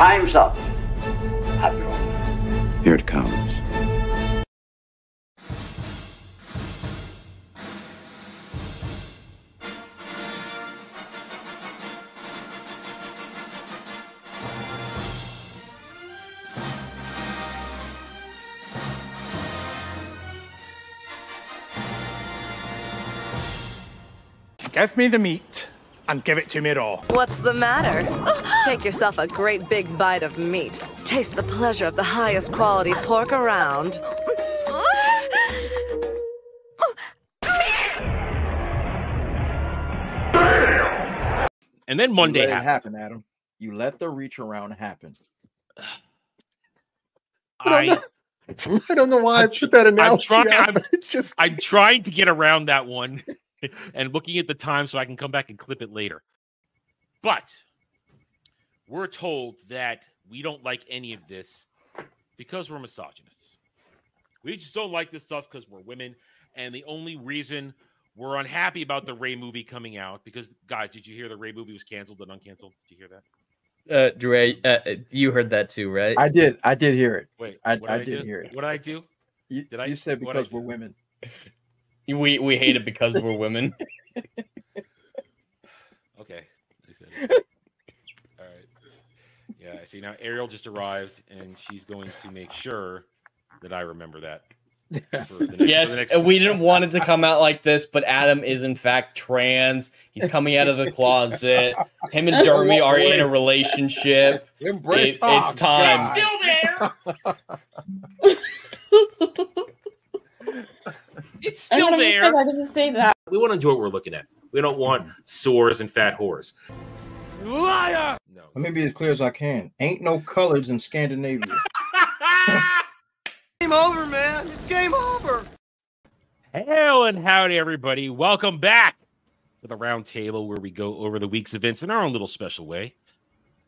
Time's up. Abdul. Here it comes. Give me the meat and give it to me raw. What's the matter? Take yourself a great big bite of meat. Taste the pleasure of the highest quality pork around. And then You Monday let happened. happen, Adam. You let the reach around happen. I, I don't know why I put that I'm trying. out, I'm, it's just I'm trying to get around that one, and looking at the time so I can come back and clip it later. But we're told that we don't like any of this because we're misogynists. We just don't like this stuff because we're women, and the only reason we're unhappy about the Rey movie coming out because guys, did you hear the Rey movie was canceled and uncanceled? Did you hear that? Uh, Dre, uh, uh, you heard that too, right? I did. I did hear it. Wait, I, what I did did do? hear it. What did I do? You, Did I- you said because we're women. we we hate it because we're women. Okay. I said. All right. Yeah. I See now, Ariel just arrived, and she's going to make sure that I remember that. next- yes, next- we didn't want it to come out like this, but Adam is in fact trans. He's coming out of the closet. Him and Dermy are in a relationship. embrace. It- it's time. God. Still there. it's still gonna there. I didn't say that. We want to enjoy what we're looking at. We don't want sores and fat whores. Liar. No. Let me be as clear as I can. Ain't no colors in Scandinavia. Game over, man. It's game over. Hello and howdy, everybody. Welcome back to the round table where we go over the week's events in our own little special way,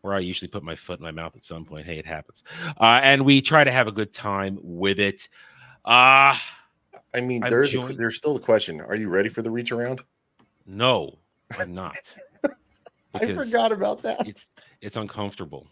where I usually put my foot in my mouth at some point. Hey, it happens. Uh, and we try to have a good time with it. Uh, I mean, I'm there's a, there's still the question: Are you ready for the reach around? no, I'm not. I forgot about that. It's it's uncomfortable.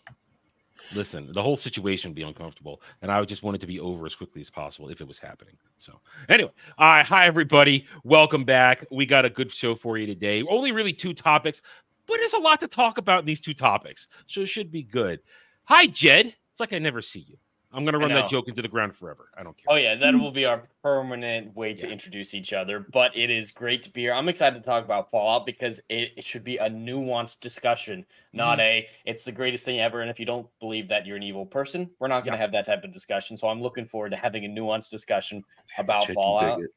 Listen, the whole situation would be uncomfortable, and I would just want it to be over as quickly as possible if it was happening. So, anyway, right, hi everybody, welcome back. We got a good show for you today. Only really two topics, but there's a lot to talk about in these two topics, so it should be good. Hi, Jed. It's like I never see you. I'm gonna run that joke into the ground forever. I don't care. Oh yeah, that will be our permanent way to introduce each other. But it is great to be here. I'm excited to talk about Fallout because it, it should be a nuanced discussion, not Mm-hmm. a it's the greatest thing ever. And if you don't believe that you're an evil person, we're not going to have that type of discussion. So I'm looking forward to having a nuanced discussion about Chicken Fallout. bigot.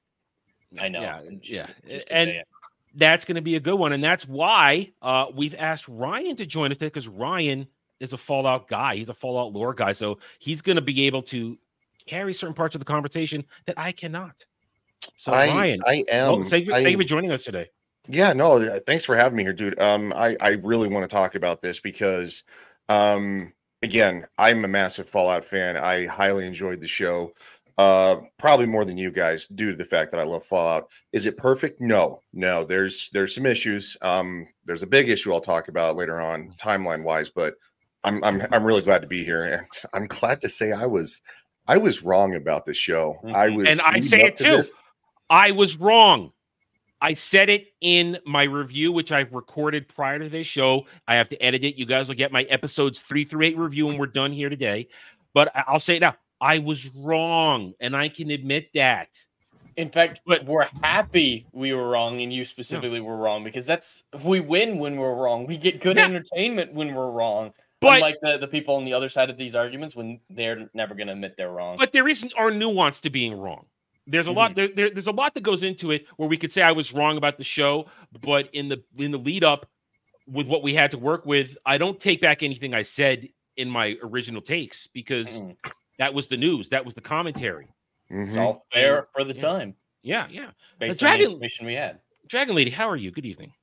I know. Yeah, just- yeah. just And- that's going to be a good one. And that's why uh, we've asked Ryan to join us today because Ryan is a Fallout guy. He's a Fallout lore guy. So he's going to be able to carry certain parts of the conversation that I cannot. So, I, Ryan, I well, am. thank, you, I- thank you for joining us today. Yeah, no, uh, thanks for having me here, dude. Um, I I really want to talk about this because, um, again, I'm a massive Fallout fan. I highly enjoyed the show, uh, probably more than you guys, due to the fact that I love Fallout. Is it perfect? No, no. There's there's some issues. Um, there's a big issue I'll talk about later on, timeline wise, but I'm I'm I'm really glad to be here, and I'm glad to say I was I was wrong about the show. I mm-hmm. was, And I say it to too. this- I was wrong. I said it in my review, which I've recorded prior to this show. I have to edit it. You guys will get my episodes three through eight review and we're done here today. But I- I'll say it now. I was wrong, and I can admit that. In fact, But- we're happy we were wrong and you specifically were wrong because that's we win when we're wrong. We get good Yeah. entertainment when we're wrong. But Unlike the, the people on the other side of these arguments when they're never going to admit they're wrong. but there isn't our nuance to being wrong. There's a lot there, there, there's a lot that goes into it where we could say I was wrong about the show, but in the in the lead up with what we had to work with, I don't take back anything I said in my original takes because Mm. that was the news, that was the commentary. it's Mhm. all fair for the Yeah. time Yeah, yeah. based on the information we had. Dragon Lady, how are you? Good evening.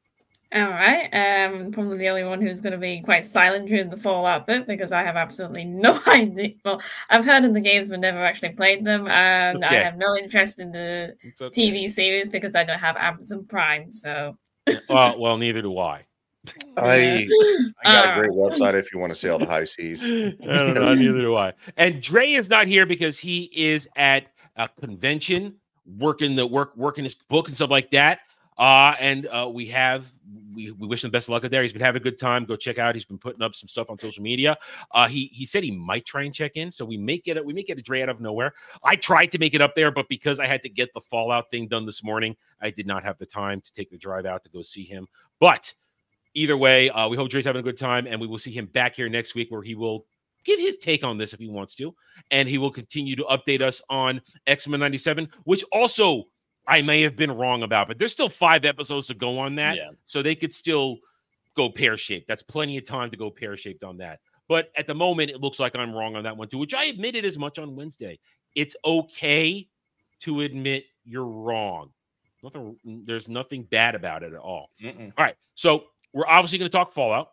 All right. Um, probably the only one who's going to be quite silent during the Fallout bit because I have absolutely no idea. Well, I've heard of the games but never actually played them, and Okay. I have no interest in the okay. TV series because I don't have Amazon Prime. So well, well, neither do I. I, I got a Uh, great website if you want to sail the high seas. I don't know. Neither do I. And Dre is not here because he is at a convention, working the work, working his book and stuff like that. Uh, and uh, we have we, we wish him best of luck out there. He's been having a good time. Go check out. He's been putting up some stuff on social media. Uh, he he said he might try and check in, so we make it we make it a Dre out of nowhere. I tried to make it up there, but because I had to get the Fallout thing done this morning, I did not have the time to take the drive out to go see him. But either way, uh, we hope Dre's having a good time, and we will see him back here next week where he will give his take on this if he wants to, and he will continue to update us on X Men '97, which also I may have been wrong about, but there's still five episodes to go on that, Yeah. so they could still go pear shaped. That's plenty of time to go pear shaped on that. But at the moment, it looks like I'm wrong on that one too, which I admitted as much on Wednesday. It's okay to admit you're wrong. Nothing. There's nothing bad about it at all. Mm-mm. All right. So we're obviously going to talk Fallout,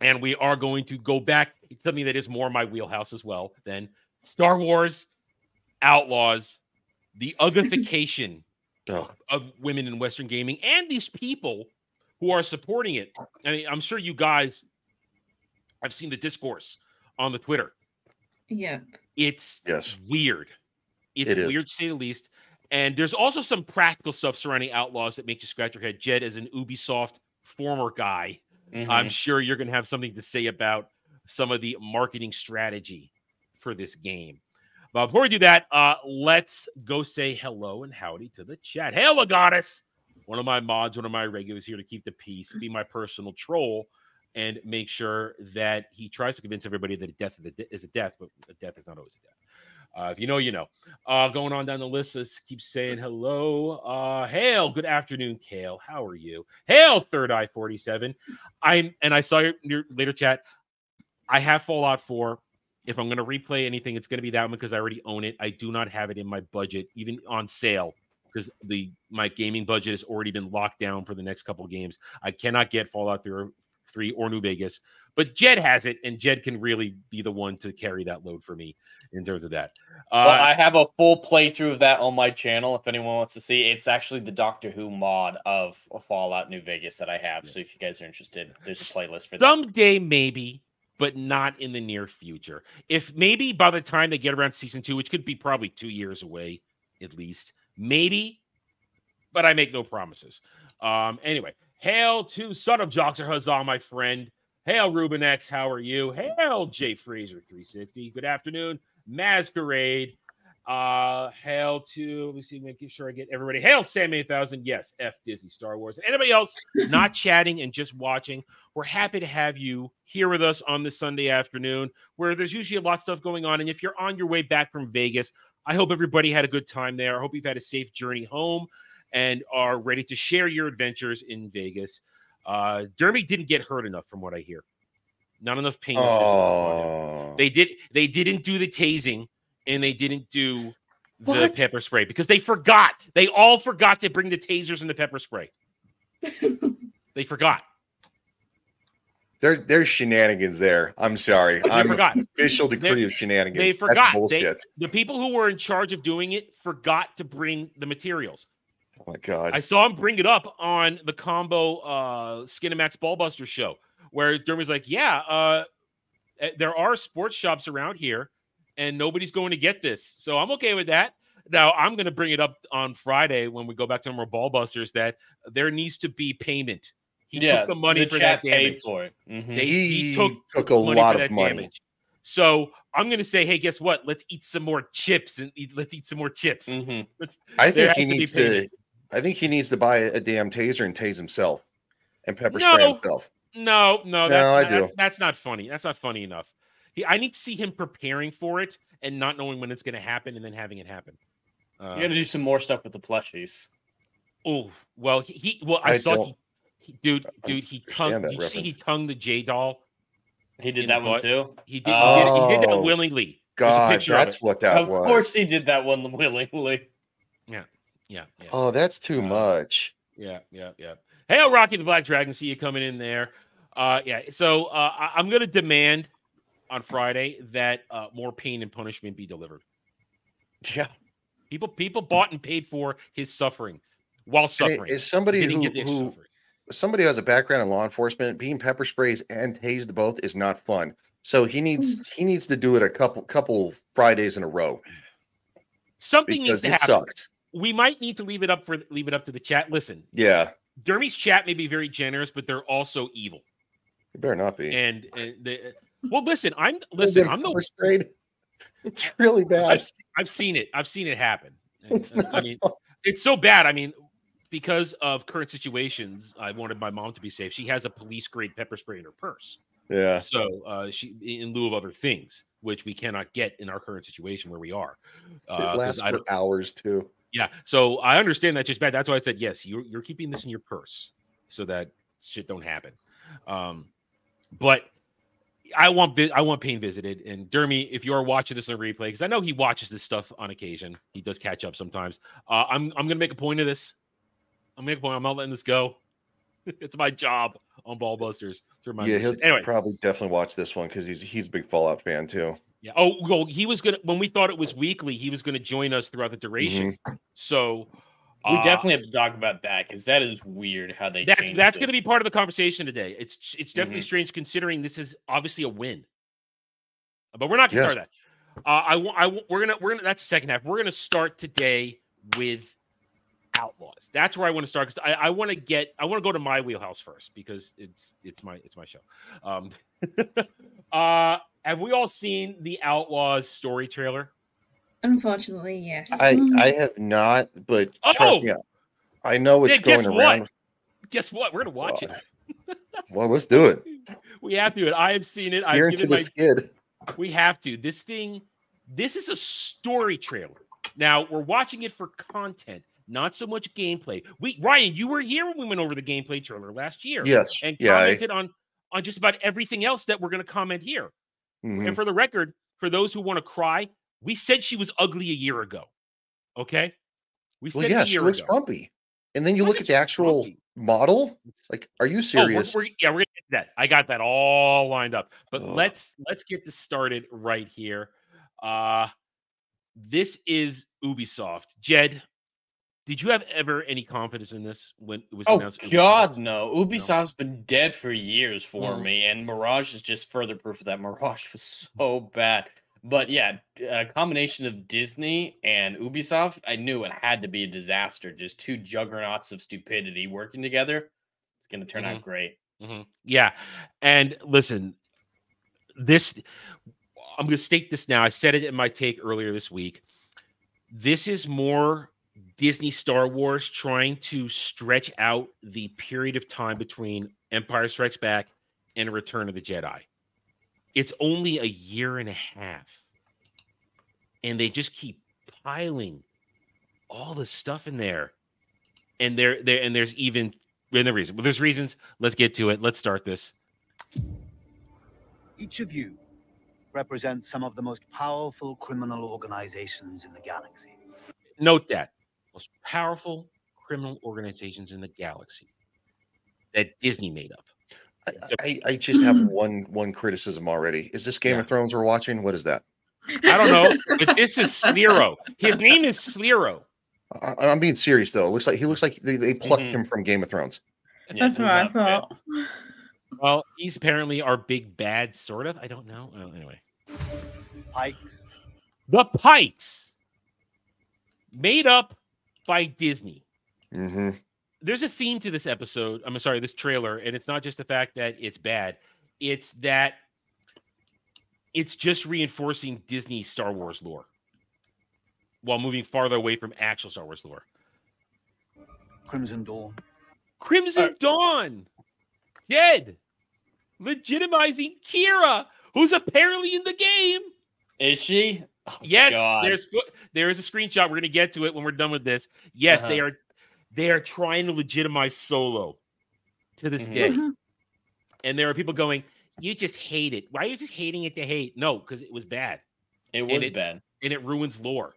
and we are going to go back to something that is more my wheelhouse as well than Star Wars Outlaws, the ugification Ugh. of women in Western gaming, and these people who are supporting it. I mean, I'm sure you guys i have seen the discourse on the Twitter. Yeah. It's Yes. weird. It's It is. weird to say the least. And there's also some practical stuff surrounding Outlaws that makes you scratch your head. Jed, as an Ubisoft former guy, I'm Mhm. sure you're going to have something to say about some of the marketing strategy for this game. But before we do that, uh, let's go say hello and howdy to the chat. Hey, goddess, one of my mods, one of my regulars here to keep the peace, be my personal troll, and make sure that he tries to convince everybody that a death is a is a death, but a death is not always a death. Uh, if you know, you know. Uh, going on down the list, let's keep saying hello. Uh, Hail, good afternoon, Kale. How are you? Hail, Third Eye 47. I'm and I saw your, your later chat. I have Fallout 4. If I'm going to replay anything, it's going to be that one because I already own it. I do not have it in my budget, even on sale, because the my gaming budget has already been locked down for the next couple games. I cannot get Fallout 3 3 or New Vegas, but Jed has it, and Jed can really be the one to carry that load for me in terms of that. Uh, Well, I have a full playthrough of that on my channel. If anyone wants to see, it's actually the Doctor Who mod of Fallout New Vegas that I have. So if you guys are interested, there's a playlist for that. someday maybe but not in the near future. If maybe by the time they get around season two which could be probably two years away at least maybe but i make no promises. Um anyway hail to son of joxer huzzah my friend. Hail ruben x how are you? Hail jay fraser 360 good afternoon. Masquerade uh hail to let me see making sure i get everybody hail sam 8000 yes f disney star wars anybody else not chatting and just watching we're happy to have you here with us on this Sunday afternoon, where there's usually a lot of stuff going on. And if you're on your way back from Vegas, I hope everybody had a good time there. I hope you've had a safe journey home and are ready to share your adventures in Vegas. Uh, Dermy didn't get hurt enough, from what I hear. Not enough pain. or physical on him. Oh, They did. They didn't do the tasing, and they didn't do the What? pepper spray because they forgot. They all forgot to bring the tasers and the pepper spray. they forgot. there, there's shenanigans there. I'm sorry. They I'm forgot. official decree They- of shenanigans. they That's forgot. They- the people who were in charge of doing it forgot to bring the materials. oh my god. I saw him bring it up on the combo uh Skinemax Ballbuster show, where Dermy's like, Yeah, uh eh, there are sports shops around here, and nobody's going to get this. So I'm okay with that. Now I'm gonna bring it up on Friday when we go back to more ballbusters that there needs to be payment. He yeah, took the money the for chat that damage. paid for it. Mhm. They- he, he took took a money lot for of that money. damage. So I'm gonna say, hey, guess what? Let's eat some more chips and eat, let's eat some more chips. Mhm. Let's, I think he to needs to. payment. I think he needs to buy a damn taser and tase himself, and pepper spray No. himself. no, no, No, that's, I not, do. that's that's not funny. That's not funny enough. He, I need to see him preparing for it and not knowing when it's gonna happen and then having it happen. Uh, You got to do some more stuff with the plushies. oh well, he, he well I, I saw he, he dude dude he tongue tongued. that Did you see he reference. tongued the J doll? He did that one butt. too. He did. He did, he did that Oh. willingly. God, of that's what that of was. Of course, he did that one willingly. Yeah, yeah. Oh, that's too Uh, much. Yeah, yeah, yeah. Hey, oh, Rocky the Black Dragon, see you coming in there. Uh, yeah. So uh, I- I'm going to demand on Friday that uh, more pain and punishment be delivered. Yeah. People, people bought and paid for his suffering while And it- suffering. Is somebody who, who suffering. somebody who has a background in law enforcement, being pepper sprays and tased both is not fun. So he needs he needs to do it a couple couple Fridays in a row Something needs because to it happen. sucks. We might need to leave it up for leave it up to the chat. Listen, Yeah, Dermy's chat may be very generous, but they're also evil. it better not be. And, and the, well, listen, I'm listen. I'm the worst grade. It's really bad. I've, I've seen it. I've seen it happen. It's I not mean, fun. it's so bad. I mean, because of current situations, I wanted my mom to be safe. She has a police grade pepper spray in her purse. Yeah, So uh, she, in lieu of other things, which we cannot get in our current situation where we are. Uh, it lasts for hours too. yeah. So I understand that's just bad. That's why I said yes. You're you're keeping this in your purse so that shit don't happen. Um, but I want I want pain visited and Dermy. If you are watching this on replay, because I know he watches this stuff on occasion, he does catch up sometimes. Uh, I'm I'm gonna make a point of this. I'm make a point. I'm not letting this go. it's my job on Ball Busters to remind Yeah, he'll. Anyway, probably definitely watch this one because he's he's a big Fallout fan too. yeah. Oh, well, he was gonna when we thought it was weekly, he was gonna join us throughout the duration. So We uh, definitely have to talk about that because that is weird how they that's that's going to be part of the conversation today. It's it's definitely Mhm. strange considering this is obviously a win, but we're not going to Yes. start that. Uh, I want I we're gonna we're gonna that's the second half. We're gonna start today with outlaws. That's where I want to start because I, I want to get I want to go to my wheelhouse first because it's it's my it's my show. Um, uh, have we all seen the outlaws story trailer? Unfortunately, yes. I I have not, but trust Oh! me, I know it's Yeah, guess going what? around. Guess what? We're gonna watch it. Well, let's do it. We have to. I have seen it. I've Steer into given the my skid. We have to. This thing, this is a story trailer. Now we're watching it for content, not so much gameplay. We Ryan, you were here when we went over the gameplay trailer last year. Yes. And yeah. I- commented on on just about everything else that we're going to comment here. mhm. And for the record, for those who want to cry, we said she was ugly a year ago. Okay, we said Well, it yeah, a she year looks ago. frumpy. And then you What look at the actual frumpy? model. Like, are you Oh, we're, serious? we're- yeah, we're gonna get to that. I got that all lined up. But Ugh. let's let's get this started right here. Uh this is Ubisoft. Jed, did you have ever any confidence in this when it was Oh announced? Ubisoft? God, no! Ubisoft's been dead for years for Mhm. me, and Mirage is just further proof of that. Mirage was so bad, but yeah, a combination of Disney and Ubisoft, I knew it had to be a disaster. Just two juggernauts of stupidity working together. It's going to turn Mhm. out great. Mhm. Yeah. And listen, this I'm going to state this now. I said it in my take earlier this week. This is more Disney Star Wars trying to stretch out the period of time between Empire Strikes Back and Return of the Jedi. It's only a year and a half. And they just keep piling all the stuff in there. And there there and there's even and the reason. Well, there's reasons. Let's get to it. Let's start this. Each of you represents some of the most powerful criminal organizations in the galaxy. Note that most powerful criminal organizations in the galaxy that Disney made up. I, I, I just have one one criticism already. Is this Game Yeah. of Thrones we're watching? What is that? I don't know, but this is Sliro. His name is Sliro. I, I'm being serious though. It looks like he looks like they, they plucked Mhm. him from Game of Thrones. Yeah, That's he's what I not bad. thought. Well, he's apparently our big bad, sort of. I don't know. Well, anyway, Pikes, the Pikes, made up by Disney. hmm there's a theme to this episode. I'm sorry, this trailer, and it's not just the fact that it's bad. It's that it's just reinforcing Disney Star Wars lore while moving farther away from actual Star Wars lore. Crimson Dawn, Crimson Dawn, Jed, legitimizing Qi'ra, who's apparently in the game. Is she? Oh, Yes, God. there's there is a screenshot. We're gonna get to it when we're done with this. Yes, they Uh-huh. are they are trying to legitimize Solo to this Mhm. day. Mm-hmm. and there are people going, "You just hate it. Why are you just hating it to hate?" No, because it was bad It was it- bad. and it ruins lore.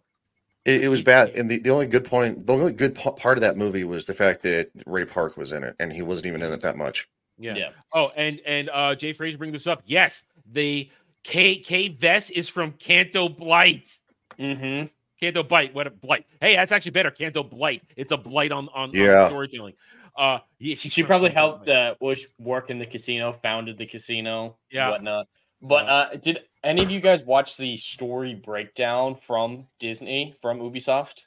It, it was It- bad, and the, the only good point, the only good pa- part of that movie was the fact that Ray Park was in it, and he wasn't even in it that much. Yeah. Yeah. Oh, and and uh Jay Fraser bring this up. Yes, the K Kay Vess is from Canto Bight. Mm-hmm. Canto Bight. What a blight. Hey, that's actually better. Canto Blight. It's a blight on on, on Yeah. storytelling. Uh, yeah, she's She probably helped uh, was work in the casino, founded the casino, Yeah. whatnot. But Yeah. uh, did any of you guys watch the story breakdown from Disney from Ubisoft?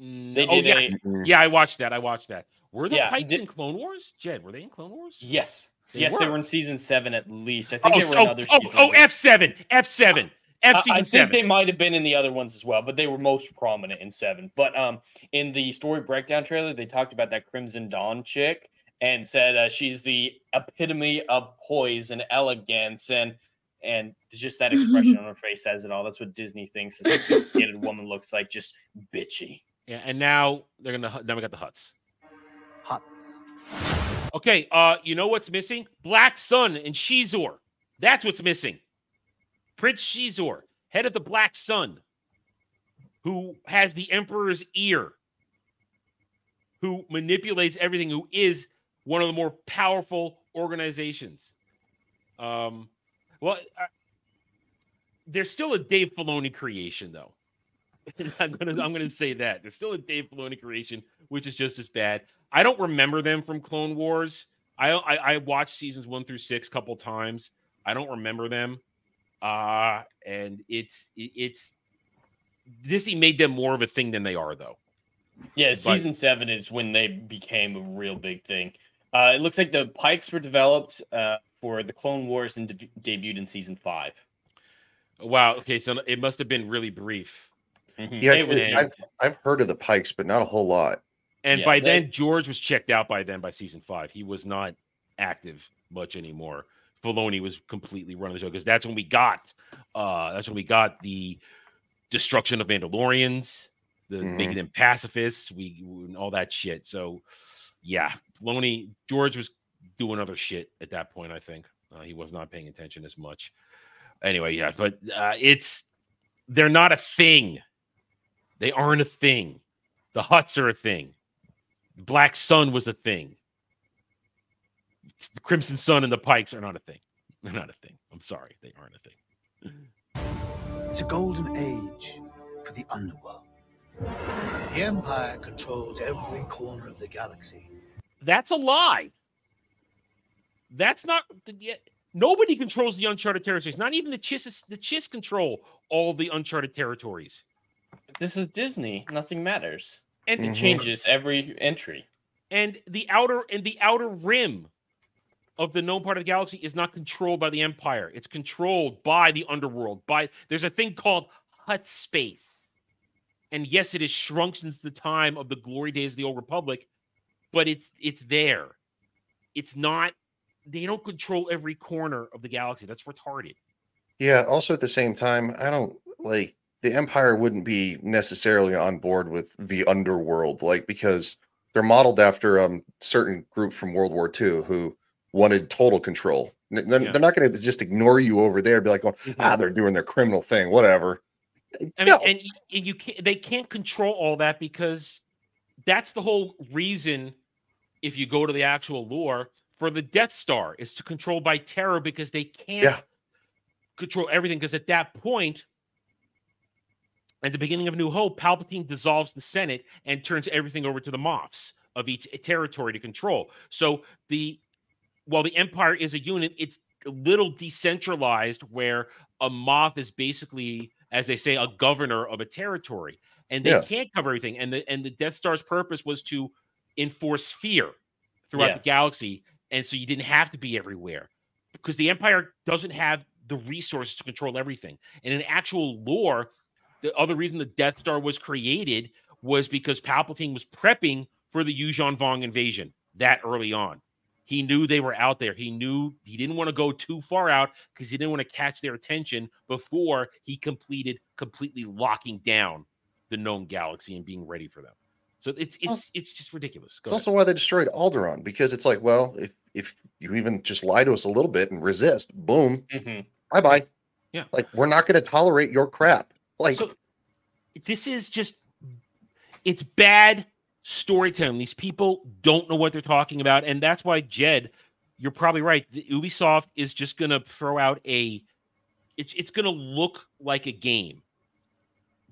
Mm, They oh, did yes. a Mhm. Yeah, I watched that. I watched that. Were the Yeah, Pikes did- in Clone Wars? Jed, were they in Clone Wars? yes, They yes, they were. were in season seven at least. I think Oh, they were so- in other oh, seasons. oh, F seven, F seven, F I- season I think seven. they might have been in the other ones as well, but they were most prominent in seven. But um, in the story breakdown trailer, they talked about that Crimson Dawn chick and said uh, she's the epitome of poise and elegance, and and just that expression on her face says it all. That's what Disney thinks a sophisticated woman looks like, just bitchy. Yeah, and now they're gonna. Then we got the Hutts. Hutts. Okay, uh, you know what's missing? Black Sun and Xizor. That's what's missing. Prince Xizor, head of the Black Sun, who has the Emperor's ear, who manipulates everything, who is one of the more powerful organizations. Um, well, uh, there's still a Dave Filoni creation, though. I'm gonna I'm gonna say that there's still a Dave Filoni creation, which is just as bad. I don't remember them from Clone Wars. I I, I watched seasons one through six a couple times. I don't remember them, uh, and it's it- it's Disney made them more of a thing than they are, though. Yeah, But- season seven is when they became a real big thing. Uh, it looks like the Pikes were developed uh, for the Clone Wars and de- debuted in season five. Wow. Okay, so it must have been really brief. Mhm. Yeah, It was- I- I've I've heard of the Pikes, but not a whole lot. And Yeah, by they- then, George was checked out by then by season five. He was not active much anymore. Filoni was completely running the show because that's when we got uh that's when we got the destruction of Mandalorians, the Mhm. making them pacifists, we and all that shit. So yeah, Filoni George was doing other shit at that point, I think. Uh, he was not paying attention as much. Anyway, yeah, but uh, it's they're not a thing. They aren't a thing. The Hutts are a thing. Black Sun was a thing. The Crimson Sun and the Pikes are not a thing. They're not a thing. I'm sorry, they aren't a thing. It's a golden age for the underworld. The Empire controls every corner of the galaxy. That's a lie. That's not. yet- Nobody controls the uncharted territories. Not even the Chiss. The Chiss control all the uncharted territories. This is Disney. Nothing matters. And It mm-hmm. changes every entry. and the outer and the outer rim of the known part of the galaxy is not controlled by the empire. It's controlled by the underworld by there's a thing called Hutt space. And yes it has shrunk since the time of the glory days of the old republic but it's it's there. It's not they don't control every corner of the galaxy. That's retarded. Yeah. Also, at the same time, I don't like the Empire wouldn't be necessarily on board with the underworld, like because they're modeled after um certain group from World War II who wanted total control. They're, Yeah. they're not going to just ignore you over there, and be like, "Oh, ah, they're doing their criminal thing, whatever." I mean, No. and, y- and you can't they can't control all that because that's the whole reason. If you go to the actual lore for the Death Star is to control by terror because they can't Yeah. control everything. Because at that point, at the beginning of New Hope, Palpatine dissolves the Senate and turns everything over to the Moffs of each territory to control. So the while the Empire is a unit, it's a little decentralized where a Moff is basically, as they say, a governor of a territory, and they Yeah. can't cover everything. And the and the Death Star's purpose was to enforce fear throughout Yeah. the galaxy, and so you didn't have to be everywhere because the Empire doesn't have the resources to control everything. And in actual lore, the other reason the Death Star was created was because Palpatine was prepping for the Yuuzhan Vong invasion that early on. He knew they were out there. He knew he didn't want to go too far out because he didn't want to catch their attention before he completed completely locking down the known galaxy and being ready for them. So it's it's it's just ridiculous. Go It's ahead. also why they destroyed Alderaan because it's like, well, if if you even just lie to us a little bit and resist, boom, Mhm. bye bye. Yeah. Like we're not going to tolerate your crap. Like so this is just it's bad storytelling. These people don't know what they're talking about, and that's why Jed, you're probably right. The Ubisoft is just gonna throw out a it's it's gonna look like a game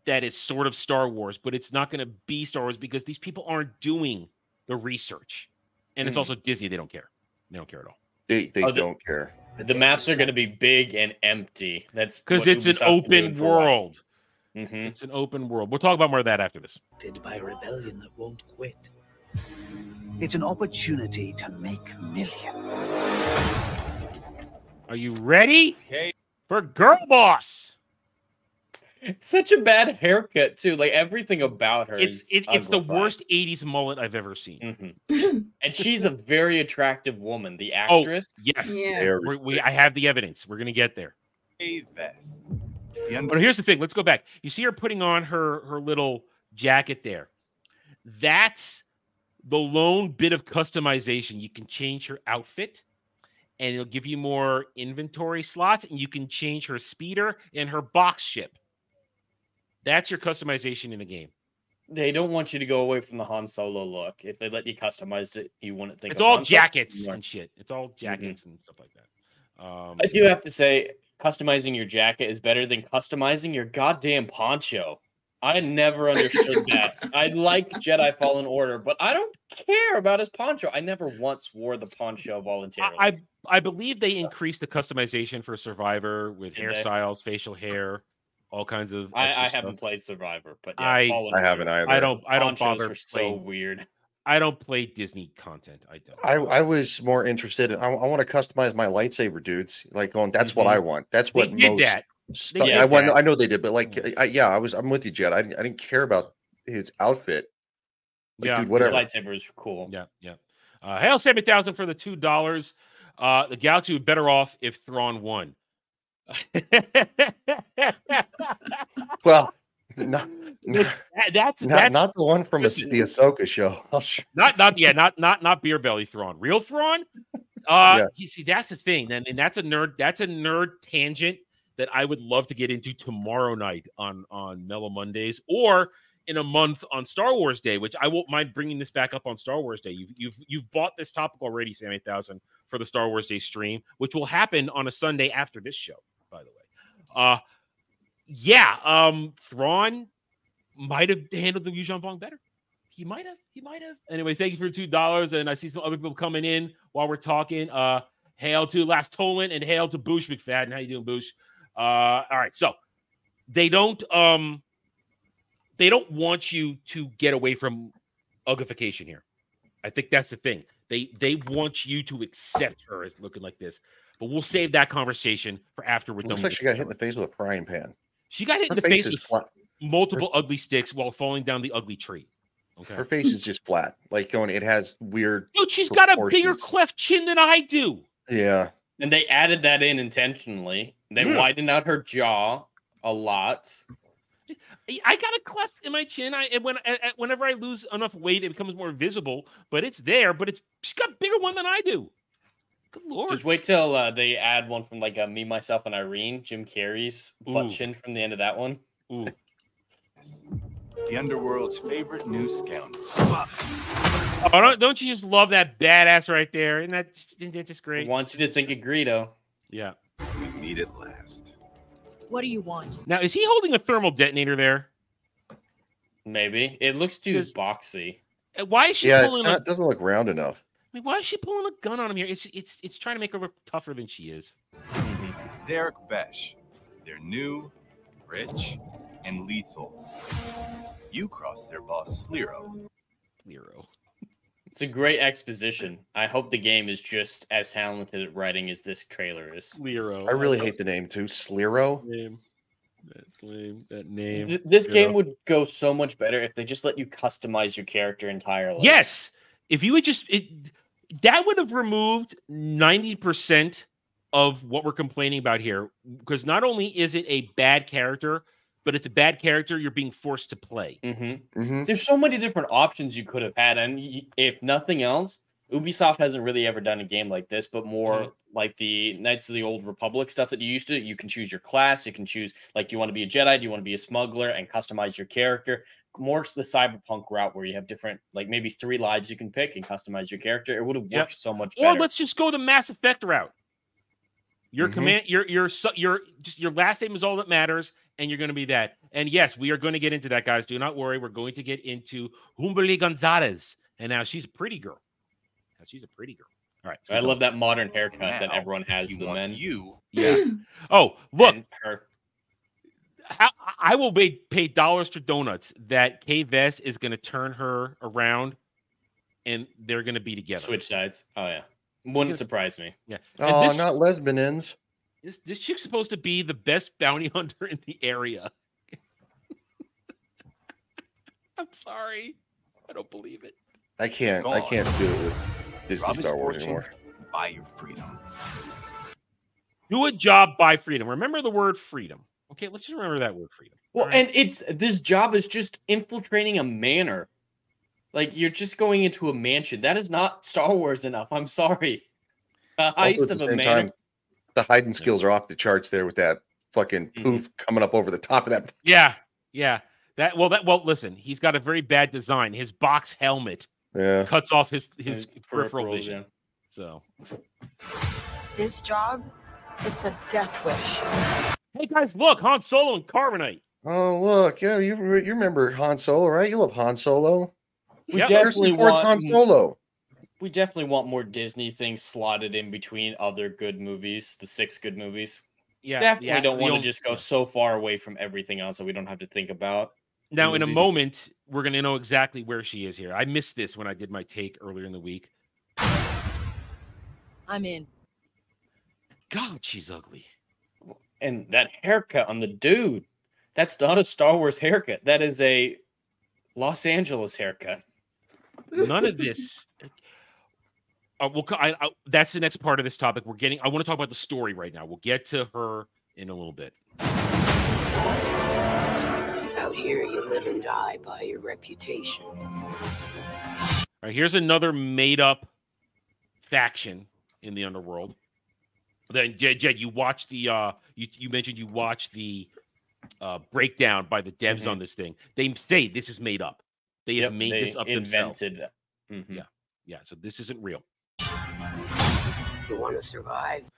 that is sort of Star Wars, but it's not gonna be Star Wars because these people aren't doing the research. and it's Mhm. also Disney. They don't care. They don't care at all They they Oh, don't care. But The they maps are going to be big and empty. That's because it's an open world. Hmm It's an open world. We'll talk about more of that after this. affected by a rebellion that won't quit. It's an opportunity to make millions. Are you ready Okay. for Girl Boss? It's such a bad haircut too. Like everything about her. It's it, it's the worst '80s mullet I've ever seen. Mhm. and she's a very attractive woman. The Oh, actress. Yes, Yeah. We're- we I have the evidence. We're gonna get there. A vest. The under- But here's the thing. Let's go back. You see her putting on her her little jacket there. That's the lone bit of customization. You can change her outfit, and it'll give you more inventory slots, and you can change her speeder and her box ship. That's your customization in the game. They don't want you to go away from the Han Solo look. If they let you customize it, you wouldn't think It's all Han jackets anymore. and shit. It's all jackets and stuff like that. Um, I do have to say, customizing your jacket is better than customizing your goddamn poncho. I never understood that. I like Jedi Fallen Order, but I don't care about his poncho. I never once wore the poncho voluntarily. I, I I believe they increased the customization for Survivor with Did they? hairstyles, facial hair, all kinds of. I, I haven't played Survivor, but yeah, I- I haven't either. I don't. I don't ponchos bother are so playing. weird. I don't play Disney content. I don't. I, I was more interested. In, I, I want to customize my lightsaber, dudes. Like going, that's what I want. That's Mm-hmm. they what did most. that. stu- They I, did want, that. I know they did, but like, I, yeah, I was. I'm with you, Jed. I, didn't- I didn't care about his outfit. Like, Yeah. dude, His whatever. lightsaber is cool. Yeah, yeah. Uh, Hail seven thousand for the two dollars. Uh, the Galaxy would be better off if Thrawn won. Well, not, That- that's not, that's not the one from a, the Ahsoka show. Not not yeah not not not beer belly Thrawn. Real Thrawn. Uh, Yeah. you see that's the thing. Then and that's a nerd. That's a nerd tangent that I would love to get into tomorrow night on on Mellow Mondays or in a month on Star Wars Day, which I won't mind bringing this back up on Star Wars Day. You've you've you've bought this topic already, Sam Eight Thousand, for the Star Wars Day stream, which will happen on a Sunday after this show, by the way. Uh yeah, um, Thrawn might have handled the Yuuzhan Vong better. He might have. He might have. Anyway, thank you for two dollars, and I see some other people coming in while we're talking. Uh, hail to Last Tolan and hail to Boosh McFadden. How you doing, Boosh? Uh, all right, so they don't um they don't want you to get away from ugification here. I think that's the thing. They they want you to accept her as looking like this. But we'll save that conversation for after we're It done. looks like she got hit in the face with a frying pan. She got hit Her in the face face with flat. multiple ugly sticks while falling down the ugly tree. Okay. Her face is just flat. Like going, it has weird. Dude, she's got a bigger cleft chin than I do. Yeah. And they added that in intentionally. They Yeah. widened out her jaw a lot. I- I got a cleft in my chin. I and when a- a- whenever I lose enough weight, it becomes more visible. But it's there. But it's she's got a bigger one than I do. Good lord. Just wait till uh, they add one from like uh, me, myself, and Irene, Jim Carrey's butt Ooh. chin from the end of that one. Ooh. The underworld's favorite new scoundrel. Oh, don't, don't you just love that badass right there? Isn't that, isn't that just I great? want you to think of Greedo. Yeah. We meet at last. What do you want? Now, is he holding a thermal detonator there? Maybe it looks too boxy. Why is she Yeah, it's pulling? not. a, Doesn't look round enough. I mean, why is she pulling a gun on him here? It's it's it's trying to make her look tougher than she is. Mhm. Zerek Besh. They're new, rich, and lethal. You crossed their boss, Sliro. Lero. It's a great exposition. I hope the game is just as talented at writing as this trailer is. Lero. I really hate the name too. Sliro. name. That's lame. That name. Th- This Yeah. game would go so much better if they just let you customize your character entirely. Yes. If you would just it that would have removed 90% of what we're complaining about here. Because not only is it a bad character, but it's a bad character you're being forced to play. hmm hmm There's so many different options you could have had, and if nothing else, Ubisoft hasn't really ever done a game like this, but more Mhm. like the Knights of the Old Republic stuff that you used to. You can choose your class. You can choose like, you want to be a Jedi? Do you want to be a smuggler? And customize your character. More s- the cyberpunk route where you have different, like maybe three lives you can pick and customize your character. It would have worked Yep. so much better. Or let's just go the Mass Effect route. Your Mhm. command, your your su- your just your last name is all that matters, and you're going to be that. And yes, we are going to get into that, guys. Do not worry. We're going to get into Humberly Gonzalez, and now she's a pretty girl. Now she's a pretty girl. All right, so I love that modern haircut Now, that everyone has. he The wants men. you. Yeah. Oh, look, her. I, I will pay, pay dollars to donuts that Kay Vess is going to turn her around, and they're going to be together. Switch sides. Oh yeah, wouldn't Because- surprise me. Yeah. Oh, and Oh, this, not lesbians. this this chick's supposed to be the best bounty hunter in the area. I'm sorry, I don't believe it. I can't. I can't do it with Disney Rob his Star Wars anymore. buy your freedom. Do a job buy freedom. Remember the word freedom. Okay, let's just remember that word freedom. Well, all right? and it's this job is just infiltrating a manor. Like you're just going into a mansion. That is not Star Wars enough. I'm sorry. A Also, heist at the of a same manor. time, the hiding skills are off the charts there with that fucking Mm-hmm. poof coming up over the top of that. yeah, yeah. That well, that well. Listen, he's got a very bad design. His box helmet Yeah. cuts off his his His peripheral vision. yeah. So, This job, it's a death wish. Hey guys, look, Han Solo and Carbonite. Oh look, yeah, you you remember Han Solo, right? You love Han Solo. We Yep. definitely want Han Solo. we definitely want more Disney things slotted in between other good movies, the six good movies. Yeah, definitely yeah, don't want to just go so far away from everything else that we don't have to think about. Now, in a moment, we're going to know exactly where she is here. I missed this when I did my take earlier in the week. I'm in. God, she's ugly. And that haircut on the dude, that's not a Star Wars haircut. That is a Los Angeles haircut. None of this. Uh, well, I, I, that's the next part of this topic. We're getting. I want to talk about the story right now. We'll get to her in a little bit. Out here, you live and die by your reputation. All right, here's another made-up faction in the underworld. Then, Jed, Jed, you watched the. Uh, you you mentioned you watched the uh, breakdown by the devs Mhm. on this thing. They say this is made up. They Yep, have made they this up themselves. invented. Mhm. Yeah, yeah. So this isn't real. You want to survive?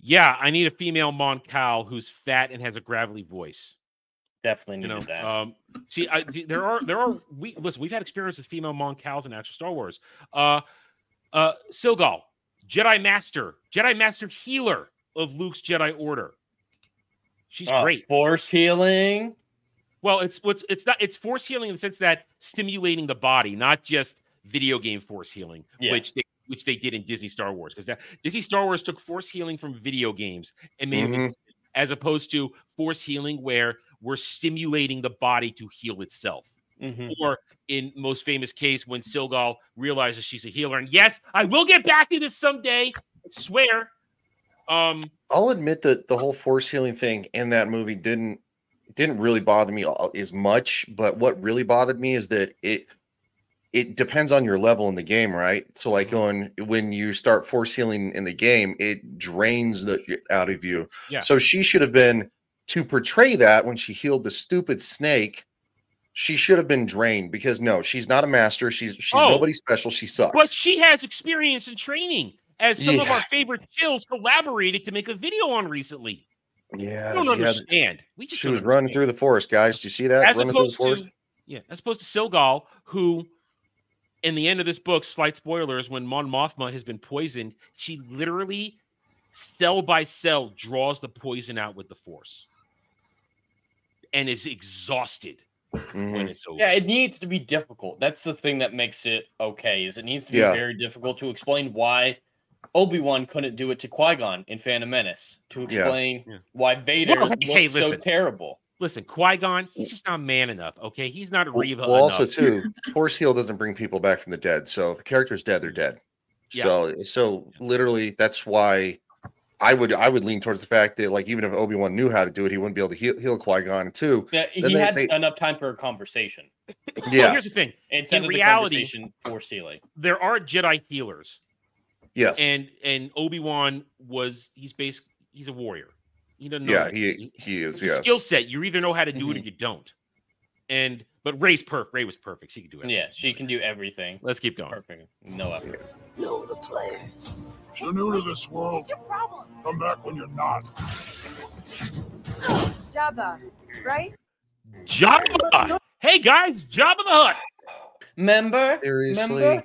Yeah, I need a female Mon Cal who's fat and has a gravelly voice. Definitely You know, that. um, see, I, see, there are there are we listen. We've had experience with female Mon Cals in actual Star Wars. Uh, uh, Cilghal, Jedi Master, Jedi Master healer of Luke's Jedi Order. She's Uh, great. Force healing. Well, it's what's it's not it's force healing in the sense that stimulating the body, not just video game force healing, Yeah. which they which they did in Disney Star Wars. Because that Disney Star Wars took force healing from video games and made it Mhm. as opposed to force healing where we're stimulating the body to heal itself. Mhm. Or in most famous case, when Cilghal realizes she's a healer, and yes, I will get back to this someday. I swear. Um, I'll admit that the whole force healing thing in that movie didn't didn't really bother me as much. But what really bothered me is that it it depends on your level in the game, right? So like on when you start force healing in the game, it drains the out of you. Yeah. So she should have been to portray that when she healed the stupid snake. She should have been drained because no, she's not a master. She's she's Oh. nobody special. She sucks. But she has experience in training, as some of our favorite chills collaborated to make a video on recently. yeah, We don't had- understand. We just she was running through the forest, guys. Do you see that? as running through the opposed forest. to yeah, as opposed to Cilghal, who in the end of this book, slight spoilers, when Mon Mothma has been poisoned, she literally cell by cell draws the poison out with the force and is exhausted When mm-hmm. it's over. Yeah, it needs to be difficult. That's the thing that makes it okay. Is it needs to be Yeah. very difficult to explain why Obi Wan couldn't do it to Qui Gon in Phantom Menace. To explain Yeah. why Vader Well, looked hey, so terrible. Listen, Qui Gon, he's just not man enough. Okay, he's not Well, Reva well, also too, force heal doesn't bring people back from the dead. So if the character's dead, they're dead. Yeah. So so literally, that's why I would I would lean towards the fact that like even if Obi Wan knew how to do it, he wouldn't be able to heal, heal Qui Gon too. Yeah, he they- had they- enough time for a conversation Well, Yeah. here's the thing: instead In of reality- the conversation force healing. there are Jedi healers, Yes. and and Obi Wan was he's basic he's a warrior. He doesn't know. yeah. that. He he is. Yeah. skill set. You either know how to do it or Mhm. you don't. And but Rey's perfect. Ray was perfect. She could do it. Yeah, she can do everything. Let's keep going. Perfect. No effort. Know the players. You're new to this world. What's your problem? Come back when you're not. Jabba, right? Jabba. Hey guys, Jabba the Hutt. Member? Seriously. Member?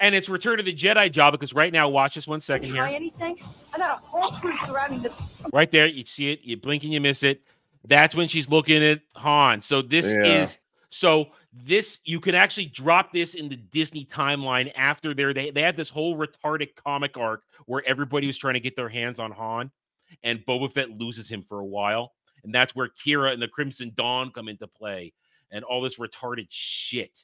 and it's Return of the Jedi job because right now, watch this one second Try here. anything? I got a whole crew surrounding the. Right there, you see it. You blink and you miss it. That's when she's looking at Han. So this Yeah. is so this you can actually drop this in the Disney timeline after there they, they had this whole retarded comic arc where everybody was trying to get their hands on Han and Boba Fett loses him for a while. And that's where Qi'ra and the Crimson Dawn come into play and all this retarded shit.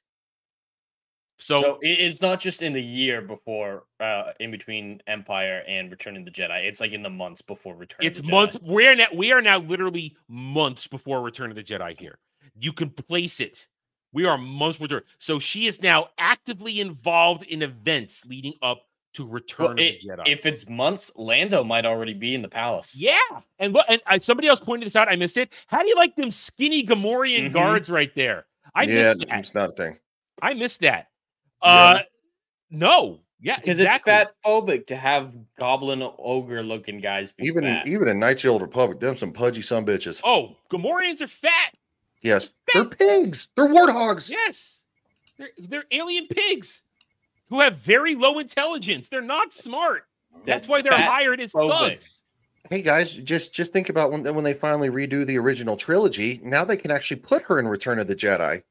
So, So, it's not just in the year before, uh, in between Empire and Return of the Jedi. It's like in the months before Return. it's of the Jedi. months we're now we are now literally months before Return of the Jedi here. You can place it. We are months before. So she is now actively involved in events leading up to Return Well, of it- the Jedi. if it's months, Lando might already be in the palace. Yeah, and look, and uh, somebody else pointed this out. I missed it. How do you like them skinny Gamorrean Mhm. guards right there? I yeah, missed that. it's not a thing. I missed that. Uh, no, yeah, because exactly. it's fat phobic to have goblin ogre looking guys be Even fat. even in Knights of the Old Republic, them some pudgy some bitches. Oh, Gamorreans are fat. Yes, they're pigs. They're warthogs. Yes, they're they're alien pigs who have very low intelligence. They're not smart. That's why they're fat hired as phobic. thugs. Hey guys, just just think about when when they finally redo the original trilogy. Now they can actually put her in Return of the Jedi.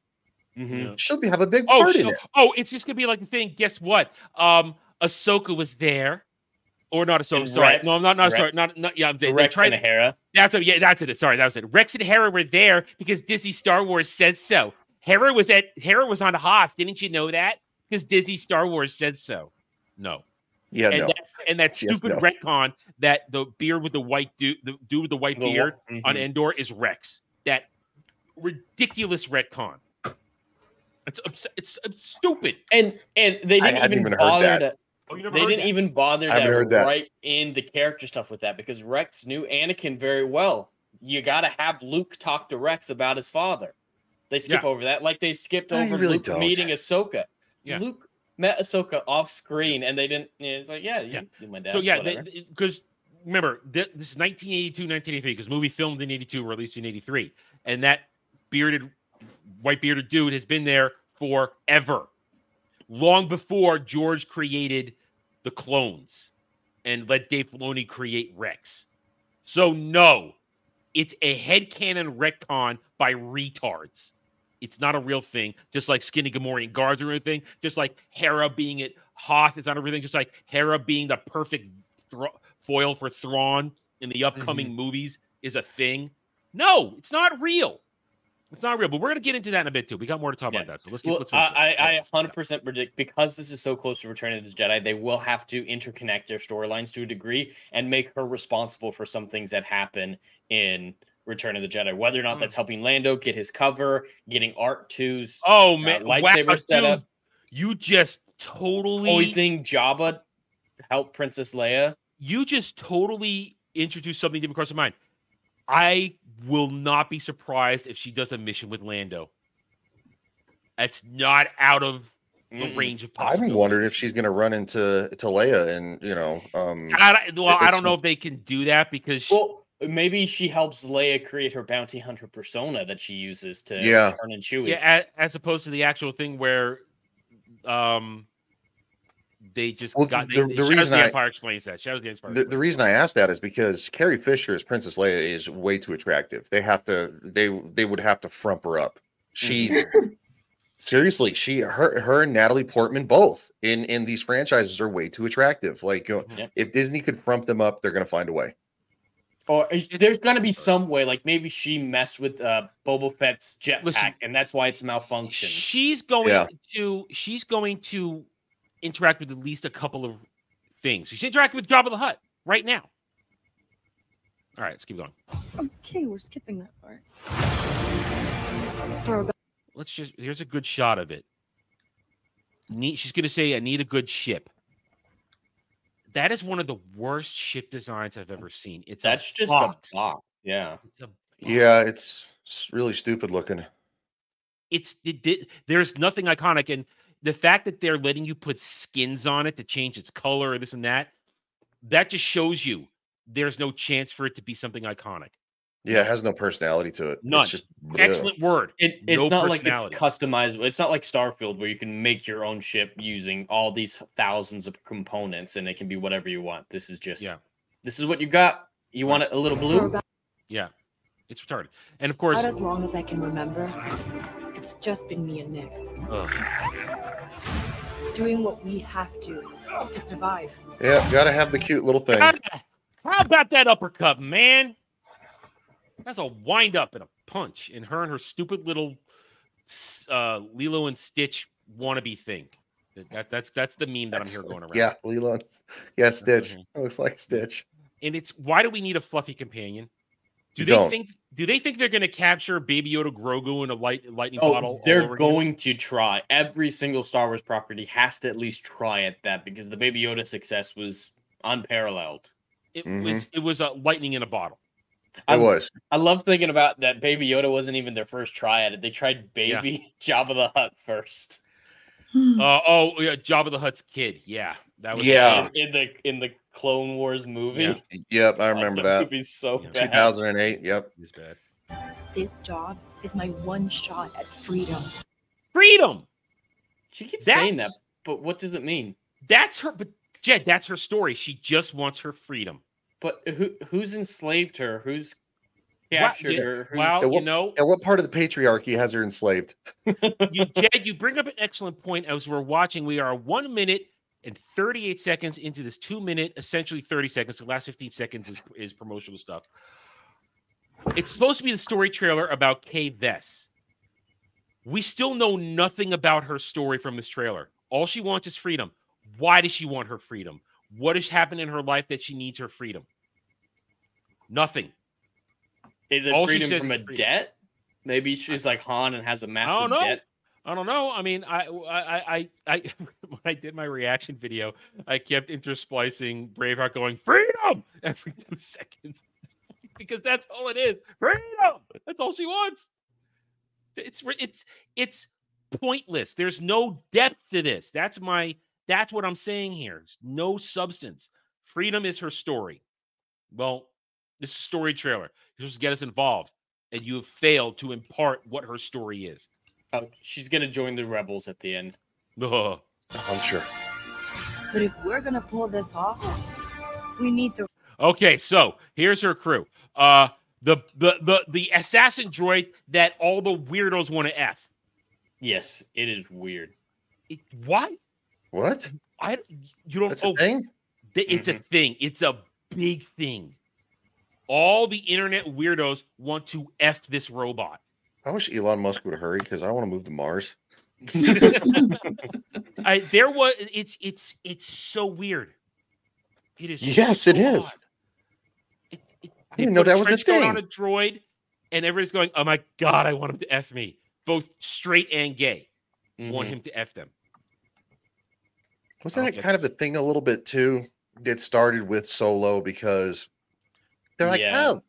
She'll be have a big Oh, part in it. oh, it's just gonna be like the thing. Guess what? Um, Ahsoka was there, or not Ahsoka. And Sorry, Rex- no, I'm not. Not Rex- sorry. Not not. Yeah, they, they Rex tried. and Hera. That's what. Yeah, that's it. Sorry, that was it. Rex and Hera were there because Disney Star Wars says so. Hera was at Hera was on Hoth. Didn't you know that? Because Disney Star Wars says so. No. Yeah, and no. that, and that Yes, stupid no. retcon that the beard with the white dude, the dude with the white The beard on Mhm. Endor is Rex. That ridiculous retcon. It's it's, it's stupid. And and they didn't haven't even, even heard bother that. to. Oh, you never They didn't that? even bother I to heard that. write in the character stuff with that because Rex knew Anakin very well. You got to have Luke talk to Rex about his father. They skip Yeah. over that, like they skipped No, over really Luke don't. meeting Ahsoka. Yeah. Luke met Ahsoka off screen, and they didn't. You know, it's like, yeah, you, Yeah. you my dad. so yeah, because remember th- this is 1982, 1983 because movie filmed in 82, released in 83, and that bearded, white bearded dude has been there forever, long before George created the clones and let Dave Filoni create Rex. So no, it's a headcanon retcon by retards. It's not a real thing. Just like skinny Gamorrean guards or anything. Just like Hera being at Hoth is not everything. Just like Hera being the perfect foil for Thrawn in the upcoming mm-hmm. movies is a thing. No, it's not real. It's not real. But we're gonna get into that in a bit too. We got more to talk about that. So let's keep. Well, let's I. I, I 100% predict because this is so close to Return of the Jedi, they will have to interconnect their storylines to a degree and make her responsible for some things that happen in Return of the Jedi. Whether or not that's helping Lando get his cover, getting Art 2's Oh uh, man, lightsaber wow, setup, you just totally poisoning Jabba, help Princess Leia. you just totally introduced something different across my mind. I will not be surprised if she does a mission with Lando. That's not out of the Mm-mm. range of I've possibilities. been wondering if she's gonna run into to Leia and you know, um I, don't- well, I don't know if they can do that because she- Well, maybe she helps Leia create her bounty hunter persona that she uses to Yeah. turn and Chewie. yeah, a- as opposed to the actual thing where, um, they just Well, got the- they, the Shadows reason the I- Empire explains that. Shadows of the Empire. the, the reason I asked that is because Carrie Fisher as Princess Leia is way too attractive. They have to they they would have to frump her up. She's seriously she her her and Natalie Portman both in in these franchises are way too attractive. Like Yep. if Disney could frump them up, they're gonna find a way. Or is- there's gonna be some way, like maybe she messed with uh, Boba Fett's Listen. jetpack, and that's why it's malfunctioned. she's going Yeah. to she's going to interact with at least a couple of things. She's interacting with Jabba the Hutt right now. All right, let's keep going. Okay, we're skipping that part. For about Let's just here's a good shot of it. Need she's gonna say, I need a good ship. That is one of the worst ship designs I've ever seen. It's a That's just box. a box. Yeah. It's a Yeah, it's, it's really stupid looking. it's it did there's nothing iconic and the fact that they're letting you put skins on it to change its color or this and that that just shows you there's no chance for it to be something iconic Yeah, it has no personality to it. None. It's just bleh. Excellent word. It, it's No not like it's customizable. It's not like Starfield where you can make your own ship using all these thousands of components and it can be whatever you want. This is just Yeah. This is what you got. You want it a little blue? Yeah, it's retarded. And of course, about as long as I can remember, it's just been me and Nix ugh, doing what we have to to survive. Yeah, gotta have the cute little thing. how, how about that uppercut, man? That's a wind up and a punch, and her and her stupid little uh, Lilo and Stitch wannabe thing. That, that- that's that's the meme that I'm here going around. Yeah, Lilo. Yeah, Stitch. Mhm. It looks like Stitch. and it's why do we need a fluffy companion? Do You they don't. think do they think they're going to capture Baby Yoda Grogu in a light lightning Oh, bottle? all they're over again? going to try. Every single Star Wars property has to at least try at that because the Baby Yoda success was unparalleled. It Mhm. was it was a lightning in a bottle. It I- was. I love thinking about that. Baby Yoda wasn't even their first try at it. They tried Yeah. Baby Jabba the Hutt first. Uh, oh, yeah, Jabba the Hutt's kid. Yeah, that was Yeah. in, in the in the Clone Wars movie. Yeah. Yep, I remember the that. movie's so Yeah. bad. 2008. Yep. It's bad. This job is my one shot at freedom. Freedom. She keeps saying that, but what does it mean? That's her. But Jed, that's her story. She just wants her freedom. But who who's enslaved her? Who's captured yeah, her? Who's, Well, Yeah, you know, And what part of the patriarchy has her enslaved? you, Jed, you bring up an excellent point. As we're watching, we are one minute and 38 seconds into this two minute, essentially 30 seconds. The last 15 seconds is, is promotional stuff. It's supposed to be the story trailer about Kay Vess. We still know nothing about her story from this trailer. All she wants is freedom. Why does she want her freedom? What has happened in her life that she needs her freedom? Nothing. is it all freedom from a freedom. debt? Maybe she's like Han and has a massive debt. I don't know. I mean, I, I, I, I, when I did my reaction video, I kept intersplicing Braveheart going freedom every two seconds because that's all it is. Freedom. That's all she wants. It's it's it's pointless. There's no depth to this. That's my. That's what I'm saying here. There's no substance. Freedom is her story. Well, this is story trailer. You're supposed to get us involved, and you have failed to impart what her story is. Oh, she's gonna join the rebels at the end. Ugh. I'm sure. But if we're gonna pull this off, we need the Okay, so here's her crew. Uh the the the the assassin droid that all the weirdos want to F. Yes, it is weird. It, why? What? I you don't That's oh, a thing? th- it's a thing. It's a big thing. All the internet weirdos want to F this robot. I wish Elon Musk would hurry because I want to move to Mars. I there was it's it's it's so weird. It is Yes, it so is. It, it, I didn't know put that was a trench coat on thing. a droid, and everybody's going, "Oh my god, I want him to f me." Both straight and gay want Mhm. him to f them. Wasn't that get kind of a thing a little bit too? It started with Solo because they're like, Yeah. oh,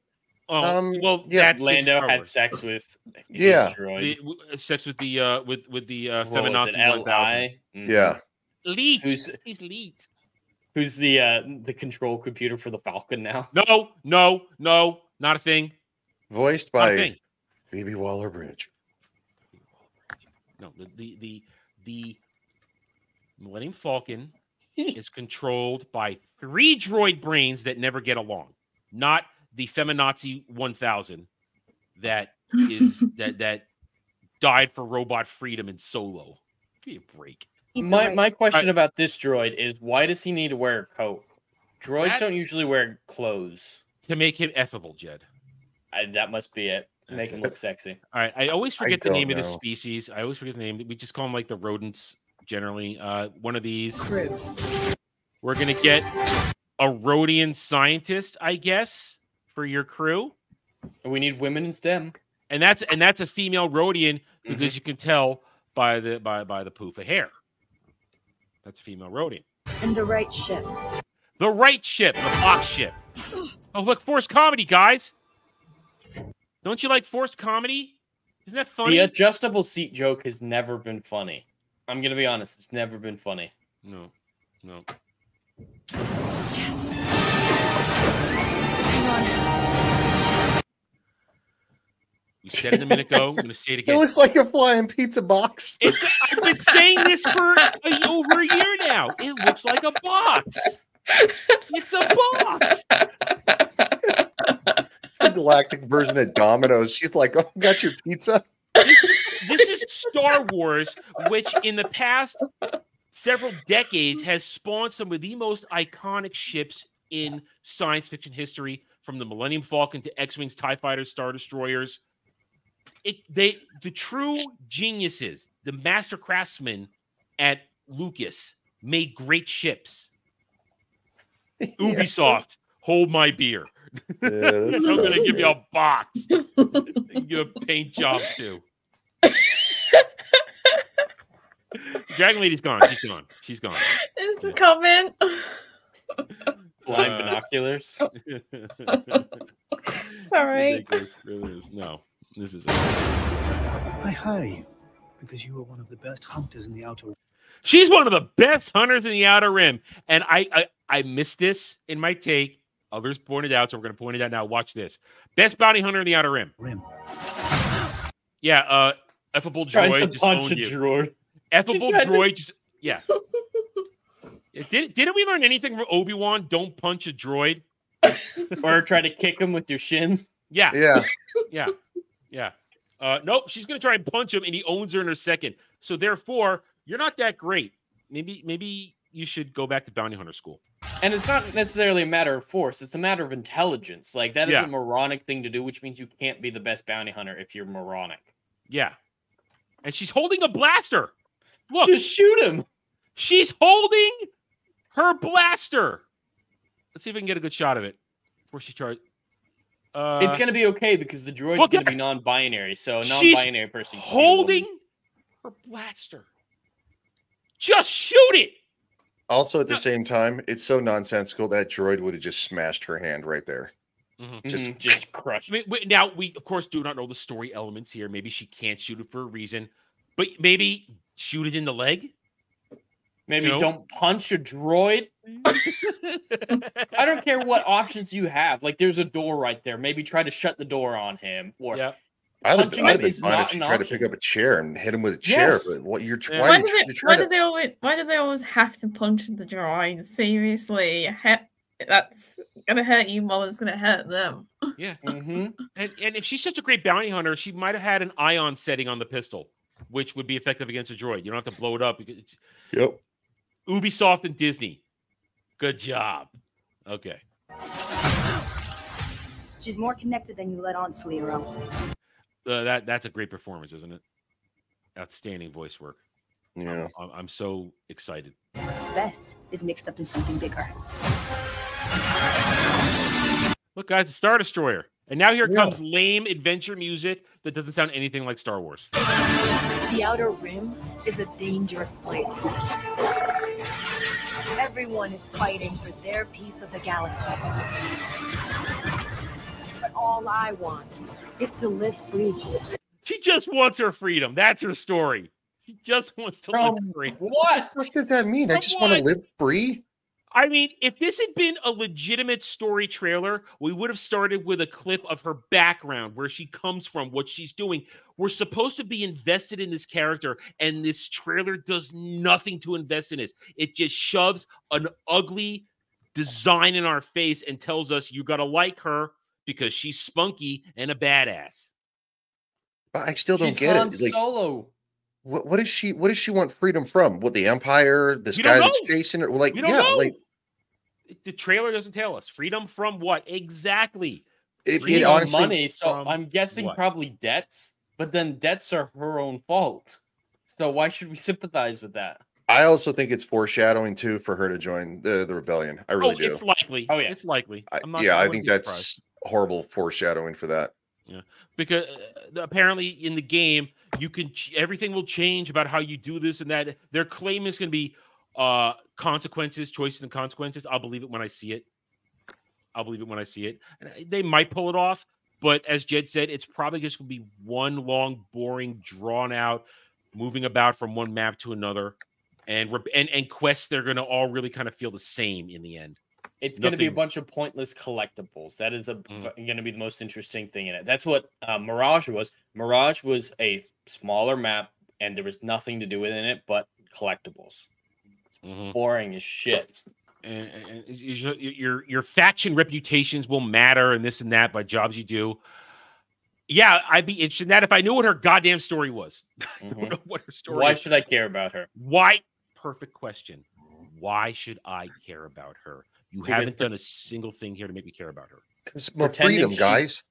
Oh, Um, well, yeah, that's Lando had sex with Yeah. droid. the, w- uh, sex with the uh with with the uh What was feminazi one thousand. Li? Mhm. yeah. Leet. Who's- He's leet. Who's the uh the control computer for the Falcon now? No, no, no, not a thing. Voiced by BB Phoebe Waller Bridge. No, the the the, the Millennium Falcon is controlled by three droid brains that never get along, not the feminazi 1000 that is that that died for robot freedom in Solo. Give me a break. My my question Alright. about this droid is why does he need to wear a coat? Droids don't usually wear clothes. To make him effable, Jed. I, that must be it. Make him look sexy. All right. I always I forget the don't name of the species. I always forget the name. We just call them like the rodents generally. Uh one of these. crew. We're gonna get a Rodian scientist, I guess, for your crew. And we need women in STEM. and that's and that's a female Rodian Mm-hmm. because you can tell by the by by the poof of hair. That's a female Rodian. And the right ship. The right ship, the Fox ship. Oh look, forced comedy, guys. Don't you like forced comedy? Isn't that funny? The adjustable seat joke has never been funny. I'm gonna be honest, it's never been funny. No, no. You said it a minute ago. I'm going to say it again. It looks like a flying pizza box. It's, I've been saying this for a, over a year now. It looks like a box. It's a box. It's the galactic version of Domino's. She's like, "Oh, got your pizza." This is, this is Star Wars, which in the past several decades has spawned some of the most iconic ships in science fiction history, from the Millennium Falcon to X-wings, Tie Fighters, Star Destroyers. It they the true geniuses, the master craftsmen at Lucas made great ships. Ubisoft, hold my beer. Yeah, I'm gonna give you a box. give you a paint job too. Dragon Lady's gone. She's gone. She's gone. Is the comment? Blind binoculars. Sorry. Ridiculous. Really is. No, this is. I hire you because you are one of the best hunters in the outer. Rim. She's one of the best hunters in the Outer Rim, and I I, I missed this in my take. Others pointed out, so we're going to point it out now. Watch this: best bounty hunter in the Outer Rim. Rim. Yeah, uh, effable Tries to droid just punch owned a you. droid. Effable tried to- droid just yeah. Yeah, Did, didn't we learn anything from Obi Wan? Don't punch a droid. or try to kick him with your shin. Yeah, Yeah. yeah, yeah. Uh, nope, she's gonna try and punch him, and he owns her in her second. So therefore, you're not that great. Maybe, maybe you should go back to bounty hunter school. And it's not necessarily a matter of force, it's a matter of intelligence. Like that is Yeah. a moronic thing to do, which means you can't be the best bounty hunter if you're moronic. Yeah, and she's holding a blaster. Look, Just shoot him. she's holding her blaster. Let's see if we can get a good shot of it before she charges. Uh, it's gonna be okay because the droid's look gonna be non-binary, so a non-binary person. can be the holding her blaster. Just shoot it. Also, at the same time, it's so nonsensical that droid would have just smashed her hand right there. Just Mhm, just crushed. I mean, we- now we of course do not know the story elements here. Maybe she can't shoot it for a reason, but maybe shoot it in the leg. Maybe you know? don't punch a droid. I don't care what options you have. Like there's a door right there. Maybe try to shut the door on him. Or Yeah. I'd have, Punching I'd have him been is fine not if she an tried to pick up a chair and hit him with a chair. Yes. But what you're tr- Yeah. why, Why are do they? Why trying do to? they always? Why do they always have to punch the droid? Seriously, he- that's gonna hurt you more than it's gonna hurt them. Yeah, Mhm. and and if she's such a great bounty hunter, she might have had an ion setting on the pistol, which would be effective against a droid. You don't have to blow it up. Yep. Ubisoft and Disney, good job. Okay, She's more connected than you let on, Sliro. uh, that that's a great performance, isn't it? Outstanding voice work. Yeah. I'm, I'm so excited. Vess is mixed up in something bigger. Look, guys, a Star Destroyer. And now here Yeah. comes lame adventure music that doesn't sound anything like Star Wars. The Outer Rim is a dangerous place. Everyone is fighting for their piece of the galaxy. But all I want is to live free. She just wants her freedom. That's her story. She just wants to live free. What? What does that mean? I From just want to live free. I mean, if this had been a legitimate story trailer, we would have started with a clip of her background, where she comes from, what she's doing. We're supposed to be invested in this character, and this trailer does nothing to invest in this. It just shoves an ugly design in our face and tells us you got to like her because she's spunky and a badass. But I still don't She's get Han it. Like, Solo. What, what does she? What does she want freedom from? What the Empire? This We guy don't that's chasing her? Like, We yeah, know. like the trailer doesn't tell us freedom from what exactly. it, it Freedom honestly. money. So I'm guessing what? probably debts, but then debts are her own fault. So why should we sympathize with that? I also think it's foreshadowing too for her to join the the rebellion. I really oh, do. it's likely. Oh, yeah. it's likely. I- I'm not, yeah, I think that's surprised. horrible foreshadowing for that. Yeah, because uh, apparently in the game you can ch- everything will change about how you do this and that. Their claim is going to be uh consequences, choices, and consequences. I'll believe it when I see it. I'll believe it when I see it. And they might pull it off, but as Jed said, it's probably just going to be one long, boring, drawn out, moving about from one map to another, and and and quests. They're going to all really kind of feel the same in the end. It's going to be a bunch of pointless collectibles. That is Mm. going to be the most interesting thing in it. That's what uh, Mirage was. Mirage was a smaller map, and there was nothing to do within it but collectibles. Mhm. Boring as shit. and, and- and your your your faction reputations will matter and this and that by jobs you do. Yeah, I'd be interested in that if I knew what her goddamn story was. I don't Mhm. know what her story. Why is. should I care about her? Why? Perfect question. Why should I care about her? You Because haven't done a single thing here to make me care about her. It's more freedom, guys.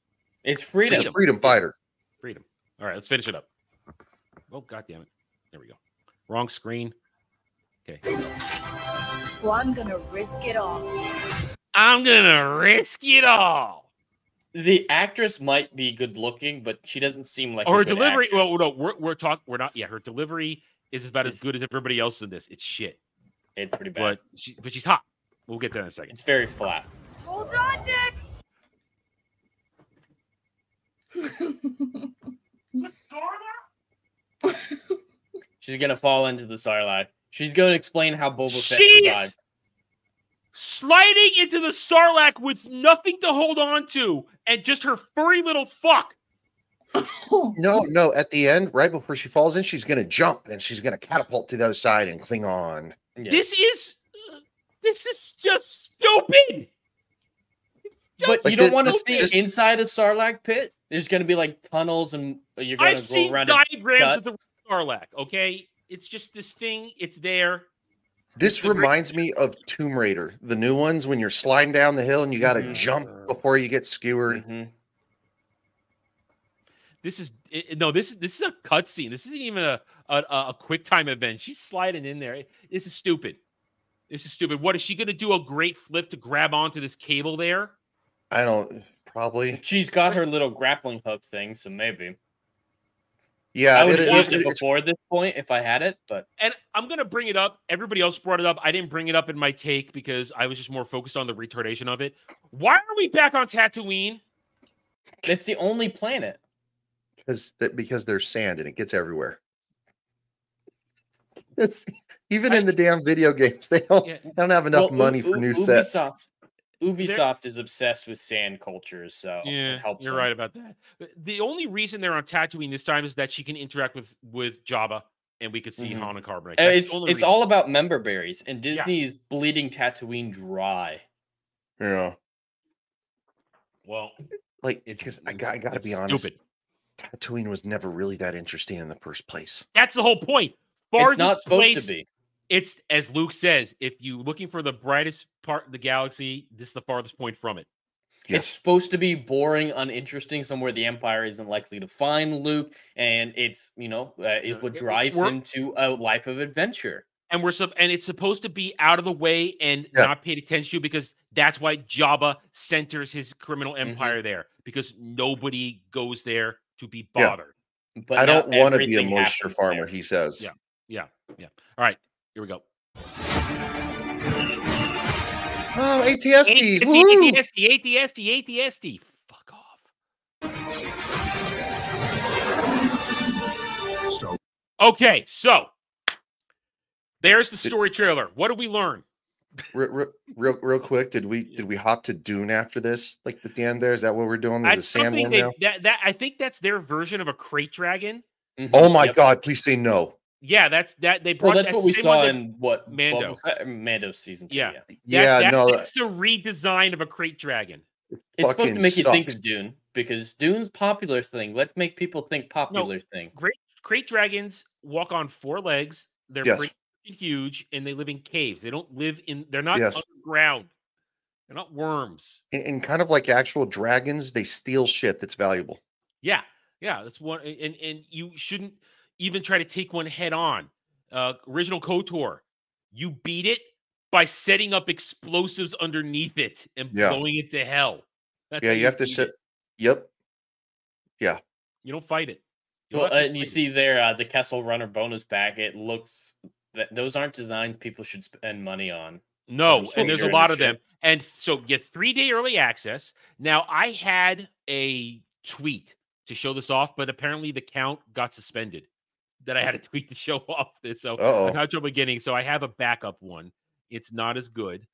It's She's freedom. freedom fighter. Freedom. All right, let's finish it up. Oh god damn it! There we go. Wrong screen. Okay. So I'm gonna risk it all. I'm gonna risk it all. The actress might be good looking, but she doesn't seem like a Or her good delivery. actress. Well, no, we're we're talking. We're not. Yeah, her delivery is about as good as everybody else in this. It's shit. It's pretty bad. But she, but she's hot. We'll get there in a second. It's very flat. Hold on, Nick. She's gonna fall into the Sarlacc. She's gonna explain how Boba Fett She's survived. sliding into the Sarlacc with nothing to hold on to, and just her furry little fuck. No, no. At the end, right before she falls in, she's gonna jump and she's gonna catapult to the other side and cling on. Yeah. This is this is just stupid. It's But just you Like don't want to see this- inside a Sarlacc pit. There's gonna be like tunnels, and you're gonna I've go seen around. its diagrams gut. of the Sarlacc. Okay, it's just this thing. It's there. This The great- reminds me of Tomb Raider, the new ones when you're sliding down the hill and you got to Mhm. jump before you get skewered. Mhm. This is it- no. This is this is a cutscene. This isn't even a a, a quick time event. She's sliding in there. This is stupid. This is stupid. What is she going to do? A great flip to grab onto this cable there? I don't probably. She's got her little grappling hook thing, so maybe. Yeah, I would it- have it- used it it's- before this point if I had it, but And I'm going to bring it up. Everybody else brought it up. I didn't bring it up in my take because I was just more focused on the retardation of it. Why are we back on Tatooine? it's the only planet. because that because there's sand and it gets everywhere. It's even I- in the damn video games. They don't, Yeah. they don't have enough Well, money for U- new sets. Ubisoft, Ubisoft is obsessed with sand cultures, so Yeah, it helps. you're them. right about that. The only reason they're on Tatooine this time is that she can interact with with Jabba, and we could see Mhm. Han and Carbonite. Uh, That's It's it's reason. all about member berries, and Yeah. Disney is bleeding Tatooine dry. Yeah, well. like It's, because I got I got to be honest. Stupid. Tatooine was never really that interesting in the first place. That's the whole point. It's not supposed place- to be. It's as Luke says. If you're looking for the brightest part of the galaxy, this is the farthest point from it. It's supposed to be boring, uninteresting, somewhere the Empire isn't likely to find Luke, and it's you know uh, is what drives we're- him to a life of adventure. And we're sup- and it's supposed to be out of the way and Yeah. not paid attention to because that's why Jabba centers his criminal Mm-hmm. empire there because nobody goes there to be Yeah. bothered. But I don't want to be a moisture farmer. there. He says. Yeah. Yeah, yeah. All right, here we go. Oh, AT-ST. AT-ST, woo! AT-ST, AT-ST, AT-ST. Fuck off. So Okay, so there's the story trailer. What did we learn? Re- re- real, real quick, did we did we hop to Dune after this? Like at the end there, is that what we're doing? There's a That's sand something they, now. that that I think that's their version of a krayt dragon. Mhm, Oh my yep. god! Please say no. Yeah, that's that they Well, brought. that's that what we saw in what Mando. Mando season two. Yeah. Yeah, that- Yeah, that- no, uh, that's the redesign of a krayt dragon. it's supposed to fucking make you think of Dune because Dune's popular thing. Let's make people think popular thing. Great krayt dragons walk on four legs. They're Yes. pretty huge, and they live in caves. They don't live in. They're not Yes. underground. They're not worms. And, and kind of like actual dragons, they steal shit that's valuable. Yeah, yeah. That's one, and and you shouldn't even try to take one head on. Uh, original Kotor, you beat it by setting up explosives underneath it and Yeah. blowing it to hell. That's yeah, how you have to beat sit. it. Yep. Yeah. You don't fight it. You Well, uh, and you fight it. see there uh, the Kessel Runner bonus pack. It looks that those aren't designs people should spend money on. No, and there's a lot and of them. And so get three day early access. Now I had a tweet to show this off, but apparently the count got suspended. That I had a tweet to show off this. So Uh-oh. I had trouble getting. So I have a backup one. It's not as good.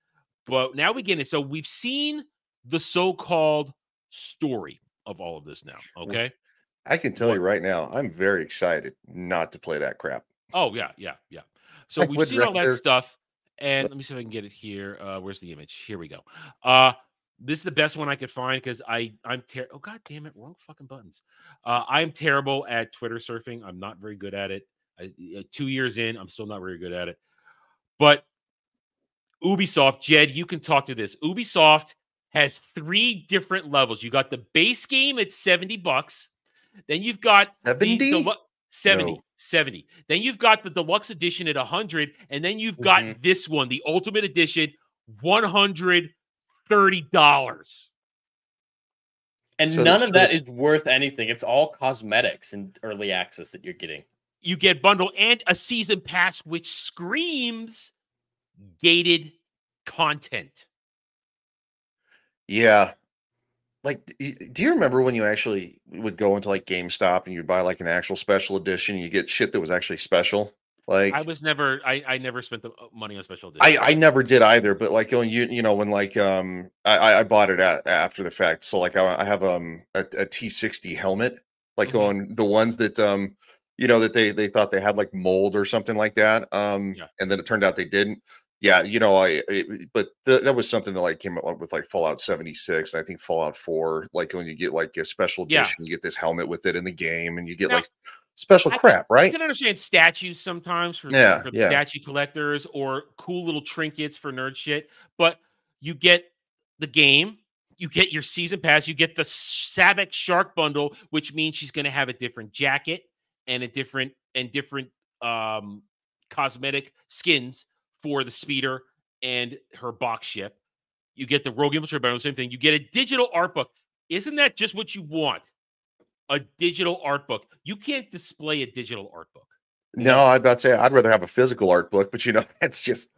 But now we get it. So we've seen the so-called story of all of this now. Okay. I can tell you right now, I'm very excited not to play that crap. Oh yeah, yeah, yeah. So I we've seen all that stuff, and let me see if I can get it here. Uh, where's the image? Here we go. Uh, this is the best one I could find because I I'm ter- oh god damn it, wrong fucking buttons. Uh, I'm terrible at Twitter surfing. I'm not very good at it. I, uh, two years in, I'm still not very good at it. But Ubisoft, Jed, you can talk to this. Ubisoft has three different levels. You got the base game at 70 bucks. Then you've got the 70? delu- 70, No. 70. Then you've got the deluxe edition at 100 and then you've got Mhm. this one, the ultimate edition, $130. And So none of so that the- is worth anything. It's all cosmetics and early access that you're getting. You get bundle and a season pass which screams gated content. Yeah. Like, do you remember when you actually would go into like GameStop and you'd buy like an actual special edition? and You get shit that was actually special. Like, I was never I, I never spent the uh, money on special edition. I, I never did either, but like you you know when like um I I- bought it at, after the fact, so like I, I have um a, a T60 helmet, like Mhm. on the ones that um you know that they they thought they had like mold or something like that, um Yeah. and then it turned out they didn't. Yeah, you know I it, but th- that was something that like came up with like Fallout 76 and I think Fallout 4, like when you get like a special Yeah. edition, you get this helmet with it in the game, and you get Now, like special I- crap, I right? You can understand statues sometimes for, Yeah, for yeah. statue collectors or cool little trinkets for nerd shit, but you get the game, you get your season pass, you get the Sabacc Shark bundle, which means she's going to have a different jacket and a different and different um cosmetic skins for the speeder and her box ship. You get the Rogue Infiltrator bundle, same thing. You get a digital art book. Isn't that just what you want? A digital art book. You can't display a digital art book. No, I'd about to say I'd rather have a physical art book, but you know, that's just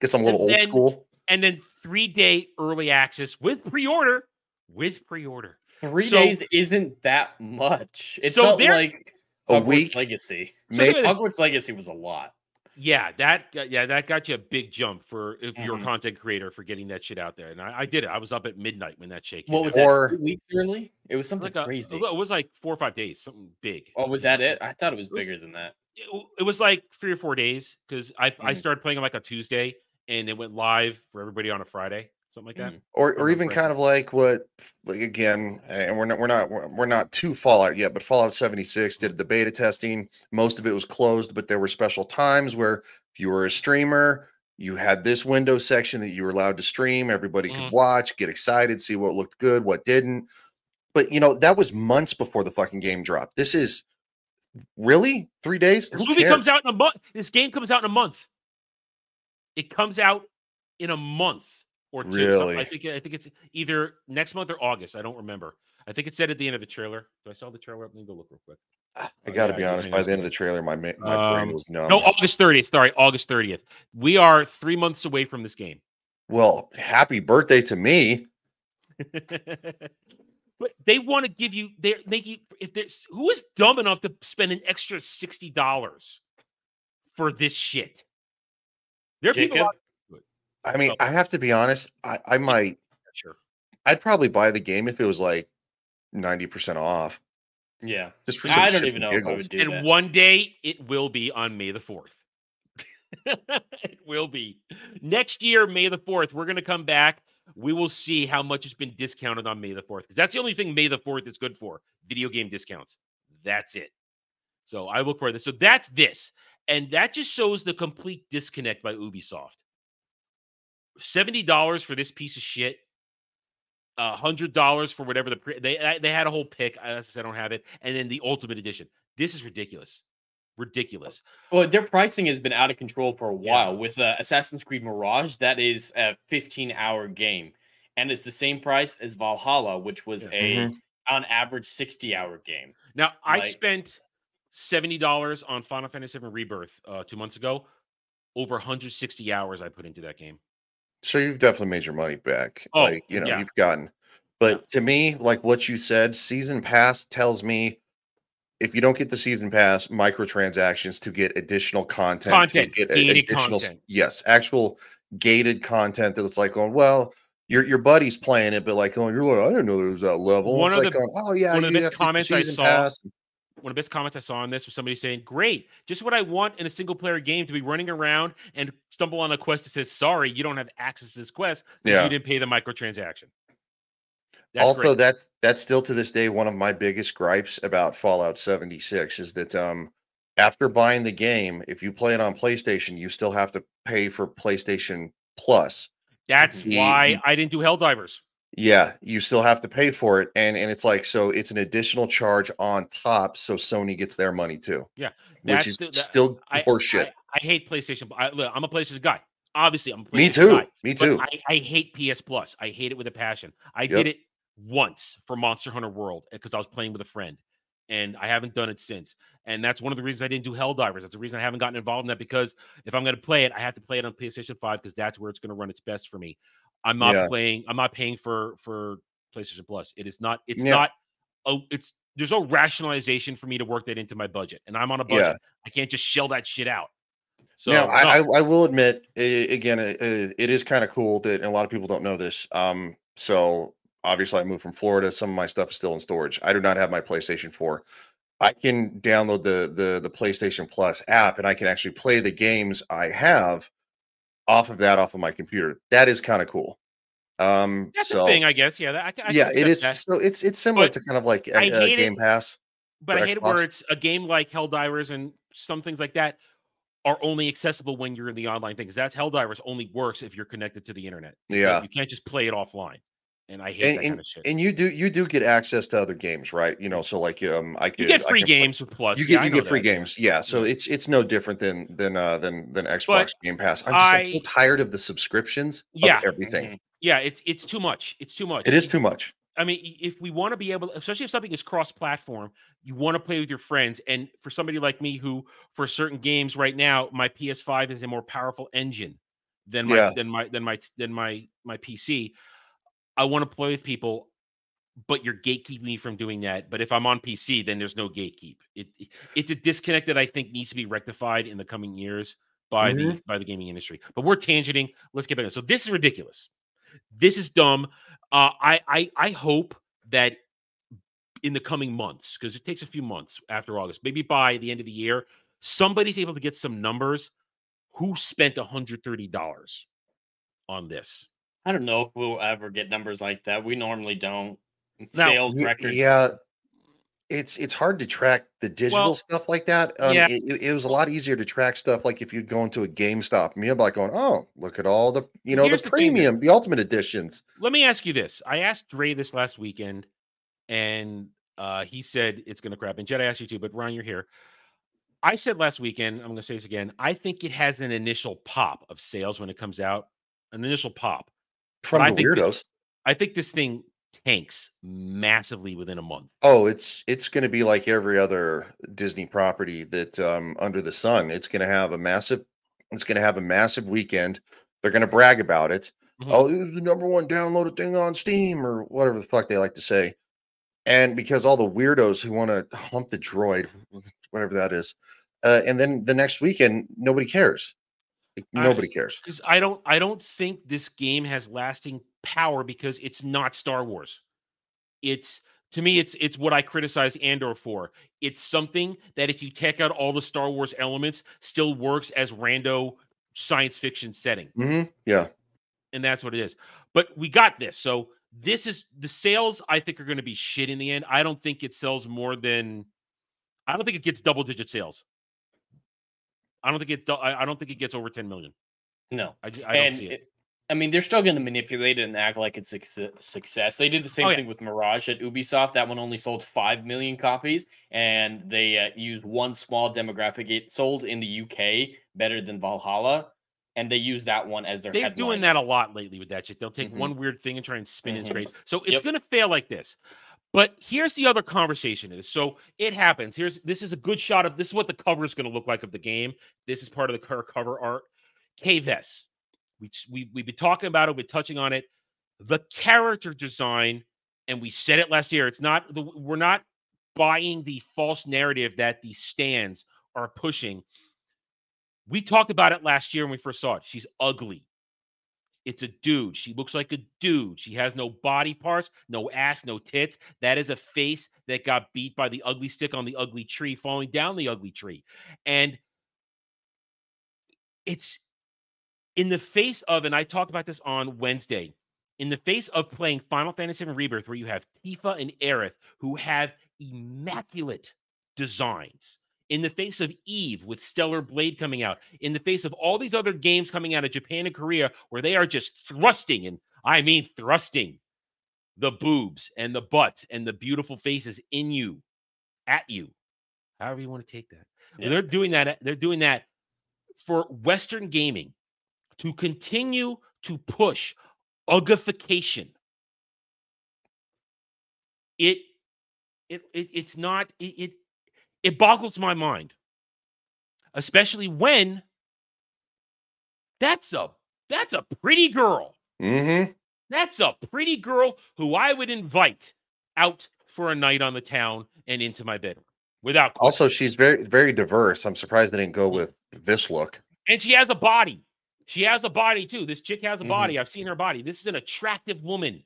guess I'm a little And old then- school. and then three day early access with pre-order with pre-order Three So- days isn't that much. It's So not like A Hogwarts week? Legacy. So look. Hogwarts Legacy was a lot. Yeah that yeah that got you a big jump for if you're a Mhm. content creator for getting that shit out there and i, I did it i was up at midnight when that shit came What was out. Or- that? Two weeks early? It was something like a, crazy. it was like four or five days something big Oh, was that it? I thought it was was- bigger than that. it, it was like three or four days because I, I Mhm. started playing on like a tuesday and it went live for everybody on a friday something like that Mhm. or or even correctly. kind of like what like again and we're not we're not we're we're not too fallout yet but fallout 76 did the beta testing most of it was closed but there were special times where if you were a streamer you had this window section that you were allowed to stream everybody could Mhm. watch get excited see what looked good what didn't but you know that was months before the fucking game dropped this is really three days this Who movie cares? comes out in a month this game comes out in a month it comes out in a month or two. So I think I think it's either next month or August. I don't remember. I think it said at the end of the trailer. Do I saw the trailer? Let me go look real quick. i Oh, gotta yeah, be honest by the end of the trailer my ma- my brain Um, was numb No, August 30th. Sorry, August 30th. We are three months away from this game. well happy birthday to me but they want to give you they're making if there's who is dumb enough to spend an extra sixty dollars for this shit. There are people out I mean, Oh. I have to be honest. I, I might, sure. I'd probably buy the game if it was like ninety percent off, Yeah. just for some I don't even and know if I would do and that. one day it will be on May the 4th. it will be. Next year, May the 4th, we're going to come back. We will see how much has been discounted on May the 4th. Because that's the only thing May the 4th is good for video game discounts. That's it. So I look for this. So that's this. And that just shows the complete disconnect by Ubisoft. $70 for this piece of shit. A hundred dollars for whatever the pre- they they had a whole pick. As I said, I don't have it, and then the ultimate edition. This is ridiculous, ridiculous. Well, their pricing has been out of control for a while. With uh, Assassin's Creed Mirage, that is a 15-hour game, and it's the same price as Valhalla, which was Yeah. a Mhm. on average 60-hour game. Now I spent seventy dollars on Final Fantasy VII Rebirth uh, two months ago. Over 160 hours I put into that game. So you've definitely made your money back. Oh, like you know, yeah. you've gotten. But to me, like what you said, season pass tells me if you don't get the season pass, microtransactions to get additional content, Content, to get additional, content. yes, actual gated content that's like going, well, your your buddy's playing it, but like going, you're like, I didn't know there was that level. One it's of like the- going, oh yeah, one of the best the comments I saw- pass." One of the best comments I saw on this was somebody saying, "Great, just what I want in a single player game to be running around and stumble on a quest that says, sorry, you don't have access to this quest because Yeah. you didn't pay the microtransaction." That's also, great. that's that's still to this day one of my biggest gripes about Fallout 76 is that um after buying the game, if you play it on PlayStation, you still have to pay for PlayStation Plus. that's the- why I didn't do Helldivers. Yeah, you still have to pay for it, and and it's like so it's an additional charge on top, so Sony gets their money too. Yeah, which is the- that- still I, horseshit. I, I hate PlayStation. I, look, I'm a PlayStation guy. Obviously, I'm a PlayStation Me too. guy, Me too. I, I hate PS Plus. I hate it with a passion. I Yep. did it once for Monster Hunter World eh, because I was playing with a friend, and I haven't done it since. And that's one of the reasons I didn't do Hell Helldivers. That's the reason I haven't gotten involved in that because if I'm going to play it, I have to play it on PlayStation Five because that's where it's going to run its best for me. I'm not Yeah. playing. I'm not paying for for PlayStation Plus. It is not. It's Yeah. not. Oh, it's there's no rationalization for me to work that into my budget, and I'm on a budget. Yeah. I can't just shell that shit out. So now, I, no. I, I will admit, again, it is kind of cool that, a lot of people don't know this. Um, so obviously, I moved from Florida. Some of my stuff is still in storage. I do not have my PlayStation 4. I can download the the the PlayStation Plus app, and I can actually play the games I have off of that off of my computer. That is kind of cool. Um, that's so a thing, I guess. Yeah, that, I, I yeah, it is. that. So it's it's similar But to kind of like a, a Game it- Pass. But I hate it where it's a game like Helldivers and some things like that are only accessible when you're in the online thing. Because that's Helldivers only works if you're connected to the internet. Yeah. you can't just play it offline. And I hate and, that and, kind of shit. and you do you do get access to other games, right? You know, so like um, I could you get I free can play- games with Plus. You Yeah, get I you get free that, yeah. games, yeah. So it's it's no different than than uh than than Xbox Game Pass. I'm just I'm so tired of the subscriptions of Yeah. everything. Yeah, it's it's too much. It's too much. It is too much. I mean, if we want to be able, especially if something is cross-platform, you want to play with your friends. And for somebody like me, who for certain games right now, my PS5 is a more powerful engine than my Yeah. than my than my than my my PC. I want to play with people, but you're gatekeeping me from doing that. But if I'm on PC, then there's no gatekeep. It, it- it's a disconnect that I think needs to be rectified in the coming years by the Mhm. by the gaming industry. But we're tangenting. Let's get back. to- So this is ridiculous. This is dumb. Uh, I I I hope that in the coming months, because it takes a few months after August, maybe by the end of the year, somebody's able to get some numbers. Who spent $130 on this? I don't know if we'll ever get numbers like that. We normally don't. Now- Sales records. Yeah, it's it's hard to track the digital Well, stuff like that. Um, yeah. it, it- was a lot easier to track stuff like if you'd go into a GameStop and you're like going, oh, look at all the you know Here's the the thing premium, the ultimate editions. Let me ask you this. I asked Dre this last weekend, and uh, he said it's going to crap. And Jed, I asked you too, but Ron, you're here. I said last weekend, I'm going to say this again. I think it has an initial pop of sales when it comes out, an initial pop. From But I the think thi- weirdos. I think this thing tanks massively within a month. Oh, it's it's going to be like every other Disney property that um under the sun. It's going to have a massive it's going to have a massive weekend. They're going to brag about it. Mhm. Oh, it was the number one downloaded thing on Steam or whatever the fuck they like to say. And because all the weirdos who want to hump the droid, whatever that is, uh, and then the next weekend nobody cares. Like, I- nobody cares. because I don't I don't think this game has lasting power because it's not Star Wars. It's to me it's it's what I criticize Andor for. It's something that if you take out all the Star Wars elements, still works as rando science fiction setting. Mm-hmm. Yeah. And that's what it is. But we got this. So this is the sales I think are going to be shit in the end. I don't think it sells more than I don't think it gets double digit sales. I don't think it. I don't think it gets over 10 million. No. I, I don't and see it. I mean, they're still going to manipulate it and act like it's a success. They did the same Oh, yeah. thing with Mirage at Ubisoft. That one only sold 5 million copies, and they uh, used one small demographic. It sold in the UK better than Valhalla, and they used that one as their They're headline. doing that a lot lately with that shit. They'll take Mhm. one weird thing and try and spin it Mhm. straight. So it's Yep. going to fail like this. But here's the other conversation is so it happens. Here's this is a good shot of this is what the cover is going to look like of the game. This is part of the cover art. Kay Vess. We we we've been talking about it. We're touching on it. The character design, and we said it last year. It's not the we're not buying the false narrative that the stands are pushing. We talked about it last year when we first saw it. She's ugly. It's a dude. She looks like a dude. She has no body parts, no ass, no tits. That is a face that got beat by the ugly stick on the ugly tree, falling down the ugly tree. And it's in the face of, and I talked about this on Wednesday, in the face of playing Final Fantasy VII Rebirth, where you have Tifa and Aerith who have immaculate designs, in the face of Eve with Stellar Blade coming out, in the face of all these other games coming out of Japan and Korea where they are just thrusting, and I mean thrusting the boobs and the butt and the beautiful faces in you, at you, however you want to take that. Yeah. They're doing that. They're doing that for Western gaming to continue to push ugification. It, it, it it's not it, it it boggles my mind, especially when that's a that's a pretty girl. Mm-hmm. That's a pretty girl who I would invite out for a night on the town and into my bedroom without question. Also, she's very very diverse. I'm surprised they didn't go with this look. And she has a body. She has a body too. This chick has a Mhm. body. I've seen her body. This is an attractive woman.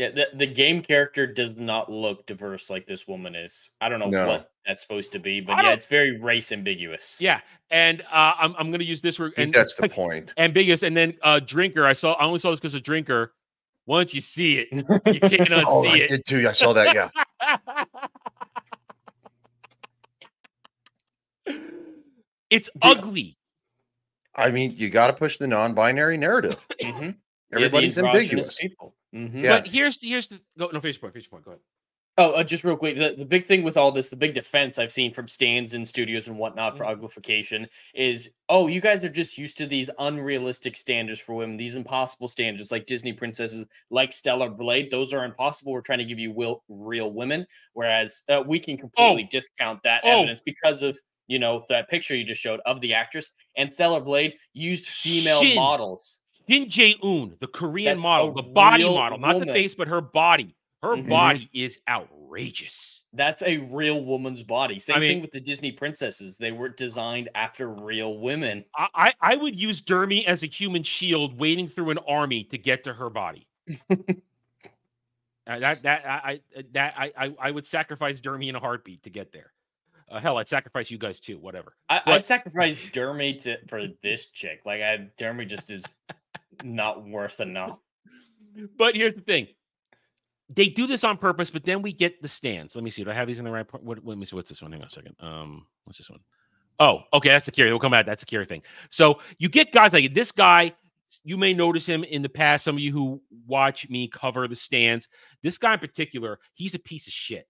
Yeah, the, the game character does not look diverse like this woman is. I don't know No. what that's supposed to be, I but yeah, don't- it's very race ambiguous. Yeah, and uh, I'm I'm gonna use this word. And that's the point. ambiguous. And then uh, drinker. I saw. I only saw this because of drinker. Once you see it, you can't unsee Oh, I it. did too. I saw that. Yeah. it's ugly. I mean, you got to push the non-binary narrative. Mhm. Everybody's yeah, ambiguous. People. Mhm. Yeah. But here's here's the go. No, finish point. Finish point. Go ahead. Oh, uh, just real quick, the, the big thing with all this, the big defense I've seen from stands and studios and whatnot for Mm-hmm. uglification is, oh, you guys are just used to these unrealistic standards for women, these impossible standards, like Disney princesses, like Stellar Blade. Those are impossible. We're trying to give you will, real women, whereas uh, we can completely discount that Oh. evidence because of you know that picture you just showed of the actress and Stellar Blade used female Shin. models. Shin Jae Un, the Korean That's model, the body model, not the face, but her body. Her Mhm. body is outrageous. That's a real woman's body. Same I mean- thing with the Disney princesses. They were designed after real women. I, I I would use Dermy as a human shield, wading through an army to get to her body. Uh, that that I I- that I, I I would sacrifice Dermy in a heartbeat to get there. Uh, hell, I'd sacrifice you guys too. Whatever. I, I'd sacrifice Dermy to, for this chick. Like, I Dermy just is not worth enough. But here's the thing. They do this on purpose, but then we get the stands. Let me see. Do I have these in the right part? What, let me see. What's this one? Hang on a second. Um, what's this one? Oh, okay. That's a Kiri. We'll come back. That's a Kiri thing. So you get guys like this guy. You may notice him in the past. Some of you who watch me cover the stands. This guy in particular, he's a piece of shit.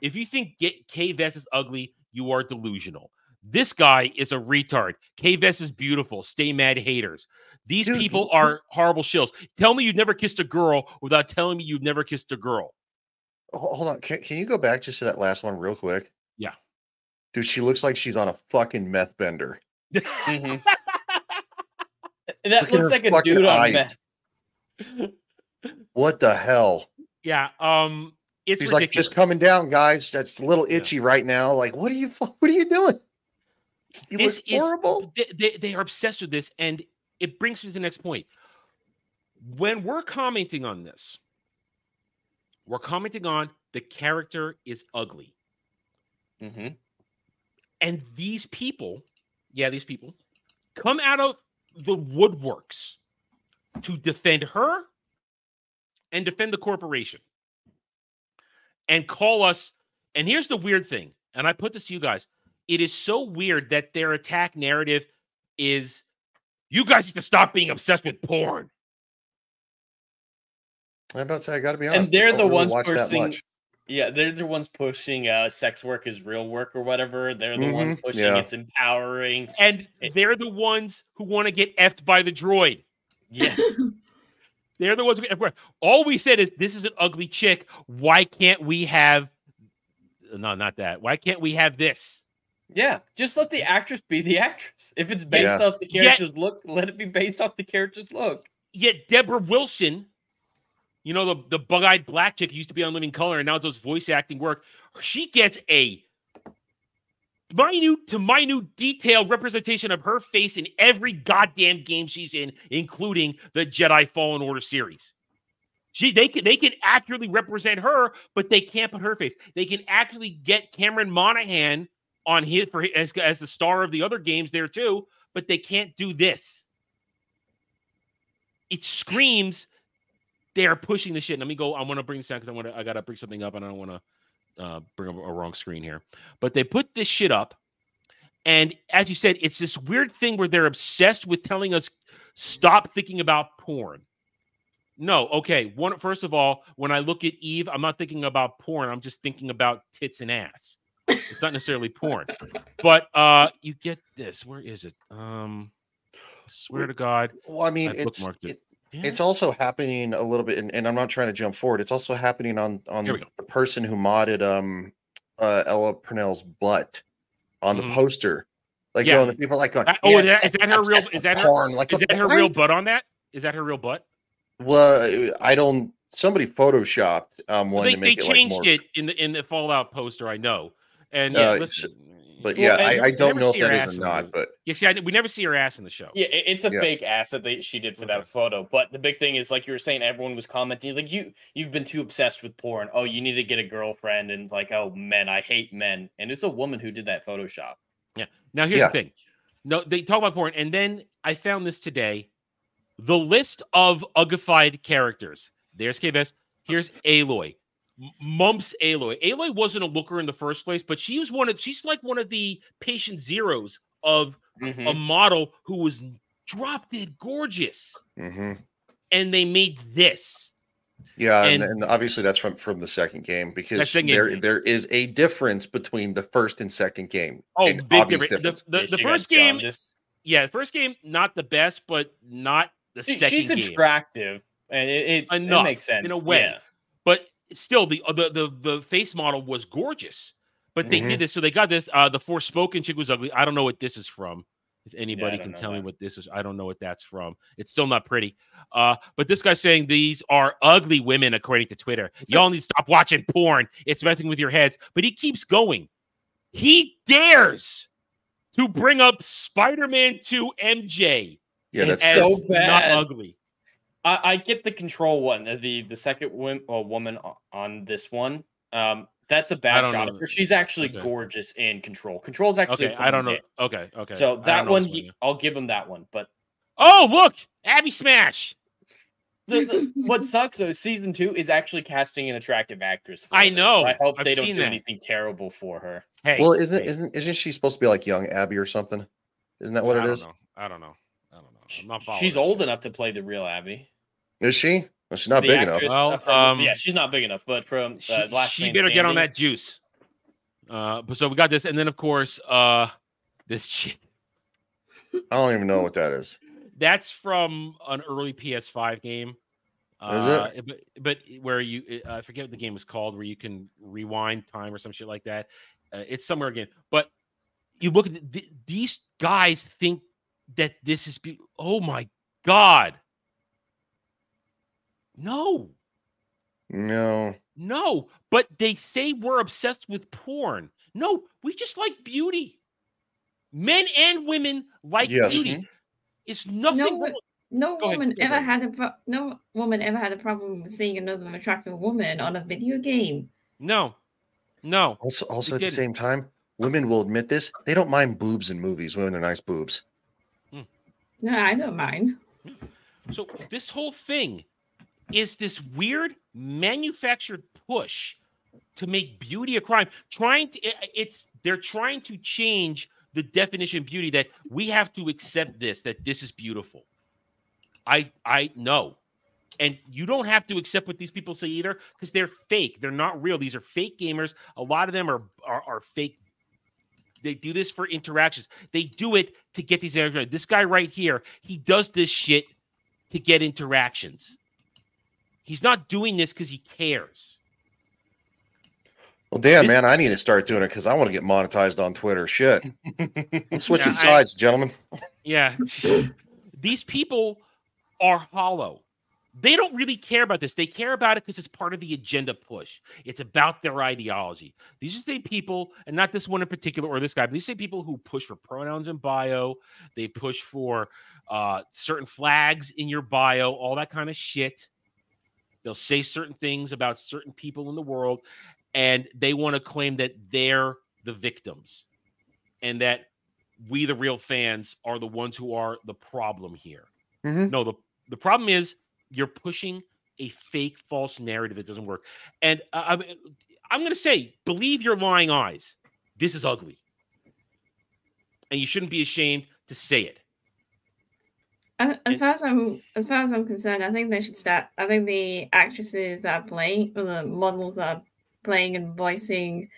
If you think get Kay Vess is ugly, you are delusional. This guy is a retard. Kay Vess is beautiful. Stay mad haters. These Dude, people are horrible shills. Tell me you've never kissed a girl without telling me you've never kissed a girl. Hold on. Can, can you go back just to that last one real quick? Yeah. Dude, she looks like she's on a fucking meth bender. Mhm. That Look looks like a dude on eyes. meth. What the hell? yeah. Um. It's She's like just coming down, guys. That's a little itchy right now. Like, what are you? What are you doing? You this look horrible. They, they, they are obsessed with this, and it brings me to the next point. When we're commenting on this, we're commenting on the character is ugly, hmm and these people, yeah, these people come out of the woodworks to defend her and defend the corporation and call us. And here's the weird thing, and I put this to you guys. It is so weird that their attack narrative is you guys need to stop being obsessed with porn. I'm about to say, I got to be honest. And they're the really ones pushing. Yeah, they're the ones pushing uh, sex work is real work or whatever. They're the ones Mhm, pushing yeah. it's empowering. And It- they're the ones who want to get effed by the droid. Yes. They're the ones who get all we said is this is an ugly chick. Why can't we have no, not that. Why can't we have this? Yeah, just let the actress be the actress. If it's based Yeah. off the Yet- character's look, let it be based off the character's look. Yet Deborah Wilson, you know, the, the bug-eyed black chick who used to be on Living Color and now does voice acting work, she gets a minute to minute detailed representation of her face in every goddamn game she's in, including the Jedi Fallen Order series. She they can they can accurately represent her, but they can't put her face. They can actually get Cameron Monaghan on his for as, as the star of the other games there too, but they can't do this. It screams they are pushing the shit. Let me go. I want to bring this down because I want to. I gotta bring something up, and I don't want to uh, bring up a wrong screen here. But they put this shit up, and as you said, it's this weird thing where they're obsessed with telling us stop thinking about porn. No, okay. One first of all, when I look at Eve, I'm not thinking about porn. I'm just thinking about tits and ass. It's not necessarily porn. But uh you get this. Where is it? Um swear to God. Well, I mean, I've it's bookmarked it. It's also happening a little bit, and, and I'm not trying to jump forward. It's also happening on on Here we go. the person who modded um uh Ella Purnell's butt on Mhm. the poster. Like, Yeah. going, the people are like going, Uh, oh, "Yeah, is that her real? Is that her? porn." Like, is that her real butt on that? Is that her real butt? Well, I don't. Somebody photoshopped um Well, one they to they make it like changed more. it in the in the Fallout poster. I know, and yeah, Uh, listen, But yeah, and I, I don't know if see her that ass is in or not. But Yeah, see, I, we never see her ass in the show. Yeah, it- it's a Yeah. fake ass that they she did for that photo. But the big thing is, like you were saying, everyone was commenting like you you've been too obsessed with porn. Oh, you need to get a girlfriend, and like, oh, men, I hate men. And it's a woman who did that Photoshop. Yeah. Now here's Yeah. the thing. No, they talk about porn, and then I found this today. The list of ugified characters. There's Kay Vess. Here's Aloy. M- Mumps Aloy. Aloy wasn't a looker in the first place, but she was one of she's like one of the patient zeros of Mhm. a model who was drop dead gorgeous. mhm. And they made this. yeah, and, And- and obviously that's from from the second game because second game. there there is a difference between the first and second game. Oh, big obvious difference. The, the, the first game, jaundice. yeah, the first game, not the best, but not the She- second she's game. attractive, and it, it's, enough it makes sense in a way. Yeah. Still, the, uh, the the the face model was gorgeous. But they Mhm. did this, so they got this. Uh, the Forspoken chick was ugly. I don't know what this is from. If anybody don't can tell me what this is, I don't know what that's from. It's still not pretty. Uh, but this guy's saying these are ugly women, according to Twitter. Y'all need to stop watching porn. It's messing with your heads. But he keeps going. He dares to bring up Spider-Man 2 MJ. Yeah, that's so not bad. ugly. I, I get the control one, uh, the the second wom- uh, woman on this one. Um, that's a bad shot. of her. She's actually Okay. gorgeous in control. Control's actually. Okay, I don't know. game. Okay, okay. So that one, he. I'll give him that one. But Oh, look, Abby Smash. the, the, what sucks though, season two is actually casting an attractive actress. For I her, so know. I hope I've they don't do that. anything terrible for her. Hey, well, isn't hey, isn't isn't she supposed to be like young Abby or something? Isn't that what I it don't is? know. I don't know. I don't know. I'm not following She's old shit. enough to play the real Abby. Is she? Well, she's not The big enough. Well, uh, from- um, yeah, she's not big enough. But from She, uh, Last she Man better get on that juice. Uh, but so we got this, and then of course, uh, this shit. I don't even know what that is. That's from an early PS5 game. Is Uh, But, but where you, uh, I forget what the game was called, where you can rewind time or some shit like that. Uh, it's somewhere again. But you look at th- these guys think that this is. Be- oh my god! No, No. no. But they say we're obsessed with porn. No, we just like beauty. Men and women like Yes. beauty. Mm-hmm. It's nothing. No, no Go ahead, woman go ever had a pro- no woman ever had a problem seeing another attractive woman on a video game. No, no. Also, also at the didn't. same time, women will admit this. They don't mind boobs in movies when they're nice boobs. Hmm. No, I don't mind. So this whole thing is this weird manufactured push to make beauty a crime. Trying to i- it's they're trying to change the definition of beauty that we have to accept this that this is beautiful. I I know. And you don't have to accept what these people say either because they're fake. They're not real. These are fake gamers. A lot of them are are, are fake they do this for interactions. They do it to get these interactions. This guy right here, he does this shit to get interactions. He's not doing this because he cares. Well, damn, man, I need to start doing it because I want to get monetized on Twitter. Shit. I'm switching I- sides, gentlemen. Yeah. These people are hollow. they don't really care about this. They care about it because it's part of the agenda push. It's about their ideology. These are the same people, and not this one in particular or this guy, but these same people who push for pronouns in bio. They push for uh, certain flags in your bio, all that kind of shit. They'll say certain things about certain people in the world, and they want to claim that they're the victims and that we, the real fans, are the ones who are the problem here. Mhm. No, the, the problem is you're pushing a fake, false narrative that doesn't work. And uh, I mean, I'm going to say, believe your lying eyes. This is ugly. And you shouldn't be ashamed to say it. As as far as I'm as far as I'm concerned, I think they should start. I think the actresses that are playing, or the models that are playing and voicing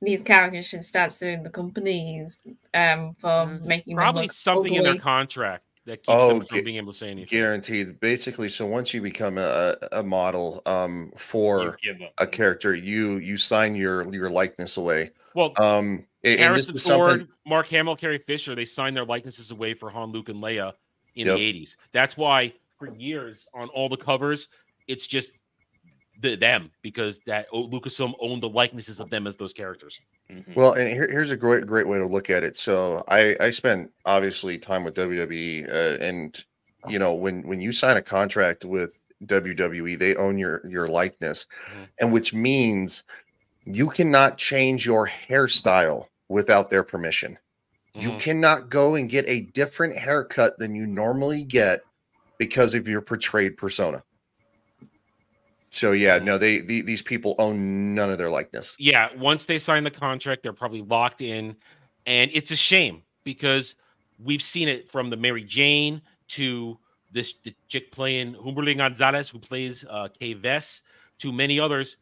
these characters should start suing the companies um, for making them Probably look something in their contract that keeps Oh, them from being able to say anything. guaranteed. Basically, so once you become a, a model um, for a character, you you sign your your likeness away. Well, um, a- and this Harrison is something. Ford, Mark Hamill, Carrie Fisher, they signed their likenesses away for Han, Luke, and Leia in Yep. the 80s. That's why for years on all the covers, it's just the them because that oh, Lucasfilm owned the likenesses of them as those characters. Well, and here, here's a great great way to look at it. So I I spent obviously time with WWE, uh, and you know when when you sign a contract with WWE, they own your your likeness, and which means you cannot change your hairstyle without their permission. You cannot go and get a different haircut than you normally get because of your portrayed persona. So yeah, no, they, the these people own none of their likeness. Yeah, once they sign the contract, they're probably locked in, and it's a shame because we've seen it from the Mary Jane to this the chick playing Humberly Gonzalez, who plays uh, Kay Vess, to many others.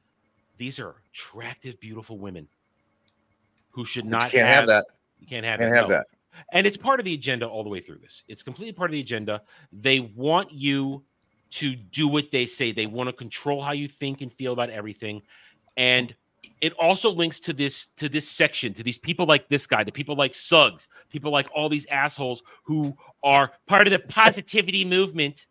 These are attractive, beautiful women who should not can't have that. You can't have Can't it, have no. that. And it's part of the agenda all the way through this. It's completely part of the agenda. They want you to do what they say. They want to control how you think and feel about everything. And it also links to this to this section, to these people like this guy, to people like Suggs, people like all these assholes who are part of the positivity movement.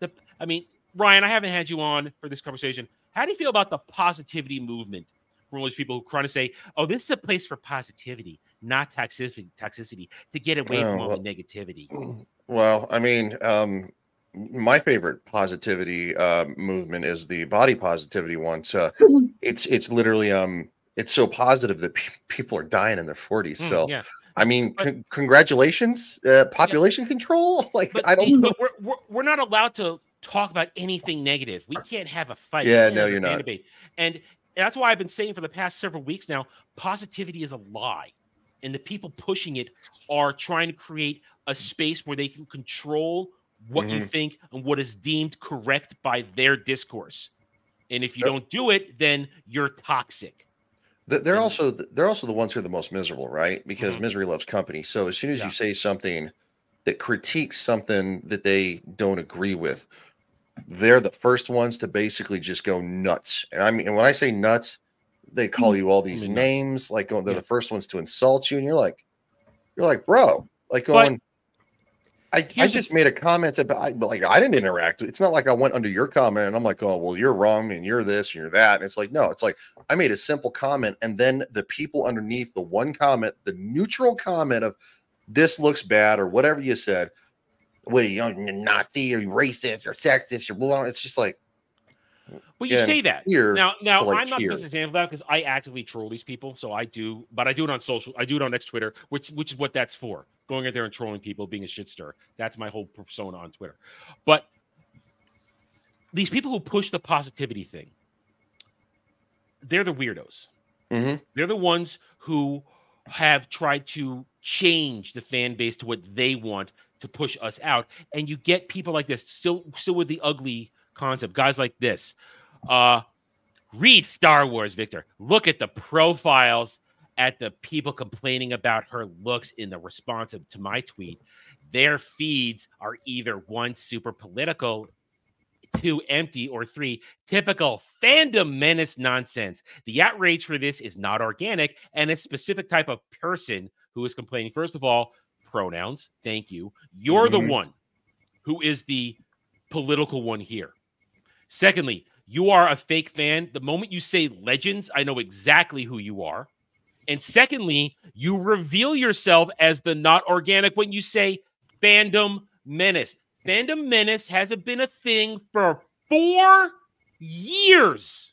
The I mean, Ryan, I haven't had you on for this conversation. How do you feel about the positivity movement? From all these people who trying to say, "Oh, this is a place for positivity, not toxicity, toxicity, to get away Oh, from all well- the negativity." Well, I mean, um, my favorite positivity uh, movement is the body positivity one. So it's it's literally um it's so positive that pe- people are dying in their 40s. Mm, so yeah. I mean, con- congratulations, uh, population control. Like I don't know. But we're, we're, we're not allowed to talk about anything negative. We can't have a fight. Yeah, no, you're not. Debate. And that's why I've been saying for the past several weeks now, positivity is a lie. And the people pushing it are trying to create a space where they can control what you Mhm. think and what is deemed correct by their discourse. And if you don't do it, then you're toxic. They're also they're also the ones who are the most miserable, right? Because Mhm. misery loves company. So as soon as Yeah. you say something that critiques something that they don't agree with, they're the first ones to basically just go nuts. And I mean, and when I say nuts, they call mm-hmm. you all these mean, names. Like oh, they're the first ones to insult you, and you're like, you're like, bro, like But- going. I, I just made a comment about I- but, like I didn't interact. It's not like I went under your comment and I'm like, oh well, you're wrong and you're this and you're that. And it's like, no, it's like I made a simple comment, and then the people underneath the one comment, the neutral comment of this looks bad or whatever you said, what are you, you're Nazi or you racist or sexist or blah. It's just like, Well, you say that now. Now like, I'm not here. best example of that because I actively troll these people. So I do, but I do it on social. I do it on X Twitter, which which is what that's for. Going out there and trolling people, being a shit stir. That's my whole persona on Twitter. But these people who push the positivity thing, they're the weirdos. Mhm. They're the ones who have tried to change the fan base to what they want to push us out. And you get people like this, still still with the ugly concept, guys like this. Uh read Star Wars, Victor. Look at the profiles at the people complaining about her looks in the response to my tweet. Their feeds are either one super political two empty or three typical fandom menace nonsense the outrage for this is not organic and a specific type of person who is complaining first of all pronouns thank you you're Mhm. the one who is the political one here. Secondly, you are a fake fan. The moment you say legends, I know exactly who you are. And secondly, you reveal yourself as the not organic when you say fandom menace. Fandom menace hasn't been a thing for four years.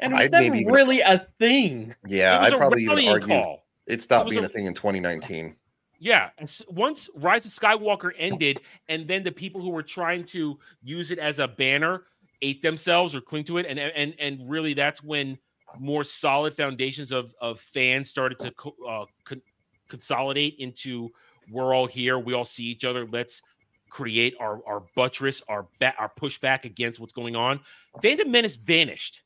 And it's never maybe even- really a thing. Yeah, I'd probably even argue call. it stopped It being a- a thing in 2019. Yeah, and once Rise of Skywalker ended, and then the people who were trying to use it as a banner ate themselves or cling to it, and and and really that's when more solid foundations of of fans started to co- uh, con- consolidate into we're all here, we all see each other. Let's create our our buttress, our ba- our pushback against what's going on. Fandom Menace vanished.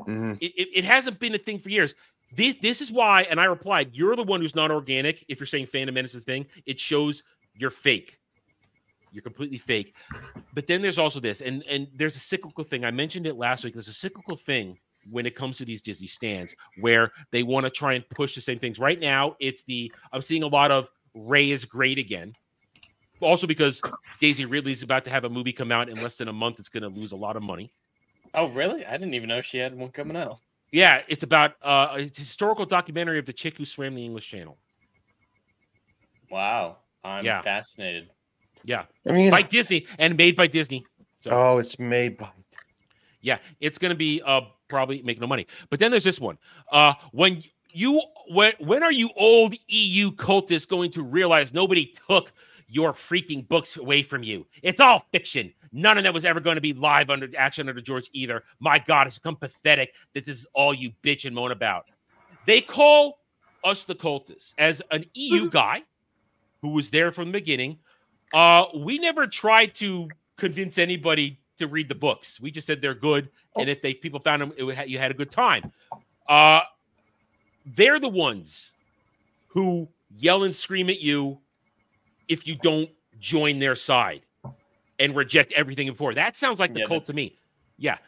Mhm. It, it, it hasn't been a thing for years. This this is why, and I replied, you're the one who's not organic. If you're saying Fandom Menace is a thing, it shows you're fake. You're completely fake. But then there's also this, and and there's a cyclical thing. I mentioned it last week. There's a cyclical thing when it comes to these Disney stands where they want to try and push the same things. Right now, it's the I'm seeing a lot of Rey is great again. Also because Daisy Ridley's about to have a movie come out in less than a month. It's going to lose a lot of money. Oh, really? I didn't even know she had one coming out. Yeah, it's about uh, a historical documentary of the chick who swam the English Channel. Wow. I'm Yeah. fascinated. Yeah, I mean, by Disney and made by Disney. So oh, it's made by. yeah, it's gonna be uh probably make no money. But then there's this one. Uh, when you when when are you old EU cultists going to realize nobody took your freaking books away from you? It's all fiction. None of that was ever going to be live under action under George either. My God, it's become pathetic that this is all you bitch and moan about. They call us the cultists as an EU guy who was there from the beginning. Uh, we never tried to convince anybody to read the books. We just said they're good, and if they people found them, it, you had a good time. Uh, they're the ones who yell and scream at you if you don't join their side and reject everything before. That sounds like the Yeah, cult to me. Yeah,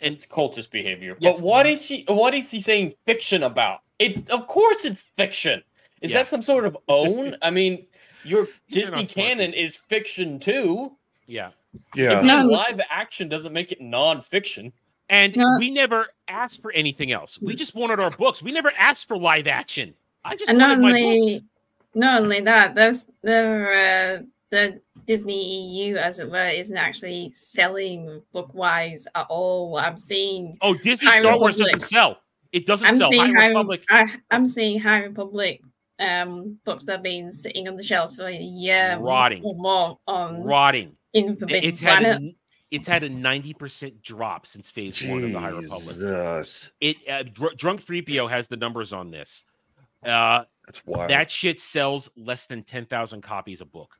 and It's cultist behavior. Yeah. But what is she what is he saying fiction about? It of course it's fiction. Is Yeah. that some sort of own? I mean, your Disney not smart canon is fiction too. yeah. Yeah. Even No. live action doesn't make it non-fiction. And No. we never asked for anything else. We just wanted our books. We never asked for live action. I just And not wanted my only books. Not only that, there's there uh, the Disney EU, as it were, isn't actually selling book wise at all. I'm seeing Oh, Disney High Star Wars Republic. doesn't sell. It doesn't I'm sell. seeing High High Republic. I, I'm seeing High Republic um books that have been sitting on the shelves for a year Rotting. or more on rotting. in It- Forbidden It's had Planet. a, it's had a ninety percent drop since Phase One of the High Republic. Jesus, It uh, Dr- Drunk3PO has the numbers on this. Uh, that's wild. that shit sells less than ten thousand copies a book.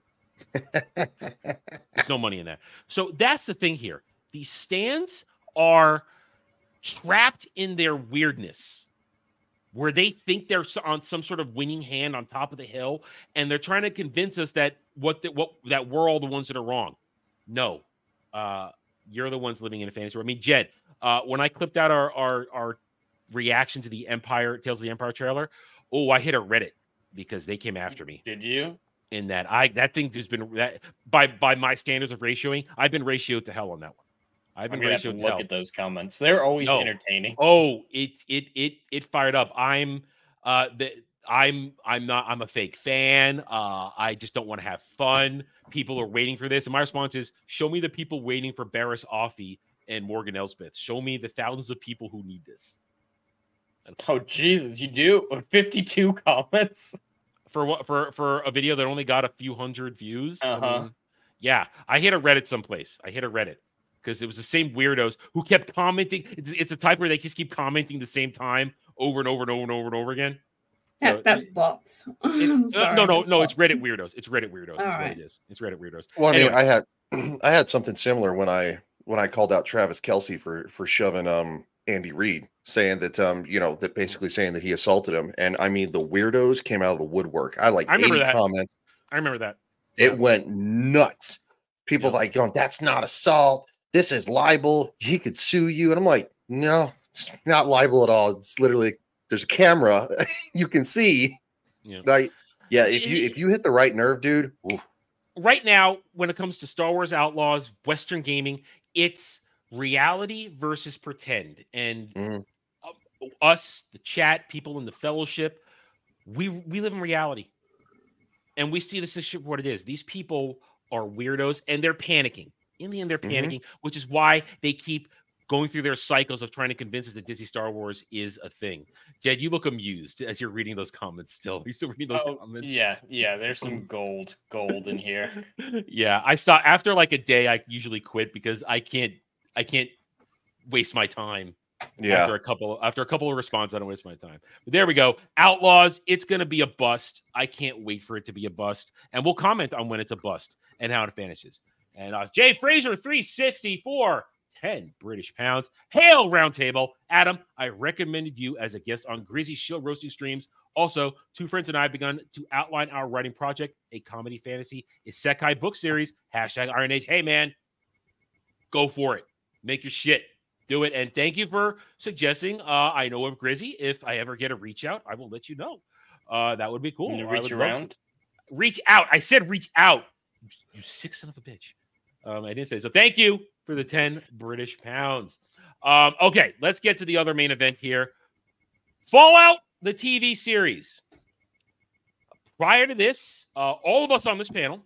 There's no money in that. So that's the thing here. These stands are trapped in their weirdness, where they think they're on some sort of winning hand on top of the hill, and they're trying to convince us that what the, what that we're all the ones that are wrong. No, uh, you're the ones living in a fantasy world. I mean, Jed, uh, when I clipped out our our our reaction to the Empire Tales of the Empire trailer, oh, I hit a Reddit because they came after me Did you? in that I that thing has been that by by my standards of ratioing, I've been ratioed to hell on that one. I've been have to to look hell. at those comments. They're always No. entertaining. Oh, it it it it fired up. I'm uh the I'm I'm not I'm a fake fan. Uh I just don't want to have fun. People are waiting for this. And my response is show me the people waiting for Barris Offee and Morgan Elsbeth. Show me the thousands of people who need this. Oh Jesus, you do 52 comments. For what for for a video that only got a few hundred views. Uh-huh. mean, yeah, I hit a Reddit someplace. I hit a Reddit because it was the same weirdos who kept commenting. It's, it's a type where they just keep commenting the same time over and over and over and over and over again. That- So that's bots. it's, uh, Sorry, no, no, that's no. It's. Reddit weirdos. It's Reddit weirdos. That's what Alright. it is. It's Reddit weirdos. Well, I mean, Anyway. I had I had something similar when I when I called out Travis Kelce for for shoving um Andy Reid, saying that um you know that basically saying that he assaulted him, and I mean the weirdos came out of the woodwork. I like I remember eighty that. comments. I remember that. It went nuts. People Yeah. like going, "That's not assault. This is libel. He could sue you." And I'm like, "No, it's not libel at all. It's literally there's a camera. you can see." Yeah. Like, yeah, if you if you hit the right nerve, dude, oof, right now, when it comes to Star Wars Outlaws, Western gaming, it's reality versus pretend. And Mhm. uh, us, the chat, people in the fellowship, we we live in reality, and we see this shit for what it is. These people are weirdos, and they're panicking. In the end, they're Mhm. panicking, which is why they keep going through their cycles of trying to convince us that Disney Star Wars is a thing. Jed, you look amused as you're reading those comments. Still, you still reading those Oh, comments? yeah, yeah. There's some gold, gold in here. yeah i saw after like a day i usually quit because i can't i can't waste my time Yeah. after a couple after a couple of responses i don't waste my time but there we go outlaws it's going to be a bust i can't wait for it to be a bust and we'll comment on when it's a bust and how it finishes and uh, jay fraser 364 10 british pounds hail roundtable adam i recommended you as a guest on grizzy show roasting streams also, two friends and I have begun to outline our writing project, a comedy fantasy isekai book series. Hashtag Iron Age. Hey, man, go for it. Make your shit. Do it. And thank you for suggesting. Uh, I know of Grizzy. If I ever get a reach out, I will let you know. Uh, that would be cool. gonna reach around? Reach out. I said reach out. You sick son of a bitch. Um, I didn't say so. Thank you for the 10 British pounds. Um, okay, let's get to the other main event here. Fallout, the TV series. Prior to this, uh, all of us on this panel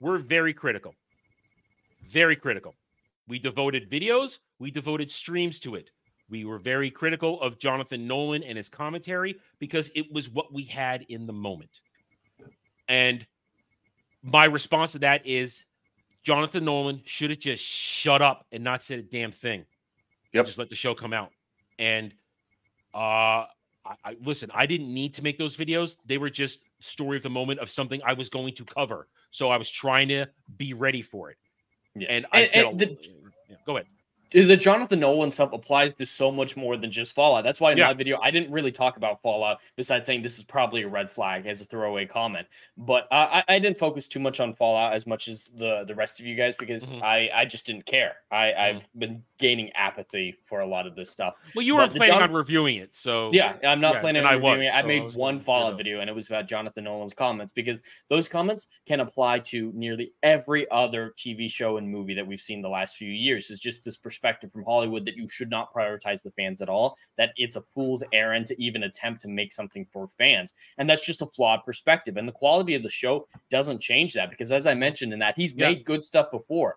were very critical. Very critical. We devoted videos, we devoted streams to it. We were very critical of Jonathan Nolan and his commentary because it was what we had in the moment. And my response to that is Jonathan Nolan should have just shut up and not said a damn thing. Yep. Just let the show come out. And uh I, I listen, I didn't need to make those videos. They were just story of the moment of something I was going to cover. So I was trying to be ready for it. Yeah. And I And- said, and a- the- yeah, go ahead. The Jonathan Nolan stuff applies to so much more than just Fallout. That's why in Yeah. my video I didn't really talk about Fallout besides saying this is probably a red flag as a throwaway comment. But I, I didn't focus too much on Fallout as much as the the rest of you guys because Mhm. I I just didn't care. I I've been gaining apathy for a lot of this stuff. Well, you weren't planning Jon- on reviewing it, so yeah, I'm not yeah, planning on I reviewing was, it. I so made was one gonna- Fallout yeah. video, and it was about Jonathan Nolan's comments because those comments can apply to nearly every other TV show and movie that we've seen the last few years. It's just this perspective from Hollywood that you should not prioritize the fans at all. That it's a fool's errand to even attempt to make something for fans, and that's just a flawed perspective. And the quality of the show doesn't change that because, as I mentioned in that, he's Yeah. made good stuff before.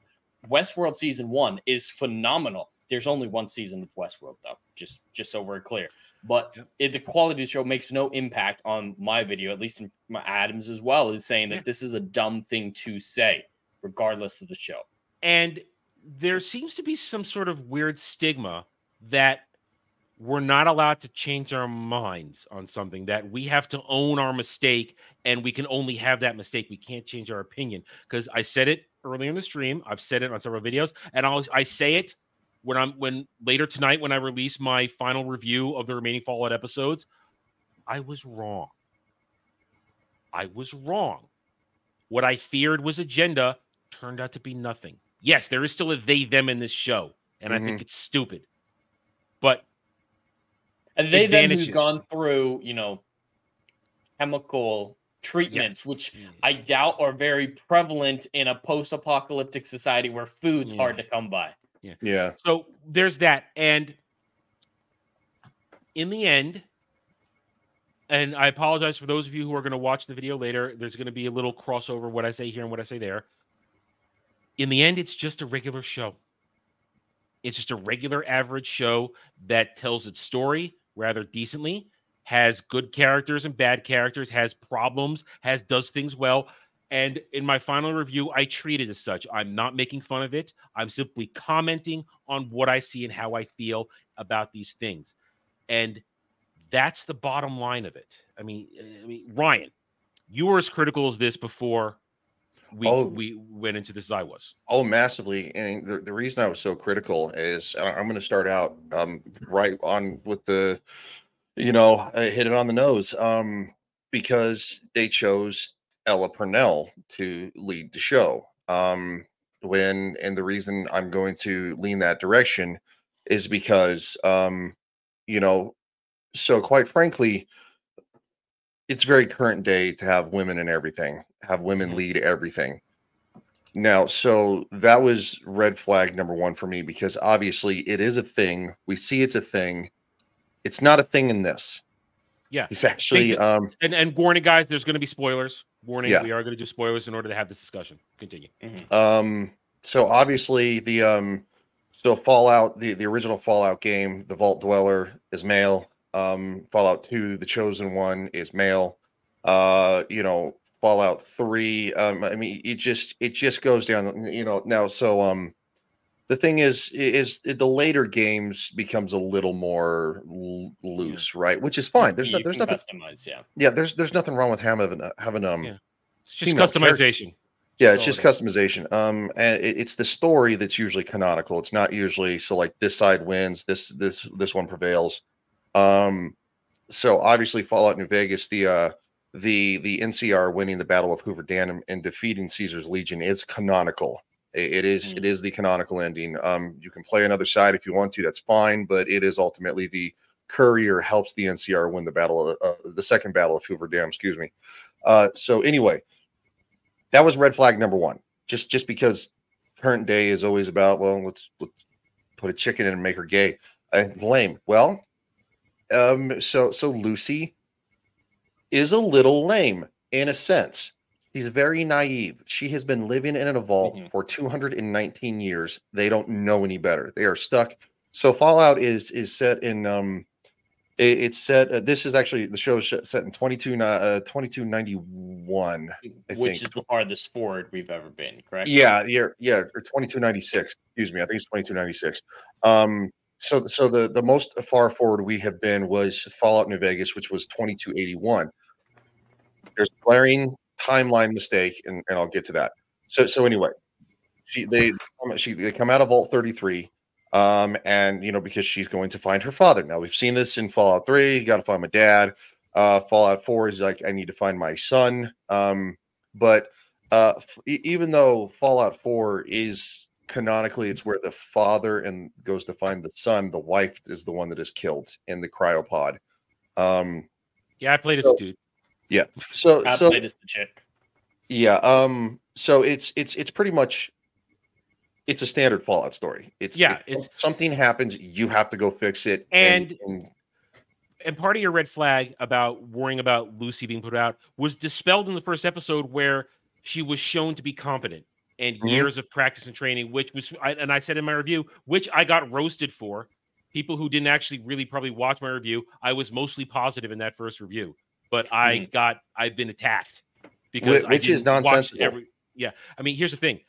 Westworld season one is phenomenal. There's only one season of Westworld though, just just so we're clear. But Yep. if the quality of the show makes no impact on my video, at least in my Adams as well, is saying that Yeah. this is a dumb thing to say, regardless of the show. and there seems to be some sort of weird stigma that we're not allowed to change our minds on something that we have to own our mistake and we can only have that mistake. We can't change our opinion. Because i said it earlier in the stream. I've said it on several videos. And I'll, i say it when i'm when later tonight when i release my final review of the remaining fallout episodes. I was wrong. I was wrong. What i feared was agenda turned out to be nothing yes there is still a they them in this show and i think mm-hmm. it's stupid but And they then who's advantages. gone through, you know, chemical treatments, which mm. I doubt are very prevalent in a post-apocalyptic society where food's Yeah. hard to come by. Yeah. Yeah. So there's that. And in the end, and I apologize for those of you who are going to watch the video later, there's going to be a little crossover what I say here and what I say there. In the end, it's just a regular show. It's just a regular average show that tells its story rather decently, has good characters and bad characters, has problems, has does things well. And in my final review, I treat it as such. I'm not making fun of it. I'm simply commenting on what I see and how I feel about these things. And that's the bottom line of it. I mean, I mean, Ryan, you were as critical as this before we Oh. we went into this as I was. Oh, massively. And the, the reason I was so critical is I'm going to start out um, right on with the, you know, I hit it on the nose um, because they chose Ella Purnell to lead the show. Um, when, and the reason I'm going to lean that direction is because, um, you know, so quite frankly, it's very current day to have women in everything, have women lead everything. Now, so that was red flag number one for me because obviously it is a thing. We see it's a thing. It's not a thing in this. Yeah, It's actually Thank um and and warning, guys. There's going to be spoilers. Warning: Yeah. We are going to do spoilers in order to have this discussion. Continue. Um, so obviously the um, so Fallout, the the original Fallout game, the Vault Dweller is male. Um, Fallout Two, the Chosen One is male. Uh, you know, Fallout Three. Um, I mean, it just it just goes down. You know, now so um, the thing is is the later games becomes a little more l- loose, right? Which is fine. There's no, there's nothing. customize, yeah. Yeah, there's there's nothing wrong with having having um. It's just female character- customization. yeah, it's just customization. Um, and it, it's the story that's usually canonical. It's not usually so like this side wins, this this this one prevails. Um, so obviously Fallout New Vegas, the uh the the NCR winning the Battle of Hoover Dam and, and defeating Caesar's Legion is canonical. I- It is it is the canonical ending. Um, you can play another side if you want to, that's fine, but it is ultimately the courier helps the NCR win the battle of uh, the second battle of Hoover Dam. Excuse me. Uh, so anyway, that was red flag number one. Just just because current day is always about well, let's let's put a chicken in and make her gay. Uh, lame. Well, um, so so Lucy is a little lame in a sense. She's very naive. She has been living in a vault for 219 years. They don't know any better. They are stuck. So Fallout is is set in um it- it's set uh, this is actually the show is set set in 22 uh, 2291 I Which think. is the farthest forward we've ever been, correct? Yeah, yeah, yeah, or 2296. Excuse me. I think it's 2296. Um, so so the the most far forward we have been was Fallout New Vegas, which was 2281. There's a glaring timeline mistake, and, and I'll get to that. So so anyway, she they um, she they come out of Vault 33. Um, and you know, because she's going to find her father. Now we've seen this in Fallout 3, you got to find my dad. Uh, Fallout 4 is like, I need to find my son. Um, but uh f- even though fallout 4 is canonically it's where the father and goes to find the son the wife is the one that is killed in the cryopod um Yeah, I played as So- a dude. yeah so I so played as the chick. yeah um so it's it's it's pretty much it's a standard fallout story it's Yeah, if something happens you have to go fix it And- and and part of your red flag about worrying about Lucy being put out was dispelled in the first episode where she was shown to be competent and Mhm. years of practice and training, which was, I, and I said in my review, which I got roasted for. People who didn't actually really probably watch my review, I was mostly positive in that first review, but I got, I've been attacked because Mm-hmm. which is nonsensical. Every, yeah, I mean, here's the thing: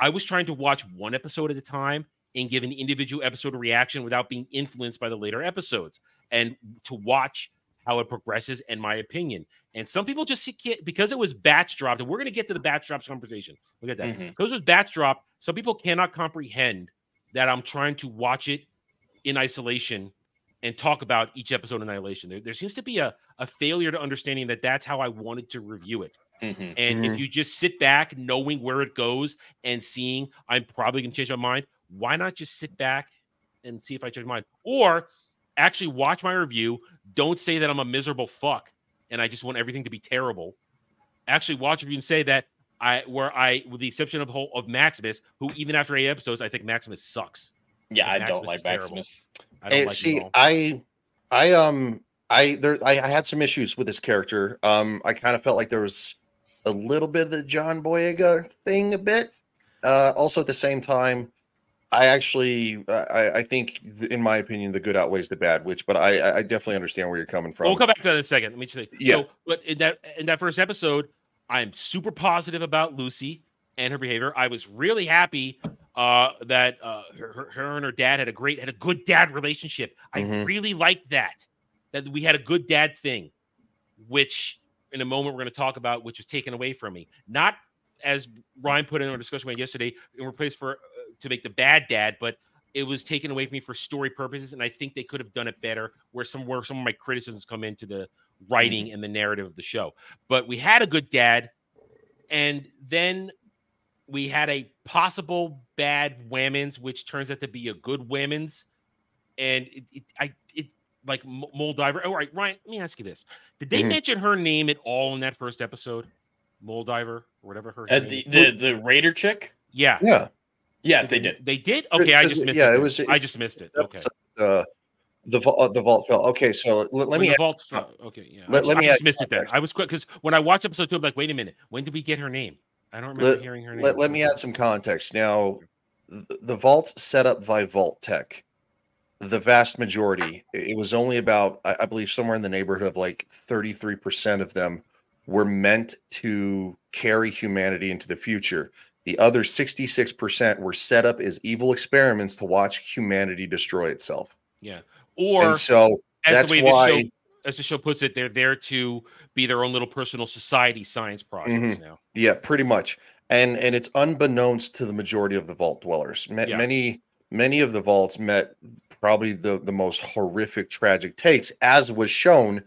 I was trying to watch one episode at a time and give an individual episode a reaction without being influenced by the later episodes and to watch how it progresses and my opinion. And some people just see can't because it was batch dropped, and we're going to get to the batch drops conversation. Look at that. Mhm. Because it was batch dropped, some people cannot comprehend that I'm trying to watch it in isolation and talk about each episode in isolation. There, there seems to be a, a failure to understanding that that's how I wanted to review it. Mhm. And Mhm. if you just sit back knowing where it goes and seeing I'm probably going to change my mind, why not just sit back and see if I change my mind? Or actually watch my review. Don't say that I'm a miserable fuck and I just want everything to be terrible. Actually watch review and say that I where I with the exception of whole of Maximus, who even after eight episodes, I think Maximus sucks. Yeah, I Maximus don't like. Maximus. I don't Eh, like him see at all. i i um i there I, I had some issues with this character um i kind of felt like there was a little bit of the john boyega thing a bit uh also at the same time i actually i i think in my opinion the good outweighs the bad which but i i- definitely understand where you're coming from We'll come back to that in a second. Let me just say, Yeah. So, but in that in that first episode, I'm super positive about Lucy and her behavior. I was really happy uh, that uh, her, her- and her dad had a great, had a good dad relationship. I Mhm. really liked that. That we had a good dad thing, which in a moment we're going to talk about, which was taken away from me. Not as Ryan put in our discussion yesterday, in replace for to make the bad dad, but it was taken away from me for story purposes, and I think they could have done it better. Where some where some of my criticisms come into the writing and the narrative of the show. But we had a good dad, and then we had a possible bad Whammons, which turns out to be a good Whammons, and it, it I it like Mo- Moldaver. All right, Ryan, let me ask you this: Did they Mhm. mention her name at all in that first episode? Moldaver or whatever her Uh, name the, is. the the Raider chick. yeah, Yeah. Yeah, they did. They did. Okay, I just missed yeah, it. it was- I just missed it. Okay. Uh, the vault, uh, the vault fell. Okay, so let, let When me the vault fell- okay, yeah. let- I, let I me just add missed it then. I was quick because when I watched episode two, I'm like, wait a minute, when did we get her name? I don't remember let, hearing her name. let, let me add some context. Now, th- the vault set up by Vault-Tec, the vast majority, it it was only about, I, I believe, somewhere in the neighborhood of like 33% of them were meant to carry humanity into the future. The other 66% were set up as evil experiments to watch humanity destroy itself. Yeah. Or and so as that's the why. show, as the show puts it, they're there to be their own little personal society science projects Mhm. now. Yeah, pretty much. And and it's unbeknownst to the majority of the vault dwellers. Ma- Yeah. Many many of the vaults met probably the the most horrific tragic takes as was shown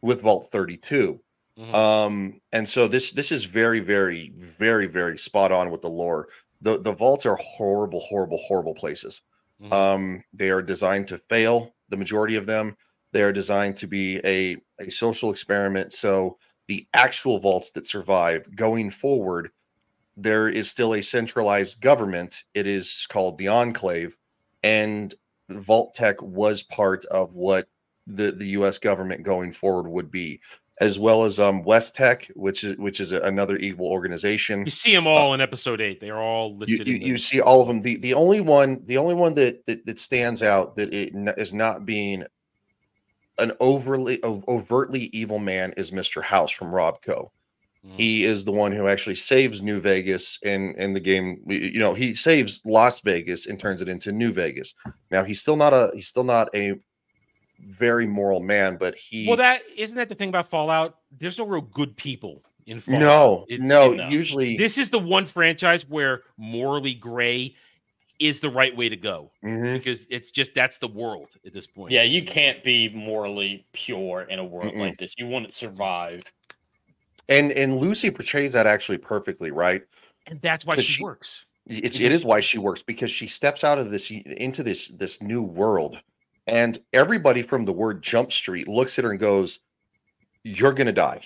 with Vault 32. Mhm. Um and so this this is very very very very spot on with the lore. The the vaults are horrible horrible horrible places. Mhm. Um they are designed to fail, the majority of them. They are designed to be a a social experiment so the actual vaults that survive going forward there is still a centralized government it is called the enclave and Vault-Tec was part of what the the us government going forward would be as well as um West-Tek which is which is a- another evil organization You see them all in episode eight. They're all listed. you, in the, you see all of them the the only one the only one that that, that stands out that it n- is not being an overly o- overtly evil man is mr house from RobCo Mhm. he is the one who actually saves new vegas in in the game you know he saves las vegas and turns it into new vegas now he's still not a he's still not a very moral man but he well, that isn't that the thing about Fallout. There's no real good people in Fallout. no It's- no it- usually This is the one franchise where morally gray is the right way to go Mhm. because it's just that's the world at this point. Yeah, you can't be morally pure in a world Mm-mm. like this. You wouldn't survive. and and lucy portrays that actually perfectly right and that's why she, she- works. it's it is why she works because she steps out of this into this this new world and everybody from the word jump street looks at her and goes you're gonna die.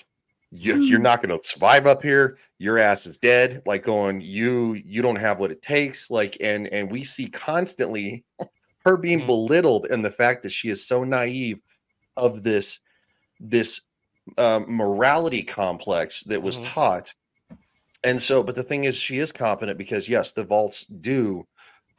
You, you're not gonna survive up here. Your ass is dead. Like going you you don't have what it takes. Like and and we see constantly her being Mhm. belittled and the fact that she is so naive of this this um, morality complex that was Mhm. taught. And so but the thing is she is competent because yes the vaults do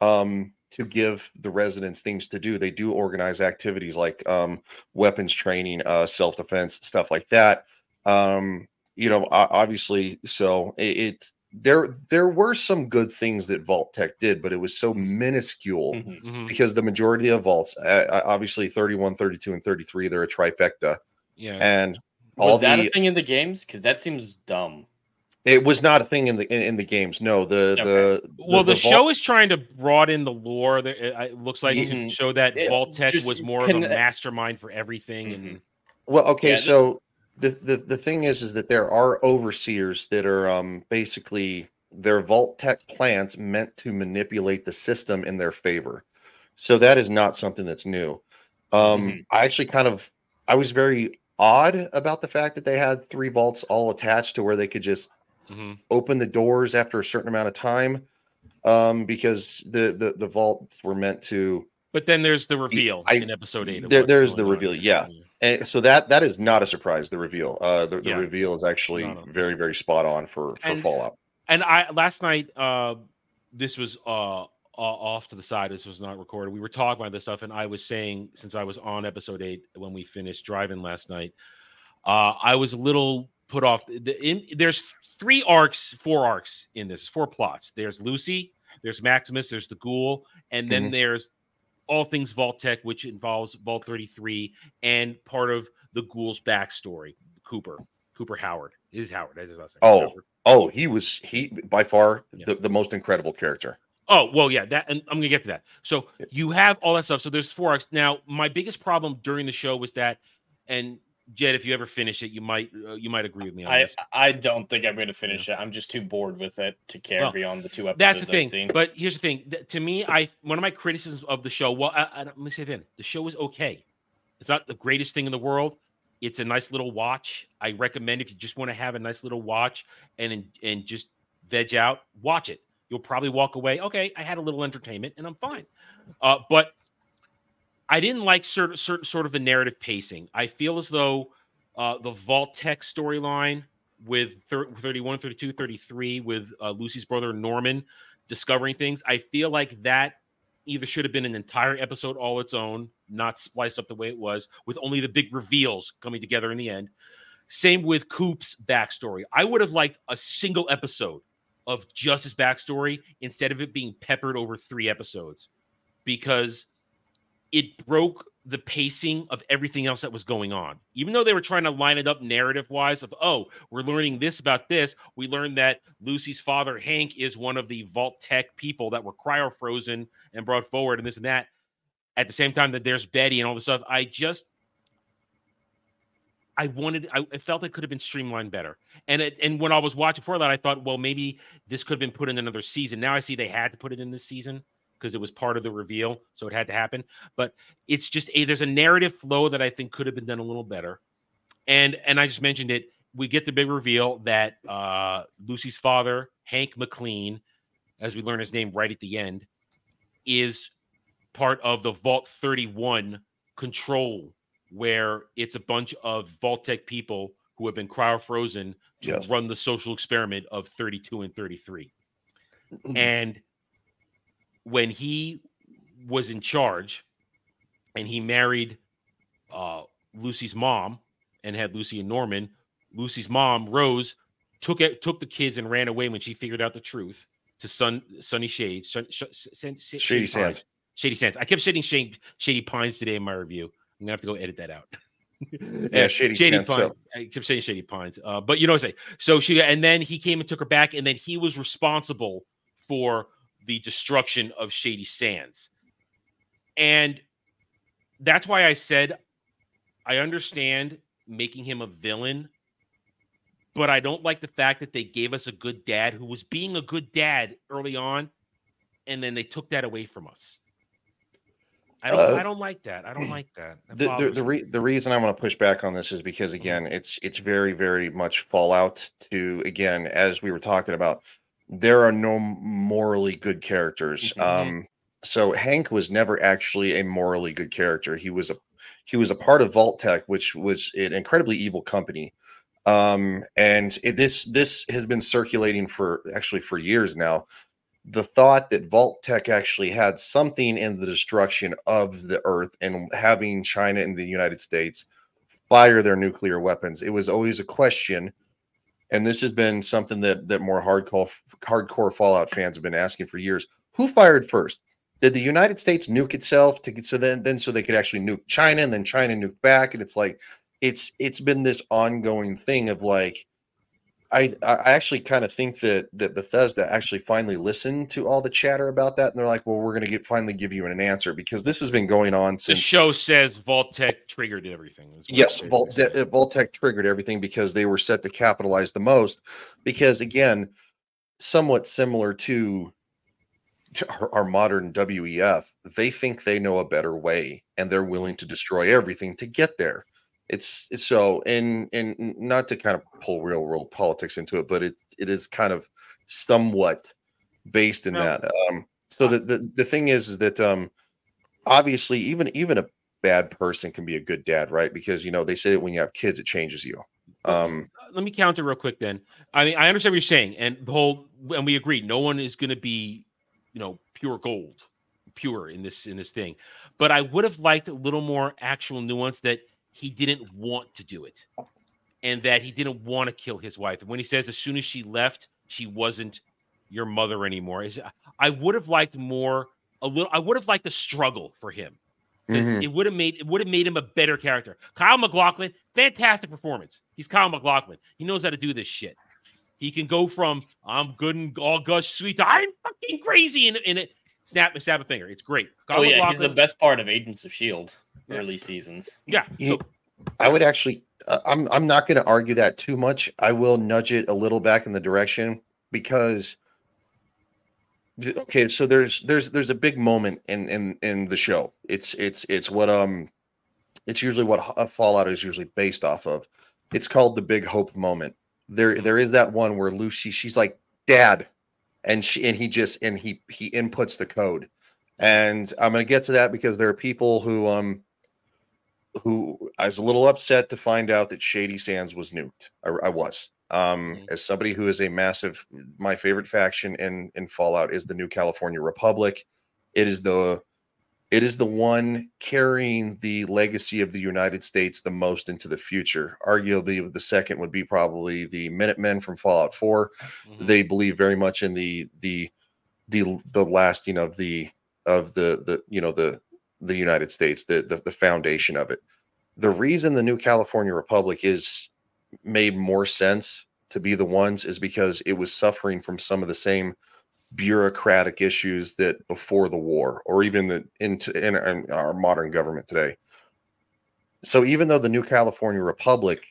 um to give the residents things to do they do organize activities like um weapons training uh self-defense stuff like that um you know obviously so it, it there there were some good things that Vault-Tec did but it was so minuscule Mhm. Mhm. because the majority of vaults uh, uh, obviously 31 32 and 33 they're a trifecta Yeah. and all Was that the a thing in the games? Because that seems dumb. It was not a thing in the in, in the games no the Okay. the well, the, vault- show is trying to broaden the lore. That it, it looks like to Mhm. show that It Vault-Tec was more can- of a mastermind for everything. And Well, okay, Yeah, so the, the the thing is, is that there are overseers that are um basically their Vault-Tec plants meant to manipulate the system in their favor. So that is not something that's new. Um, Mhm. I actually kind of I was very odd about the fact that they had three vaults all attached to where they could just Mhm. open the doors after a certain amount of time. Um, because the the the vaults were meant to but then there's the reveal I- in episode eight. there- there's the reveal, yeah. And so that that is not a surprise. The reveal, uh, the, the Yeah. reveal is actually No, no. very very spot on for for And- Fallout. And I last night, uh, this was uh, off to the side. This was not recorded. We were talking about this stuff, and I was saying since I was on episode eight when we finished driving last night, uh, I was a little put off. The, in, there's three arcs, four arcs in this, four plots. There's Lucy, there's Maximus, there's the Ghoul, and then Mhm. there's all things Vault-Tec, which involves Vault 33 and part of the Ghoul's backstory. Cooper, Cooper Howard is Howard. That's his last name. Oh, oh, he was he by far Yeah. the, the most incredible character. Oh, well, yeah, that and I'm gonna get to that. So you have all that stuff. So there's four arcs. Now, my biggest problem during the show was that, and Jed, if you ever finish it, you might uh, you might agree with me on I this. I don't think I'm going to finish it. I'm just too bored with it to care Well, beyond the two episodes. That's the thing. But here's the thing. Th- to me, I one of my criticisms of the show. Well, I, I, let me say it then. The show is okay. It's not the greatest thing in the world, It's a nice little watch. I recommend if you just want to have a nice little watch and and just veg out, watch it. You'll probably walk away. Okay, I had a little entertainment and I'm fine. Uh, but I didn't like sort of, sort, of the narrative pacing. I feel as though uh, the Vault-Tec storyline with thir- 31, 32, 33 with uh, Lucy's brother Norman discovering things, I feel like that either should have been an entire episode all its own, not spliced up the way it was, with only the big reveals coming together in the end. Same with Coop's backstory. I would have liked a single episode of just his backstory instead of it being peppered over three episodes because it broke the pacing of everything else that was going on. Even though they were trying to line it up narrative wise, of oh, we're learning this about this, we learned that Lucy's father, Hank, is one of the Vault-Tec people that were cryo frozen and brought forward, and this and that. At the same time, that there's Betty and all this stuff. I just, I wanted, I, I felt it could have been streamlined better. And it, and when I was watching for that, I thought, well, maybe this could have been put in another season. Now I see they had to put it in this season because it was part of the reveal, so it had to happen. But it's just a there's a narrative flow that I think could have been done a little better. And and I just mentioned it. We get the big reveal that uh, Lucy's father, Hank McLean, as we learn his name right at the end, is part of the Vault 31 control, where it's a bunch of Vault-Tec people who have been cryo frozen to Yes. run the social experiment of 32 and 33. and when he was in charge and he married uh, Lucy's mom and had Lucy and Norman, Lucy's mom, Rose, took it, took the kids and ran away when she figured out the truth to Sun Sunny Shades, Sun, Sh- Sun- Sh- Shady Pines. Sands. Shady Sands. I kept saying Shady, Shady Pines today in my review. I'm gonna have to go edit that out. Yeah, Shady Sands, Pines. so- I kept saying Shady Pines, uh, but you know what I'm saying. So she, and then he came and took her back, and then he was responsible for the destruction of Shady Sands, and that's why I said I understand making him a villain, but I don't like the fact that they gave us a good dad who was being a good dad early on, and then they took that away from us. I don't. Uh, I don't like that. I don't like that. That the the the, re- the reason I want to push back on this is because again, it's it's very very much fallout to again as we were talking about. There are no morally good characters. Mhm. Um, so Hank was never actually a morally good character. He was a he was a part of Vault-Tec, which was an incredibly evil company. Um, and it, this this has been circulating for actually for years now the thought that Vault-Tec actually had something in the destruction of the Earth and having China and the United States fire their nuclear weapons. It was always a question, and this has been something that that more hardcore hardcore Fallout fans have been asking for years. Who fired first? Did the United States nuke itself to get so then then so they could actually nuke China and then China nuke back? And it's like it's it's been this ongoing thing of like I I actually kind of think that that Bethesda actually finally listened to all the chatter about that, and they're like, "Well, we're going to get finally give you an answer because this has been going on since." The show says Vault-Tec triggered everything. is what it Yes, uh, Vault-Tec triggered everything because they were set to capitalize the most. Because again, somewhat similar to, to our, our modern WEF, they think they know a better way, and they're willing to destroy everything to get there. It's, it's so, and and not to kind of pull real world politics into it, but it it is kind of somewhat based in No. that. Um, so the, the the thing is, is that um, obviously even even a bad person can be a good dad, right? Because you know they say that when you have kids, it changes you. Um, let me counter real quick then. I mean, I understand what you're saying, and the whole and we agree, no one is going to be, you know, pure gold, pure in this in this thing. But I would have liked a little more actual nuance that he didn't want to do it, and that he didn't want to kill his wife. And when he says as soon as she left, she wasn't your mother anymore. Is I would have liked more a little. I would have liked a struggle for him because Mhm. it would have made it would have made him a better character. Kyle MacLachlan, fantastic performance. He's Kyle MacLachlan. He knows how to do this shit. He can go from I'm good and all gush sweet to I'm fucking crazy in, in it. Snap and snap a finger. It's great. Kyle Oh yeah, he's the best part of Agents of Shield early seasons. Yeah, you- I would actually. Uh, I'm I'm not going to argue that too much. I will nudge it a little back in the direction because. Okay, so there's there's there's a big moment in in in the show. It's it's it's what um it's usually what a Fallout is usually based off of. It's called the Big Hope moment. There, there is that one where Lucy, she's like, "Dad," and she and he just and he he inputs the code. And I'm going to get to that because there are people who um who I was a little upset to find out that Shady Sands was nuked. I, I was. Um, Mm-hmm. as somebody who is a massive, my favorite faction in in Fallout is the New California Republic. It is the it is the one carrying the legacy of the United States the most into the future. Arguably, the second would be probably the Minutemen from Fallout 4. They believe very much in the the the the lasting of the of the the you know the the United States, the the, the foundation of it. The reason the New California Republic is made more sense to be the ones is because it was suffering from some of the same bureaucratic issues that before the war or even the into in, in our modern government today so even though the new california republic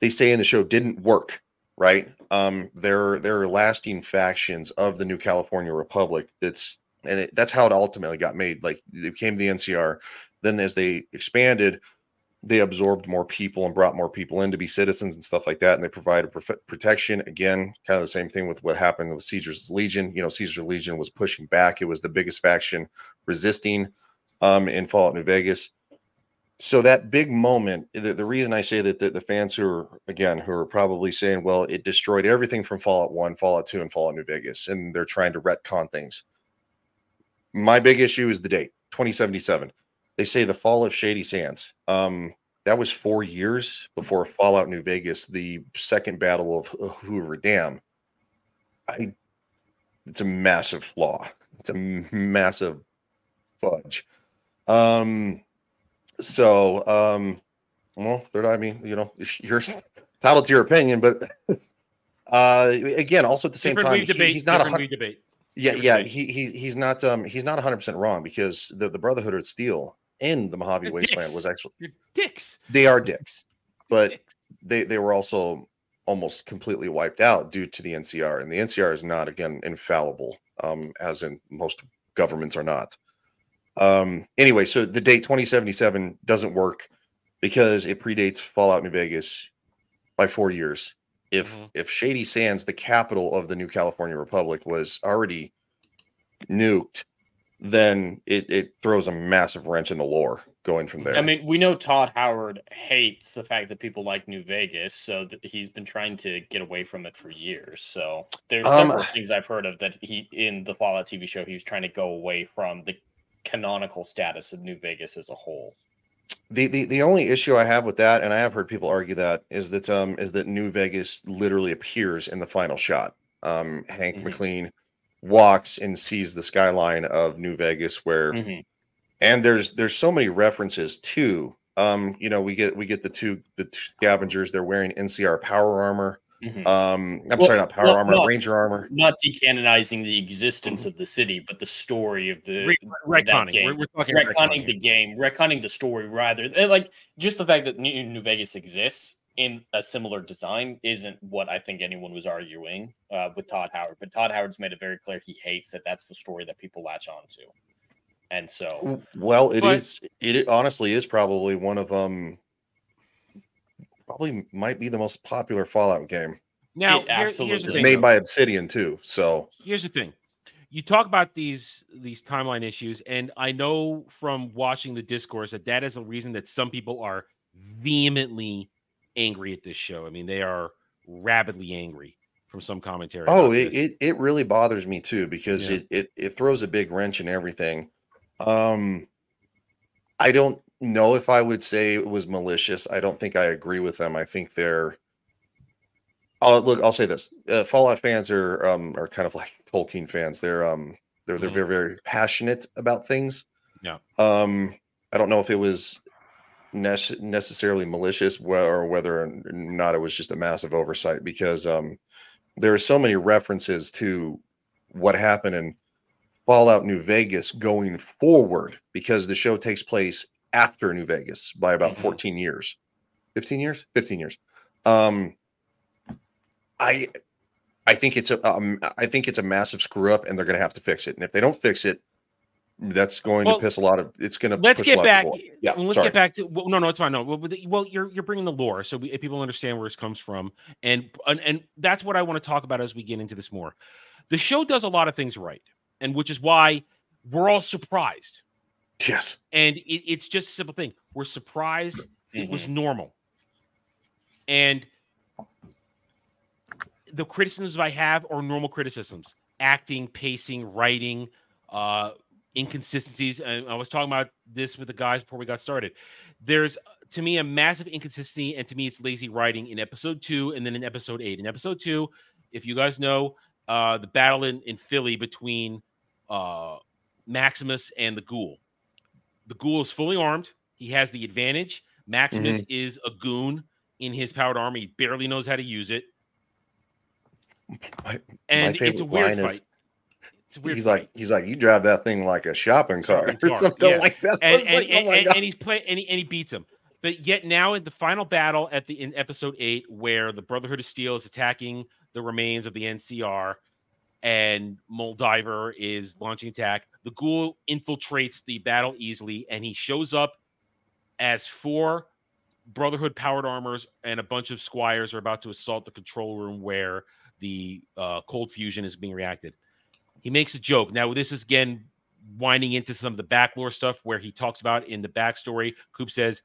they say in the show didn't work right um there there are lasting factions of the new california republic that's and it, that's how it ultimately got made like it became the ncr then as they expanded they absorbed more people and brought more people in to be citizens and stuff like that. And they provided protection. Again, kind of the same thing with what happened with Caesar's Legion. You know, Caesar's Legion was pushing back. It was the biggest faction resisting um, in Fallout New Vegas. So that big moment, the, the reason I say that the, the fans who are again who are probably saying, well, it destroyed everything from Fallout 1, Fallout 2, and Fallout New Vegas, and they're trying to retcon things. My big issue is the date, 2077 they say the fall of Shady Sands. Um, that was four years before Fallout New Vegas, the second battle of Hoover Dam. I, it's a massive flaw. It's a massive fudge. Um, so, um, well, third, I mean, you know, you're entitled to your opinion, but uh, again, also at the same Different time, he- debate, he's not a hundred. debate. Yeah, yeah, he, he he's not um he's not 100 percent wrong because the the Brotherhood of Steel in the Mojave They're Wasteland dicks. was actually They're dicks. they are dicks, but they they were also almost completely wiped out due to the NCR, and the NCR is not again infallible, um, as in most governments are not. Um, anyway, so the date 2077 doesn't work because it predates Fallout New Vegas by four years. If if Shady Sands, the capital of the new California Republic, was already nuked, then it, it throws a massive wrench in the lore going from there. I mean, we know Todd Howard hates the fact that people like New Vegas, so that he's been trying to get away from it for years. So there's Um, several things I've heard of that he in the Fallout TV show he was trying to go away from the canonical status of New Vegas as a whole. The, the the only issue I have with that, and I have heard people argue that, is that um is that New Vegas literally appears in the final shot. Um, Hank Mhm. McLean walks and sees the skyline of New Vegas, where Mhm. and there's there's so many references to um you know we get we get the two the two scavengers they're wearing NCR power armor. Mhm. Um, I'm Well, sorry, not power not- armor, not- Ranger armor. Not decanonizing the existence of the city, but the story of the Re- that retconning. game. We're- we're talking retconning retconning. the game, retconning the story rather like just the fact that New, New Vegas exists in a similar design isn't what I think anyone was arguing uh, with Todd Howard. But Todd Howard's made it very clear he hates that that's the story that people latch onto, and so Well, it But- is. It, it honestly is probably one of um probably might be the most popular Fallout game. Now, It here- here's absolutely the It's thing. made though. by Obsidian too. So here's the thing you talk about these these timeline issues and i know from watching the discourse that that is a reason that some people are vehemently angry at this show i mean they are rabidly angry from some commentary Oh, it, it it really bothers me too because Yeah. it, it it throws a big wrench in everything. Um I don't know if I would say it was malicious. I don't think I agree with them. I think they're I'll look, I'll say this. Uh, Fallout fans are um are kind of like Tolkien fans. They're um they're they're Mhm. very very passionate about things. yeah Um I don't know if it was nece- necessarily malicious or whether or not it was just a massive oversight because um there are so many references to what happened in Fallout New Vegas going forward because the show takes place after New Vegas by about 14 years. 15 years? 15 years. Um I I think it's a um, I think it's a massive screw up and they're going to have to fix it. And if they don't fix it, that's going Well, to piss a lot of. It's going to. let's get back. Yeah, let's sorry. get back to. Well, no, no, it's fine. No, well, you're you're bringing the lore, so we, people understand where this comes from, and, and and that's what I want to talk about as we get into this more. The show does a lot of things right, and which is why we're all surprised. Yes. And it, it's just a simple thing. We're surprised it was normal, and the criticisms I have are normal criticisms: acting, pacing, writing, uh, inconsistencies. And I was talking about this with the guys before we got started. There's to me a massive inconsistency, and to me it's lazy writing in episode two, and then in episode eight. In episode two, if you guys know, uh, the battle in, in Philly between uh, Maximus and the Ghoul. The Ghoul is fully armed. He has the advantage. Maximus mm-hmm. is a goon in his powered armor. He barely knows how to use it. My, And my it's a weird fight. is It's a weird he's fight. like he's like you drive that thing like a shopping cart or something yeah. like that. And, and, like, oh and- my and- and he's play and he, and he beats him. But yet now in the final battle at the in episode eight, where the Brotherhood of Steel is attacking the remains of the NCR, and Moldaver is launching attack, the Ghoul infiltrates the battle easily, and he shows up as four Brotherhood powered armors and a bunch of squires are about to assault the control room where the uh, cold fusion is being reacted. He makes a joke. Now, this is again winding into some of the backlore stuff where he talks about in the backstory. Coop says,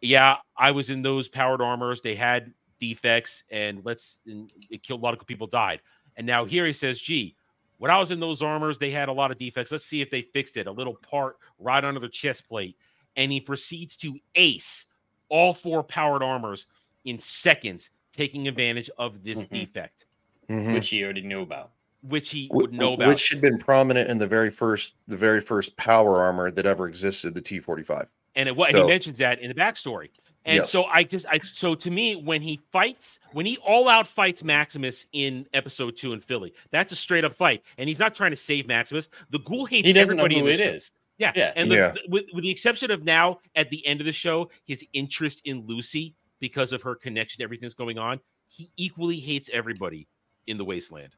"Yeah, I was in those powered armors. They had defects, and let's and it killed a lot of people. Died. And now here he says, "Gee, when I was in those armors, they had a lot of defects. Let's see if they fixed it. A little part right under the chest plate." And he proceeds to ace all four powered armors in seconds, taking advantage of this defect, Mhm. which he already knew about. which he would know about. which had been prominent in the very first the very first power armor that ever existed, the T forty five. And it, what and he mentions that in the backstory. And Yes. so I just I so to me when he fights when he all out fights Maximus in episode two in Philly, that's a straight up fight, and he's not trying to save Maximus. The ghoul hates He doesn't know everybody who in it the show. is. Yeah, Yeah. and the, Yeah. the- with, with the exception of now at the end of the show, his interest in Lucy because of her connection, to everything that's going on, he equally hates everybody in the wasteland.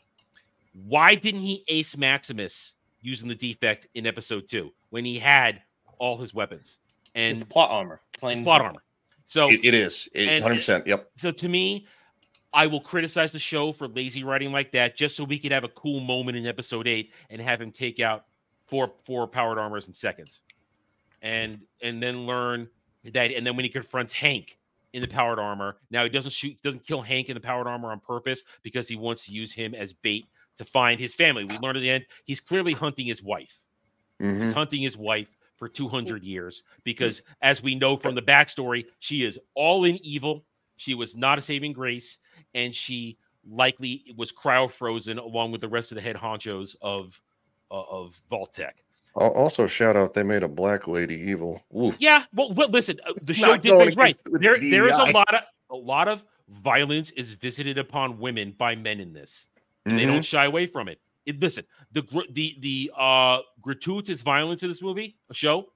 Why didn't he ace Maximus using the defect in episode two when he had all his weapons? And It's plot armor. Plain it's plot simple. armor. So It, it is and- hundred percent. Yep. so to me, I will criticize the show for lazy writing like that, just so we could have a cool moment in episode eight and have him take out four four powered armors in seconds, and and then learn that, and then when he confronts Hank in the powered armor, now he doesn't shoot, doesn't kill Hank in the powered armor on purpose because he wants to use him as bait to find his family. We learn at the end he's clearly hunting his wife. He's Mhm. hunting his wife for 200 years because, as we know from the backstory, she is all in evil. She was not a saving grace, and she likely was cryo frozen along with the rest of the head honchos of uh, of Vault-Tec. Al- Also, shout out they made a black lady evil. Oof. Yeah, well, well listen, uh, the show did going things right. against- with There, there is a lot of a lot of violence is visited upon women by men in this. And They Mhm. don't shy away from it. It listen, the the the uh gratuitous violence in this movie, a show,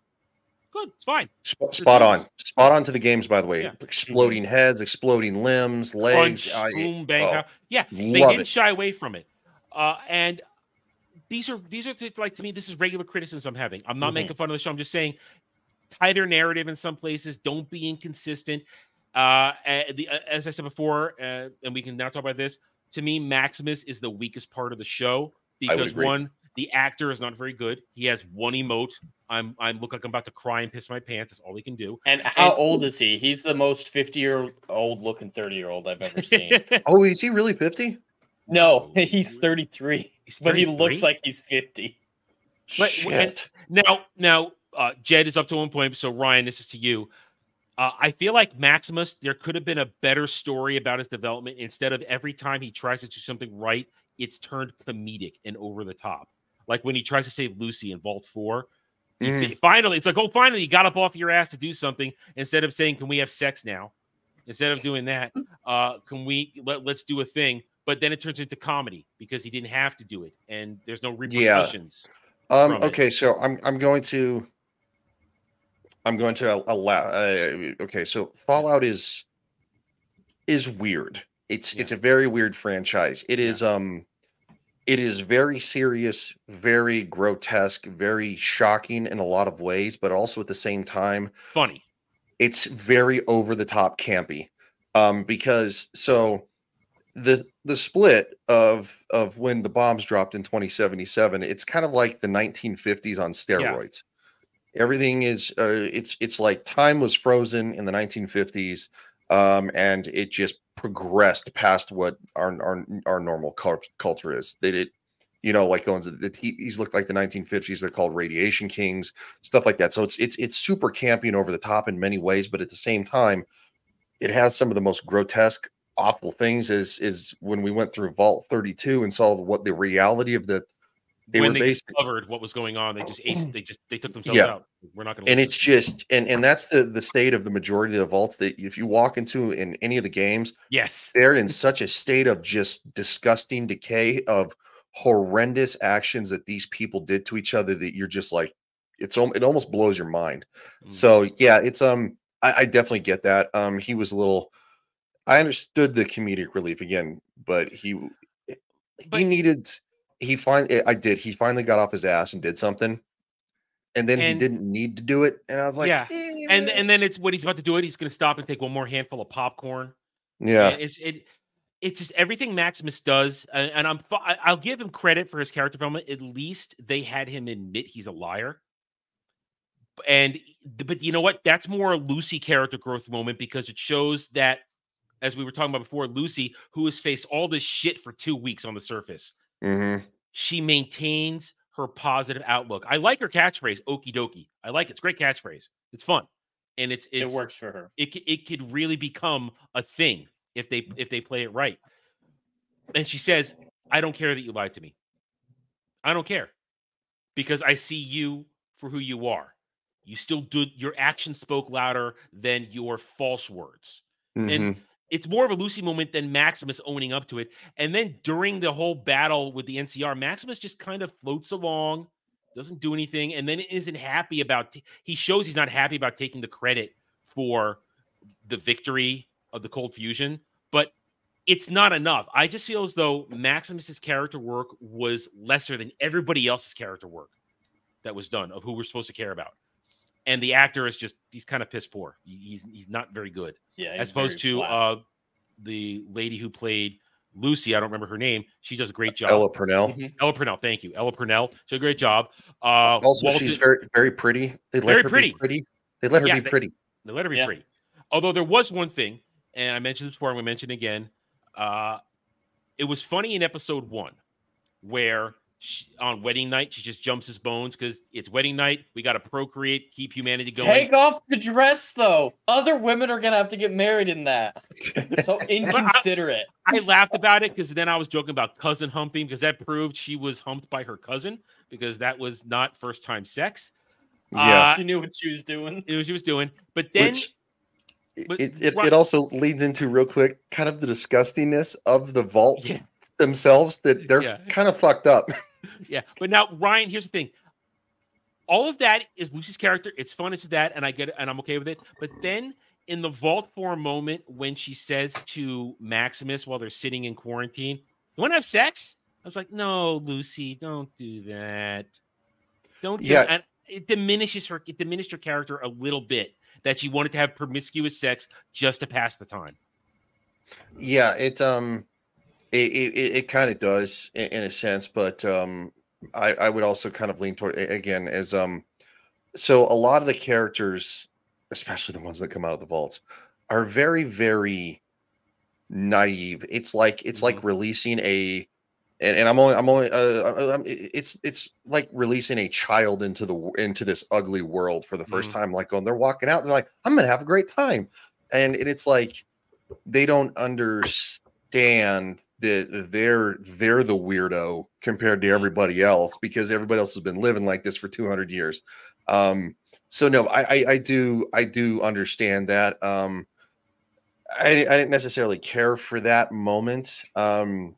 good, it's fine. Sp- spot on. Spot on to the games, by the way. Yeah. Exploding heads, exploding limbs, legs. Punch, I- boom, bang, oh. Yeah, they didn't it. shy away from it. Uh, and these are these are like to me, this is regular criticism I'm having. I'm not Mhm. making fun of the show. I'm just saying tighter narrative in some places. Don't be inconsistent. Uh, the, uh, as I said before, uh, and we can now talk about this. To me, Maximus is the weakest part of the show because one, the actor is not very good. He has one emote. I'm I look like I'm about to cry and piss my pants. That's all he can do. And how old is he? He's the most 50 year old looking 30 year old I've ever seen. Oh, is he really 50? no, he's 33, He's but he looks like he's 50. But and now, now, uh, Jed is up to one point. So Ryan, this is to you. Uh, I feel like Maximus, there could have been a better story about his development. Instead of every time he tries to do something right, it's turned comedic and over the top. Like when he tries to save Lucy in Vault Four. he Mhm. fi- finally, it's like, oh, finally, you got up off your ass to do something. Instead of saying, "Can we have sex now?" Instead of doing that, uh, can we let, let's do a thing? But then it turns into comedy because he didn't have to do it, and there's no Yeah. repercussions. Um. from it. Okay. So I'm I'm going to I'm going to allow. Uh, okay. So Fallout is is weird. It's it's a very weird franchise. It is um it is very serious, very grotesque, very shocking in a lot of ways, but also at the same time, Funny. it's very over the top campy. Um, because so the the split of of when the bombs dropped in 2077, it's kind of like the 1950s on steroids. Everything is uh, it's it's like time was frozen in the 1950s, um, and it just progressed past what our our, our normal culture is. They did, you know, like going to the TVs looked like the 1950s. They're called Radiation Kings, stuff like that. So it's it's it's super campy and over the top in many ways, but at the same time, it has some of the most grotesque, awful things. Is is when we went through Vault 32 and saw what the reality of the they when were they based discovered what was going on, they just aced, they just they took themselves Yeah. out. We're not going to. and it's just and and that's the the state of the majority of the vaults that if you walk into in any of the games yes, they're in such a state of just disgusting decay of horrendous actions that these people did to each other that you're just like it's it almost blows your mind Mm. so yeah it's um I, I definitely get that um he was a little i understood the comedic relief again but he he needed he finally i did he finally got off his ass and did something and then he didn't need to do it and i was like yeah, "Eh, and and then it's when he's about to do it, he's going to stop and take one more handful of popcorn. yeah And it's it. It's just everything Maximus does, and, and I'm I'll give him credit for his character development. At least they had him admit he's a liar. And but you know what? That's more a Lucy character growth moment because it shows that, as we were talking about before, Lucy, who has faced all this shit for two weeks on the surface, hmm she maintains her positive outlook. I like her catchphrase, "Okie dokie." I like it. It's a great catchphrase. It's fun, and it's, It works for her. It it could really become a thing if they if they play it right. And she says, "I don't care that you lied to me. I don't care because I see you for who you are. You still do. Your actions spoke louder than your false words." Mhm. And it's more of a Lucy moment than Maximus owning up to it. And then during the whole battle with the NCR, Maximus just kind of floats along, doesn't do anything, and then isn't happy about. t- he shows he's not happy about taking the credit for the victory of the Cold Fusion, but it's not enough. I just feel as though Maximus's character work was lesser than everybody else's character work that was done of who we're supposed to care about. And the actor is just he's kind of piss poor. He's he's not very good Yeah, as opposed to flat. uh the lady who played Lucy. I don't remember her name. She does a great job. Ella Purnell. Mhm. Ella Purnell. Thank you, Ella Purnell. She did a great job. Uh, also Walter- she's very very pretty they let Very her pretty. be pretty they let her Yeah, be they- pretty They let her be Yeah. pretty. Although there was one thing, and I mentioned this before, I'm going to mention it again. Uh, it was funny in episode one where she, on wedding night she just jumps his bones because it's wedding night. We got to procreate, keep humanity going. Take off the dress, though. Other women are gonna have to get married in that. So inconsiderate. I laughed about it because then I was joking about cousin humping because that proved she was humped by her cousin because that was not first time sex. Yeah. Uh, she knew what she was doing. it was she was doing. But then Which- but it, it, Ri- it also leads into real quick kind of the disgustingness of the vault Yeah. themselves that they're Yeah. kind of fucked up yeah. But now, Ryan, here's the thing. All of that is Lucy's character. It's fun as that, and I get it, and I'm okay with it. But then in the vault for a moment, when she says to Maximus while they're sitting in quarantine, "You want to have sex?" I was like, "No, Lucy, don't do that. Don't." Do Yeah. And it diminishes her. It diminished her character a little bit that she wanted to have promiscuous sex just to pass the time. yeah it um it it, it kind of does in, in a sense but um i i would also kind of lean toward again as um so a lot of the characters especially the ones that come out of the vaults are very very naive it's like it's like releasing a and, and i'm only i'm only uh, uh, it- it's it's like releasing a child into the into this ugly world for the 1st Mhm. time like when they're walking out they're like i'm gonna have a great time. And, and it's like they don't understand that they're they're the weirdo compared to everybody else because everybody else has been living like this for 200 years. Um so no i i, I do i do understand that um I, I didn't necessarily care for that moment um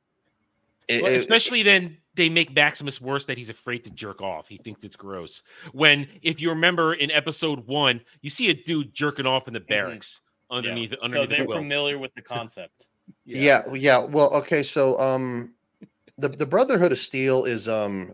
it- Well, it- especially then they make Maximus worse that he's afraid to jerk off. He thinks it's gross. When, if you remember in episode one, you see a dude jerking off in the barracks underneath So underneath they're the quilt. familiar with the concept. yeah. yeah well okay so um the the Brotherhood of Steel is um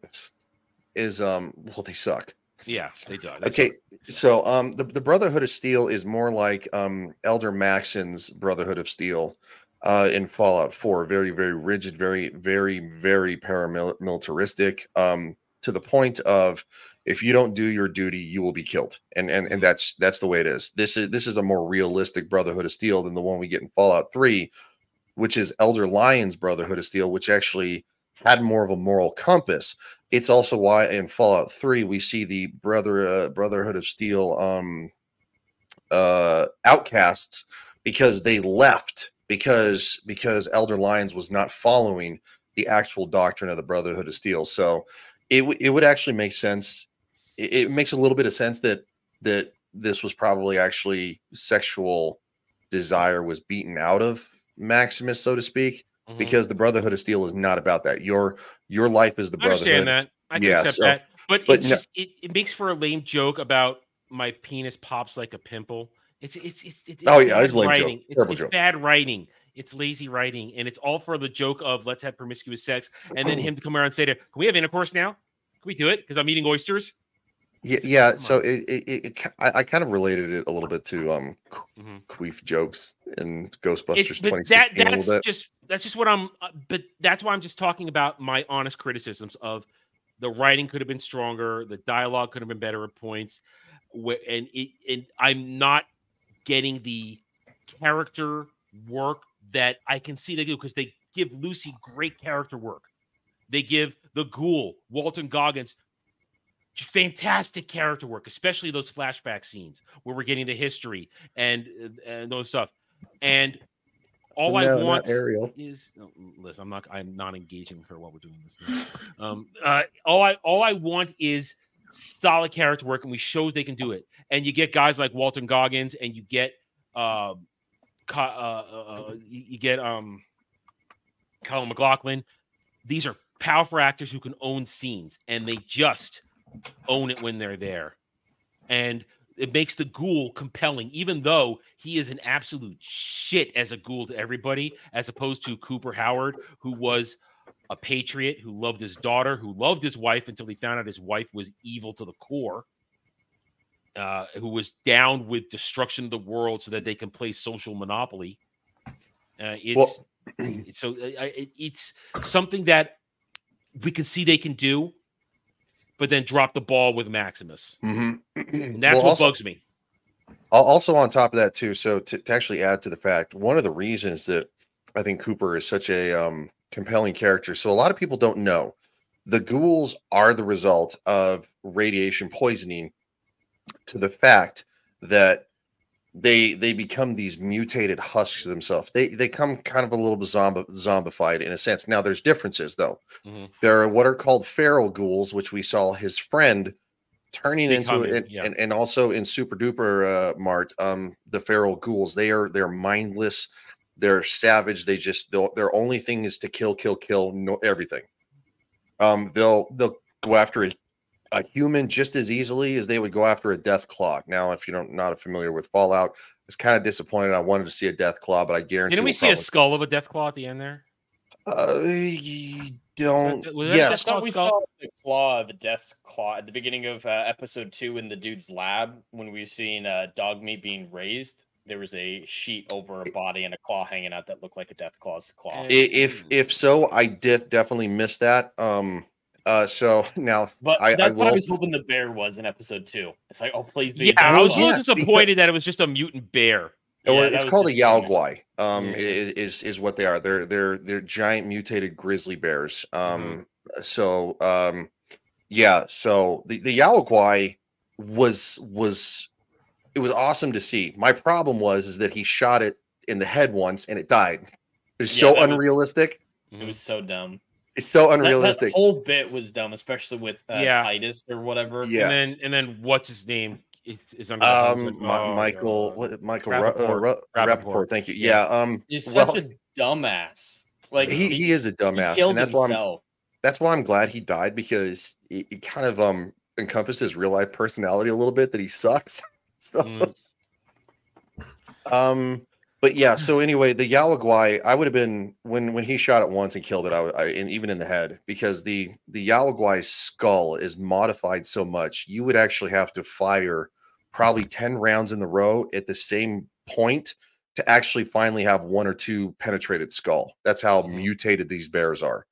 is um well they suck. Yeah, they do. They Okay, so um the, the Brotherhood of Steel is more like um Elder Maxon's Brotherhood of Steel uh in Fallout 4. Very, very rigid, very, very, very paramilitaristic, um, to the point of if you don't do your duty, you will be killed. And and and that's that's the way it is. This is this is a more realistic Brotherhood of Steel than the one we get in Fallout 3, which is Elder Lyons' Brotherhood of Steel, which actually had more of a moral compass. It's also why in Fallout 3 we see the brother uh, Brotherhood of Steel um uh outcasts because they left because because Elder Lyons was not following the actual doctrine of the Brotherhood of Steel. So it it would actually make sense. It, it makes a little bit of sense that that this was probably actually sexual desire was beaten out of Maximus, so to speak, Mhm. because the Brotherhood of Steel is not about that. Your your life is the I Brotherhood. understand that. I can Yeah, accept so- that. But, but it's no- just it, it makes for a lame joke about my penis pops like a pimple. It's it's it's, it's Oh, yeah, bad it's lame joke. writing. It's, Terrible it's joke. bad writing. It's lazy writing, and it's all for the joke of let's have promiscuous sex, and then him to come around and say to, "Can we have intercourse now? Can we do it? Because I'm eating oysters." Yeah, yeah. So it, it, it, I, I kind of related it a little bit to um Mhm. queef jokes in Ghostbusters but that 2016 a that's just that's just what I'm. Uh, but that's why I'm just talking about my honest criticisms of the writing could have been stronger, the dialogue could have been better at points, and it, and I'm not getting the character work that I can see they do because they give Lucy great character work. They give the ghoul Walton Goggins fantastic character work, especially those flashback scenes where we're getting the history and and those stuff. And all No, I want Ariel. is no, listen. I'm not. I'm not engaging with her while we're doing this. Um, uh, all I all I want is solid character work, and we show they can do it. And you get guys like Walton Goggins, and you get um, uh, uh, uh, you, you get um, Colin McLaughlin. These are powerful actors who can own scenes, and they just own it when they're there. And it makes the ghoul compelling, even though he is an absolute shit as a ghoul to everybody, as opposed to Cooper Howard, who was a patriot, who loved his daughter, who loved his wife until he found out his wife was evil to the core, uh, who was down with destruction of the world so that they can play social monopoly. Uh, it's it's- so uh, it- it's something that we can see they can do, but then drop the ball with Maximus. Mhm. And that's Well, what also- bugs me. Also, on top of that, too, so to, to actually add to the fact, one of the reasons that I think Cooper is such a um, compelling character. So, a lot of people don't know the ghouls are the result of radiation poisoning to the fact that they they become these mutated husks themselves. They they come kind of a little bit zombi- zombified in a sense. Now, there's differences though. Mhm. There are what are called feral ghouls, which we saw his friend turning into it, yeah. and, and also in Super Duper uh, Mart, um, the feral ghouls. They are they're mindless, they're savage. They just their only thing is to kill, kill, kill, no everything. Um, they'll they'll go after a, a human just as easily as they would go after a death claw. Now, if you're not familiar with Fallout, it's kind of disappointed. I wanted to see a death claw, but I guarantee Didn't we we'll see a probably- skull of a death claw at the end there? Uh, you don't. Was that- yes. I thought we saw the claw of a death's claw at the beginning of uh, episode two in the dude's lab when we were seeing uh, dog meat being raised. There was a sheet over a body and a claw hanging out that looked like a death claw's claw. If if so, I did definitely missed that. Um. Uh. So now, But I, that's I what I was hoping the bear was in episode two. It's like, oh, please be. Yeah, I was a claw. little yes, because- disappointed that it was just a mutant bear. Well, it's called a disappointing. Yao guai. Um, Yeah. i- i- is is what they are. They're they're they're giant mutated grizzly bears. Um, so um, yeah. So the the Yao guai was was it was awesome to see. My problem was is that he shot it in the head once and it died. It's Yeah, so that was- unrealistic. It was so dumb. It's so unrealistic. That, whole bit was dumb, especially with uh, Yeah. Titus or whatever. Yeah. And then and then what's his name is, is under um, like, Mi- oh, Michael, God. what, Michael Ra- uh, Rappaport. Ra- Rappaport. Rappaport, Thank you. Yeah. Yeah. Um, He's well, such a dumbass. Like he, he is a dumbass, killed and that's why I'm himself. that's why I'm glad he died because it, it kind of um encompasses real life personality a little bit that he sucks. So Mm. um but yeah. So anyway, the Yao guai, I would have been when when he shot it once and killed it. I and even in the head because the the Yao guai's skull is modified so much. You would actually have to fire probably ten rounds in the row at the same point to actually finally have one or two penetrated skull. That's how mutated these bears are.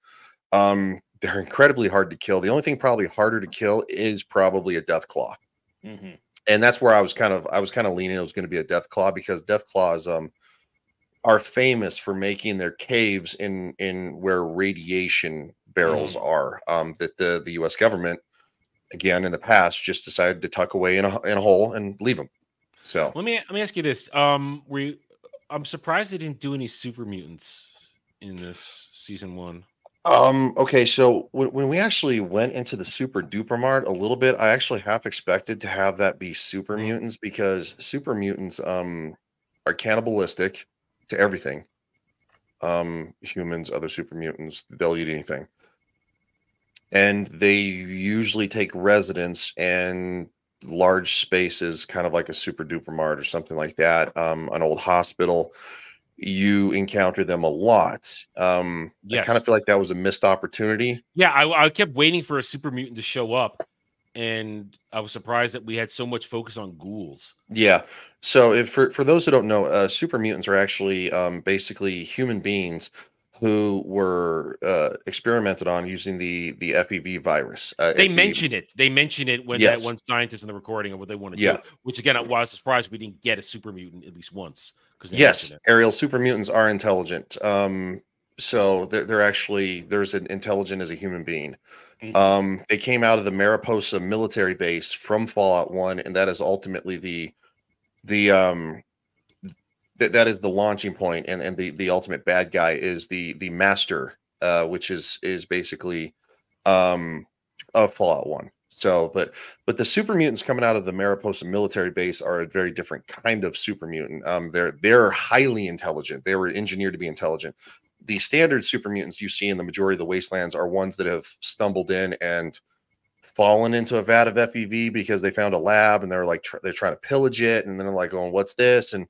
Um, they're incredibly hard to kill. The only thing probably harder to kill is probably a death claw Mhm. And that's where I was kind of I was kind of leaning it was going to be a death claw because death claws um are famous for making their caves in in where radiation barrels are um that the the US government again in the past just decided to tuck away in a in a hole and leave them. So Let me let me ask you this. Um, we I'm surprised they didn't do any super mutants in this season one. Um, okay, so when, when we actually went into the super duper mart a little bit, I actually half expected to have that be super mutants because super mutants um are cannibalistic to everything. Um, humans, other super mutants, they'll eat anything. And they usually take residence in large spaces, kind of like a super duper mart or something like that. Um, an old hospital you encounter them a lot. Um, I kind of feel like that was a missed opportunity. Yeah, I, I kept waiting for a super mutant to show up, and I was surprised that we had so much focus on ghouls. Yeah. So, if for for those who don't know, uh, super mutants are actually um, basically human beings who were uh, experimented on using the the FEV virus. Uh, They the- mention it. They mention it when Yes. that one scientist in the recording of what they want to Yeah. do. Which again, I was surprised we didn't get a super mutant at least once. Because Yes, aerial super mutants are intelligent. Um, so they're, they're actually there's an intelligent as a human being. Um, they came out of the Mariposa military base from Fallout One, and that is ultimately the the um that that is the launching point, and and the the ultimate bad guy is the the master, uh, which is is basically um of Fallout One. So, but but the super mutants coming out of the Mariposa military base are a very different kind of super mutant. Um, they're they're highly intelligent. They were engineered to be intelligent. The standard super mutants you see in the majority of the wastelands are ones that have stumbled in and fallen into a vat of FEV because they found a lab and they're like tr- they're trying to pillage it, and then they're like, "Oh, what's this?" and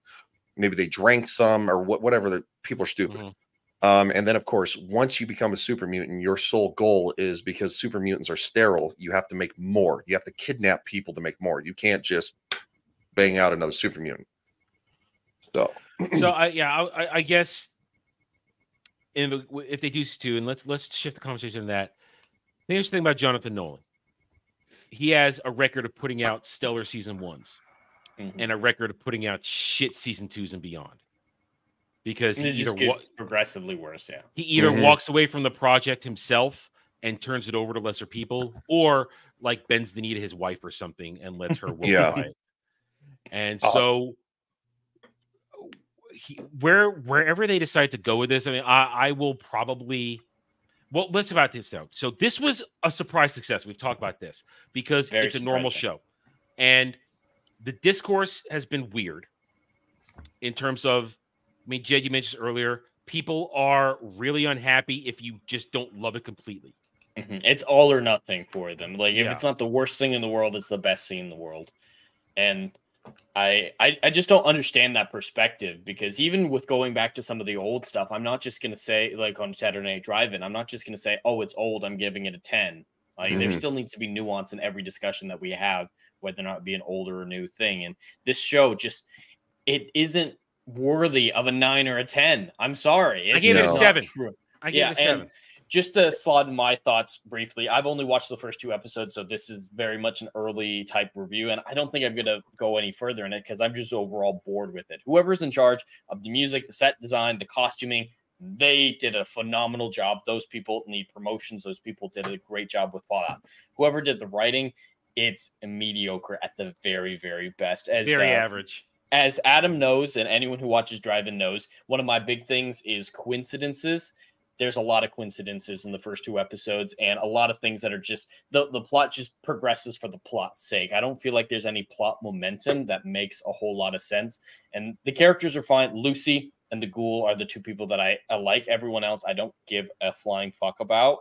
maybe they drank some or what, whatever. People are stupid. Um, and then, of course, once you become a super mutant, your sole goal is because super mutants are sterile, you have to make more. You have to kidnap people to make more. You can't just bang out another super mutant. So, so I yeah, I, I- I guess in the, if they do two, and let's let's shift the conversation to that. The interesting thing about Jonathan Nolan, he has a record of putting out stellar season ones, and a record of putting out shit season twos and beyond. Because And he either just wa- gets progressively worse. Yeah. he either Mhm. walks away from the project himself and turns it over to lesser people, or like bends the knee to his wife or something and lets her work Yeah. by it. And Uh, so he, where wherever they decide to go with this, I mean, I, I will probably. Well, let's about this though. So this was a surprise success. We've talked about this because Very it's a normal show, and the discourse has been weird in terms of. I mean, Jed, you mentioned earlier, people are really unhappy if you just don't love it completely. Mhm. It's all or nothing for them. Like if Yeah. it's not the worst thing in the world, it's the best thing in the world. And I, I I just don't understand that perspective because even with going back to some of the old stuff, I'm not just gonna say like on Saturday Night Drive-In, I'm not just gonna say, oh, it's old, I'm giving it a 10. Like there Mhm. still needs to be nuance in every discussion that we have, whether or not it be an older or new thing. And this show just it isn't worthy of a nine or a 10. I'm sorry. I gave it a seven. true. I gave yeah, it a seven. just to slot in my thoughts briefly, I've only watched the first two episodes, so this is very much an early type review, and I don't think I'm gonna go any further in it because I'm just overall bored with it. Whoever's in charge of the music, the set design, the costuming, they did a phenomenal job. Those people need promotions. Those people did a great job with Fallout. Whoever did the writing, it's mediocre at the very, very best. As Very uh, average. As Adam knows, and anyone who watches Drive-In knows, one of my big things is coincidences. There's a lot of coincidences in the first two episodes, and a lot of things that are just the the plot just progresses for the plot's sake. I don't feel like there's any plot momentum that makes a whole lot of sense, and the characters are fine. Lucy and the Ghoul are the two people that I, I like. Everyone else, I don't give a flying fuck about.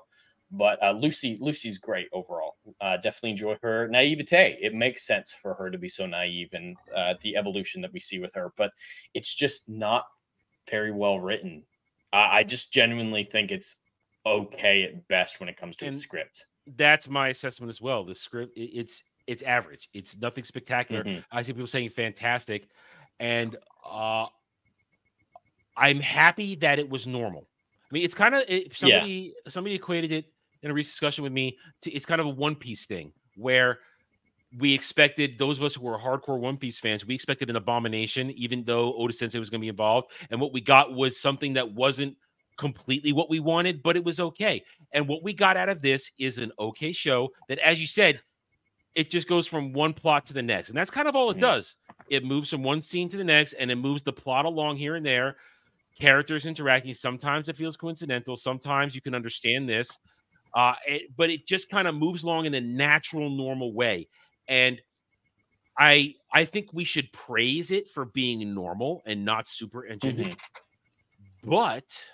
But uh, Lucy, Lucy's great overall. Uh, definitely enjoy her naivete. It makes sense for her to be so naive and uh, the evolution that we see with her, but it's just not very well written. I, I just genuinely think it's okay at best when it comes to And the script. That's my assessment as well. The script, i- it's it's average. It's nothing spectacular. Mhm. I see people saying fantastic, and uh, I'm happy that it was normal. I mean, it's kind of if Yeah. somebody somebody equated it in a recent discussion with me to it's kind of a One Piece thing where we expected those of us who were hardcore One Piece fans, we expected an abomination, even though Oda Sensei was going to be involved, and what we got was something that wasn't completely what we wanted, but it was okay. And what we got out of this is an okay show that, as you said, it just goes from one plot to the next. And that's kind of all it Mhm. does. It moves from one scene to the next and it moves the plot along here and there. Characters interacting. Sometimes it feels coincidental. Sometimes you can understand this. Uh, it- but it just kind of moves along in a natural, normal way. And I I think we should praise it for being normal and not super engineered. But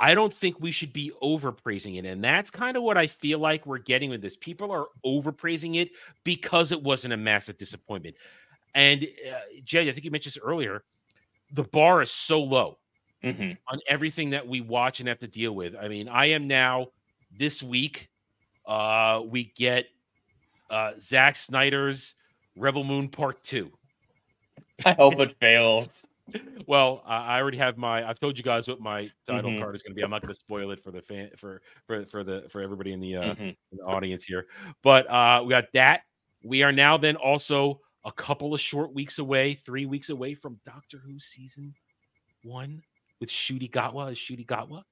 I don't think we should be overpraising it. And that's kind of what I feel like we're getting with this. People are overpraising it because it wasn't a massive disappointment. And uh, Jay, I think you mentioned this earlier. The bar is so low Mhm. on everything that we watch and have to deal with. I mean, I am now this week. Uh, we get uh, Zack Snyder's Rebel Moon Part Two. I hope it fails. Well, I I already have my. I've told you guys what my title Mhm. card is going to be. I'm not going to spoil it for the fan for for for the for everybody in the uh, Mhm. in the audience here. But uh, we got that. We are now then also a couple of short weeks away, three weeks away from Doctor Who season one with Ncuti Gatwa as Ncuti Gatwa.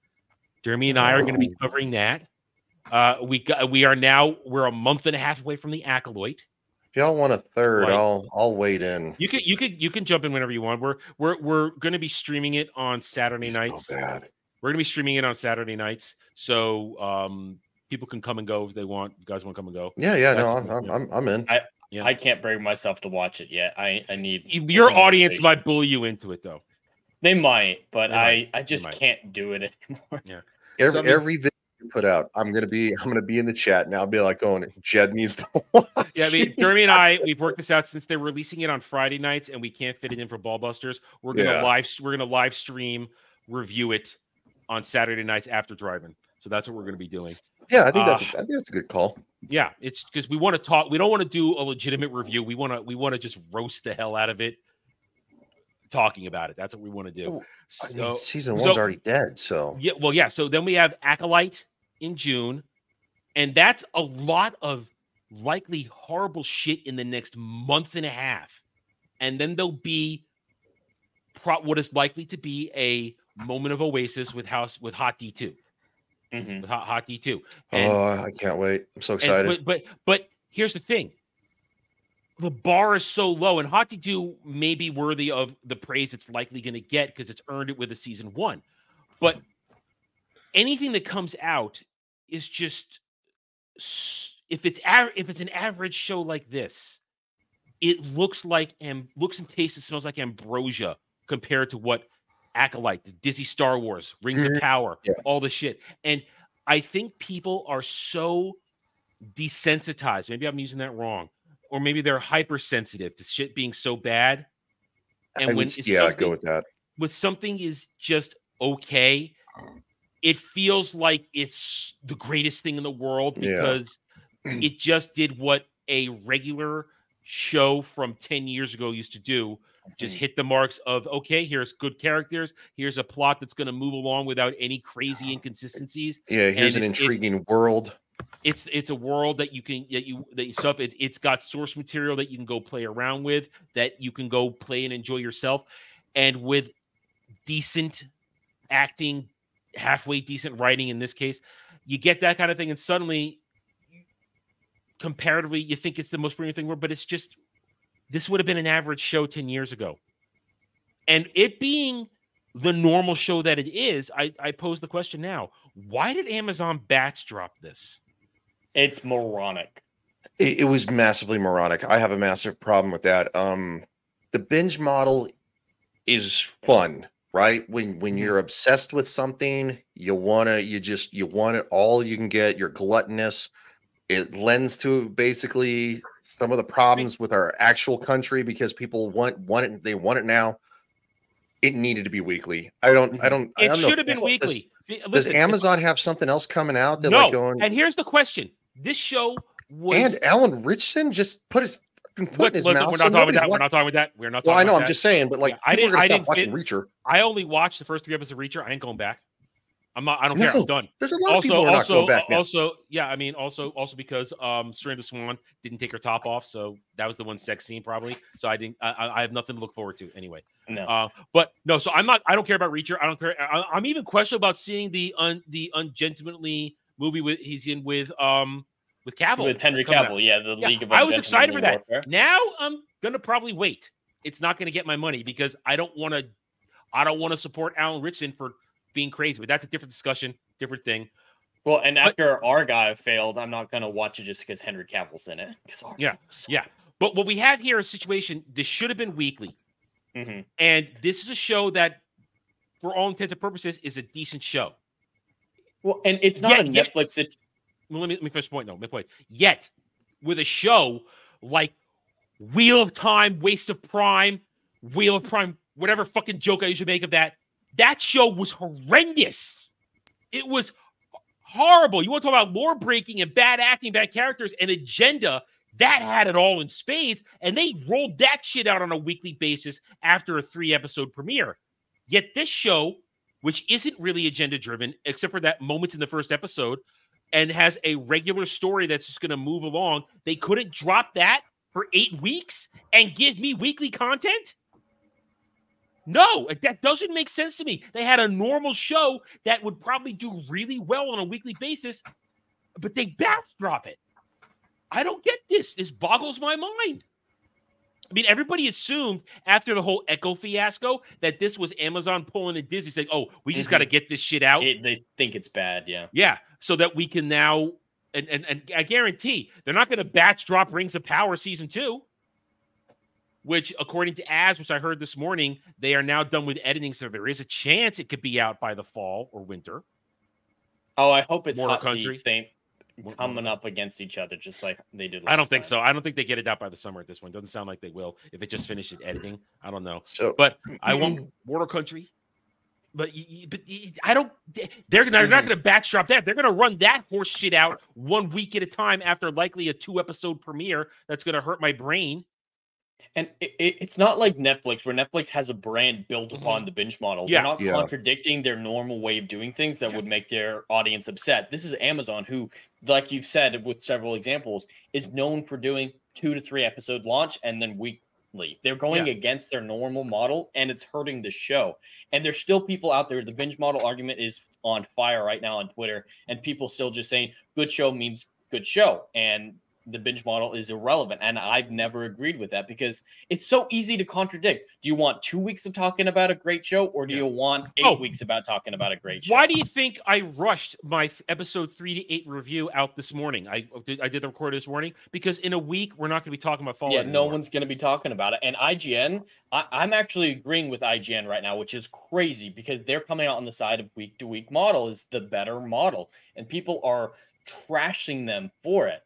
Jeremy and I are going to be covering that. Uh, we got we are now we're a month and a half away from the acolyte. If y'all want a third, Right. I'll I'll wait in. You could you could you can jump in whenever you want. We're we're we're going to be streaming it on Saturday nights. bad. We're going to be streaming it on Saturday nights, so um people can come and go if they want. You guys want to come and go? Yeah, yeah, That's no, I'm I'm. I'm, I'm in. I Yeah. I can't bring myself to watch it yet. I I need Your audience might bully you into it though. They might, but They I might. I They just can't do it anymore. Yeah. Every, So, I mean- every video you put out, I'm gonna be I'm gonna be in the chat and I'll be like going, Jed needs to watch. Yeah, I mean, Jeremy and I, we've worked this out since they're releasing it on Friday nights, and we can't fit it in for Ballbusters. We're gonna Yeah. live, we're gonna live stream review it on Saturday nights after driving. So that's what we're gonna be doing. Yeah, I think that's a, Uh, I think that's a good call. Yeah, it's because we want to talk. We don't want to do a legitimate review. We want to we want to just roast the hell out of it, talking about it. That's what we want to do. Well, I mean, So- season so- one's already dead, so Yeah, well, yeah. So then we have Acolyte in June, and that's a lot of likely horrible shit in the next month and a half, and then there'll be pro- what is likely to be a moment of oasis with House with Hot D 2 Mhm. with Hot, Hot D two. And oh, I can't wait. I'm so and- excited. but, but but here's the thing. The bar is so low, and Hot D two may be worthy of the praise it's likely going to get because it's earned it with a season one. But anything that comes out is just if it's if it's an average show like this, it looks like and looks and tastes and smells like ambrosia compared to what Acolyte, the Disney Star Wars, Rings of Mhm. Power, Yeah. all the shit. And I think people are so desensitized. Maybe I'm using that wrong. Or maybe they're hypersensitive to shit being so bad. I And would when s- yeah, go with that. With something is just okay, it feels like it's the greatest thing in the world Yeah. because it just did what a regular show from 10 years ago used to do just mm. hit the marks of okay here's good characters here's a plot that's going to move along without any crazy inconsistencies Yeah, here's and an it's- it's- intriguing world. it's it's a world that you can that you that you stuff it, it's got source material that you can go play around with that you can go play and enjoy yourself and with decent acting halfway decent writing in this case you get that kind of thing and suddenly comparatively you think it's the most brilliant thing ever, but it's just this would have been an average show 10 years ago and it being the normal show that it is i i pose the question now why did amazon batch drop this It's moronic. It, it was massively moronic. I have a massive problem with that. Um, the binge model is fun right? When when mm-hmm. you're obsessed with something, you wanna you just you want it all you can get. You're gluttonous. It lends to basically some of the problems with our actual country because people want want it. They want it now. It needed to be weekly. I don't. I mm-hmm. don't. I It don't know should if- have been weekly. Does listen, Amazon have something else coming out that no. like going? And here's the question: This show was. And Alan Ritchson just put his fucking foot Look, in his look, mouth. we're so not talking about that. We're not talking about that. We're not. Well, talking I know. I'm that. just saying, but like Yeah, I people are didn't. gonna I stop didn't. watching fit- Reacher. I only watched the first three episodes of Reacher. I ain't going back. I'm not. I don't care. No, I'm done. there's a lot of also, people who are not going back now. Also, yeah. I mean, also, also because um, Serinda Swan didn't take her top off, so that was the one sex scene probably. So I didn't. I, I- I have nothing to look forward to anyway. No. Uh, but no. So I'm not. I don't care about Reacher. I don't care. I, I'm even questionable about seeing the un the ungentlemanly movie with he's in with um with Cavill With Henry coming out. Cavill, yeah, the League of I was excited for that. Warfare. Now I'm gonna probably wait. It's not gonna get my money because I don't want to. I don't want to support Alan Ritchson for being crazy. But that's a different discussion, different thing. Well, and after our guy failed, I'm not gonna watch it just because Henry Cavill's in it. Yeah, yeah. But what we have here is a situation. This should have been weekly, Mhm. and this is a show that, for all intents and purposes, is a decent show. Well, and it's not Yet- a Netflix. Let me let me finish the point. No, my point. Yet, with a show like Wheel of Time, Waste of Prime, Wheel of Prime, whatever fucking joke I usually make of that, that show was horrendous. It was horrible. You want to talk about lore breaking and bad acting, bad characters, and agenda that had it all in spades, and they rolled that shit out on a weekly basis after a three episode premiere. Yet this show, which isn't really agenda driven, except for that moments in the first episode, and has a regular story that's just going to move along, they couldn't drop that for eight weeks and give me weekly content? No, that doesn't make sense to me. They had a normal show that would probably do really well on a weekly basis, but they batch drop it. I don't get this. This boggles my mind. I mean, everybody assumed after the whole Echo fiasco that this was Amazon pulling a Disney saying, "Oh, we just Mhm. got to get this shit out." it- they think it's bad. Yeah. Yeah, so that we can now, and and, and I guarantee they're not going to batch drop Rings of Power season two, which according to Az, which I heard this morning, they are now done with editing, so there is a chance it could be out by the fall or winter. Oh, I hope it's Mortal hot Country. Country. same coming up against each other, just like they did. I don't think time. so. I don't think they get it out by the summer at this point. Doesn't sound like they will. If it just finishes editing, I don't know. So, But I want mm-hmm. Mortal Country. But y- y- but y- I don't. They're they're not mm-hmm. going to batch drop that. They're going to run that horse shit out one week at a time after likely a two episode premiere. That's going to hurt my brain. And it, it, it's not like Netflix, where Netflix has a brand built upon the binge model. Mm-hmm. Yeah. They're not Yeah. contradicting their normal way of doing things that would make their audience upset. This is Amazon, who, like you've said with several examples, is known for doing two to three episode launch and then weekly. They're going Yeah. against their normal model, and it's hurting the show. And there's still people out there. The binge model argument is on fire right now on Twitter, and people still just saying good show means good show, and the binge model is irrelevant. And I've never agreed with that because it's so easy to contradict. Do you want two weeks of talking about a great show, or do you want eight Oh. weeks about talking about a great show? Why do you think I rushed my episode three to eight review out this morning? I oh, did, I did the record this morning because in a week we're not going to be talking about Fallout. yeah, no one's going to be talking about it. And IGN, I, I'm actually agreeing with IGN right now, which is crazy because they're coming out on the side of week to week model is the better model, and people are trashing them for it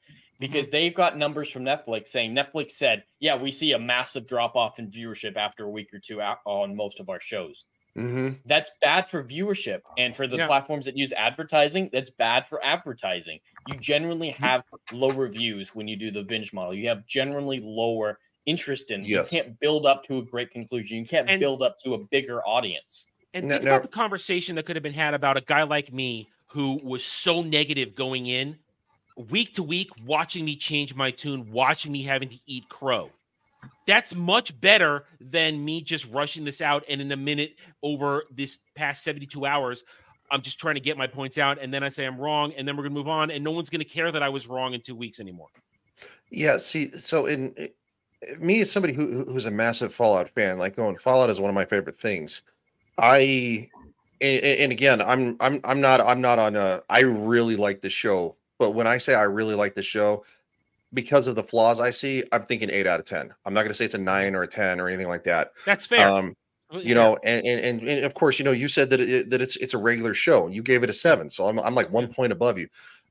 because they've got numbers from Netflix saying Netflix said, yeah, we see a massive drop off in viewership after a week or two out on most of our shows. Mhm. That's bad for viewership. And for the Yeah. platforms that use advertising, that's bad for advertising. You generally Mm-hmm. have lower views when you do the binge model. You have generally lower interest in. Yes. You can't build up to a great conclusion. You can't And- build up to a bigger audience. And No- think no. about the conversation that could have been had about a guy like me who was so negative going in, week to week, watching me change my tune, watching me having to eat crow. That's much better than me just rushing this out and in a minute over this past 72 hours. I'm just trying to get my points out, and then I say I'm wrong, and then we're gonna move on, and no one's gonna care that I was wrong in two weeks anymore. Yeah, see, so in eh, me as somebody who who- who's a massive Fallout fan, like going Fallout is one of my favorite things. I and again, I'm I'm I'm not I'm not on a I really like the show, but when I say I really like the show, because of the flaws I see, I'm thinking eight out of ten. I'm not gonna say it's a nine or a ten or anything like that. That's fair. Um, you know, and, and and and of course, you know, you said that it, that it's it's a regular show. You gave it a seven, so I'm I'm like one point above you.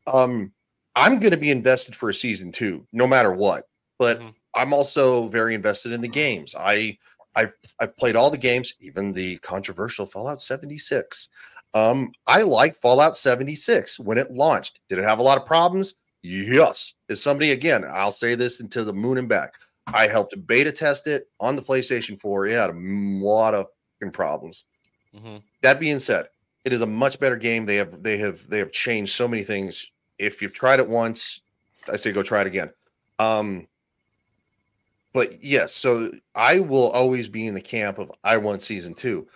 Um, I'm going to be invested for a season two, no matter what. But Mm-hmm. I'm also very invested in the games. I I've I've played all the games, even the controversial Fallout 76. Um, I like Fallout 76 when it launched. Did it have a lot of problems? Yes. Is somebody again? I'll say this until the moon and back. I helped beta test it on the PlayStation 4. It had a lot of problems. Mhm. That being said, it is a much better game. They have they have they have changed so many things. If you've tried it once, I say go try it again. Um, but yes, so I will always be in the camp of I want season two.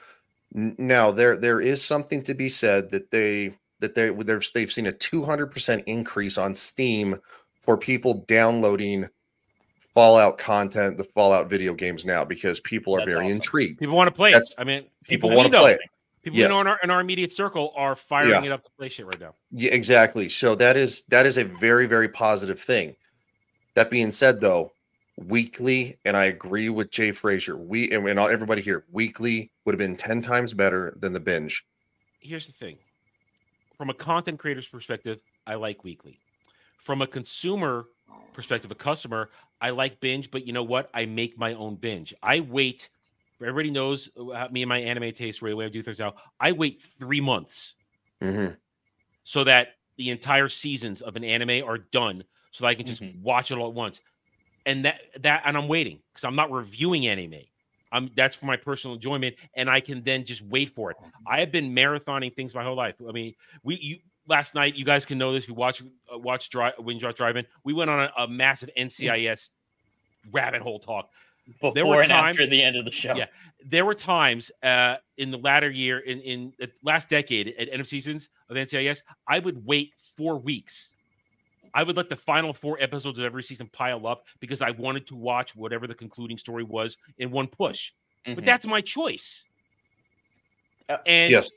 Now there there is something to be said that they that they they've seen a 200% increase on Steam for people downloading Fallout content, the Fallout video games now because people are That's very awesome. intrigued. People want to play That's- it. I mean, people we wanna play it. People Yes. in our, in our immediate circle are firing Yeah. it up to play shit right now. Yeah, exactly. So that is that is a very very positive thing. That being said, though, weekly, and I agree with Jay Frazier. We and, and all- everybody here, weekly would have been ten times better than the binge. Here's the thing. From a content creator's perspective, I like weekly. From a consumer perspective, a customer, I like binge, but you know what? I make my own binge. I wait. Everybody knows uh, me and my anime taste, the way I do things now. I wait three months Mhm. so that the entire seasons of an anime are done so that I can just watch it all at once. And that that and I'm waiting because I'm not reviewing anime. I'm that's for my personal enjoyment, and I can then just wait for it. I have been marathoning things my whole life. I mean, we you last night, you guys can know this. We watch uh, watch drive when Josh driving. We went on a, a massive NCIS rabbit hole talk. Before and after the end of the show. Yeah, there were times uh, in the latter year, in in the last decade, at end of seasons of NCIS, I would wait four weeks. I would let the final four episodes of every season pile up because I wanted to watch whatever the concluding story was in one push. Mhm. But that's my choice. And Yes.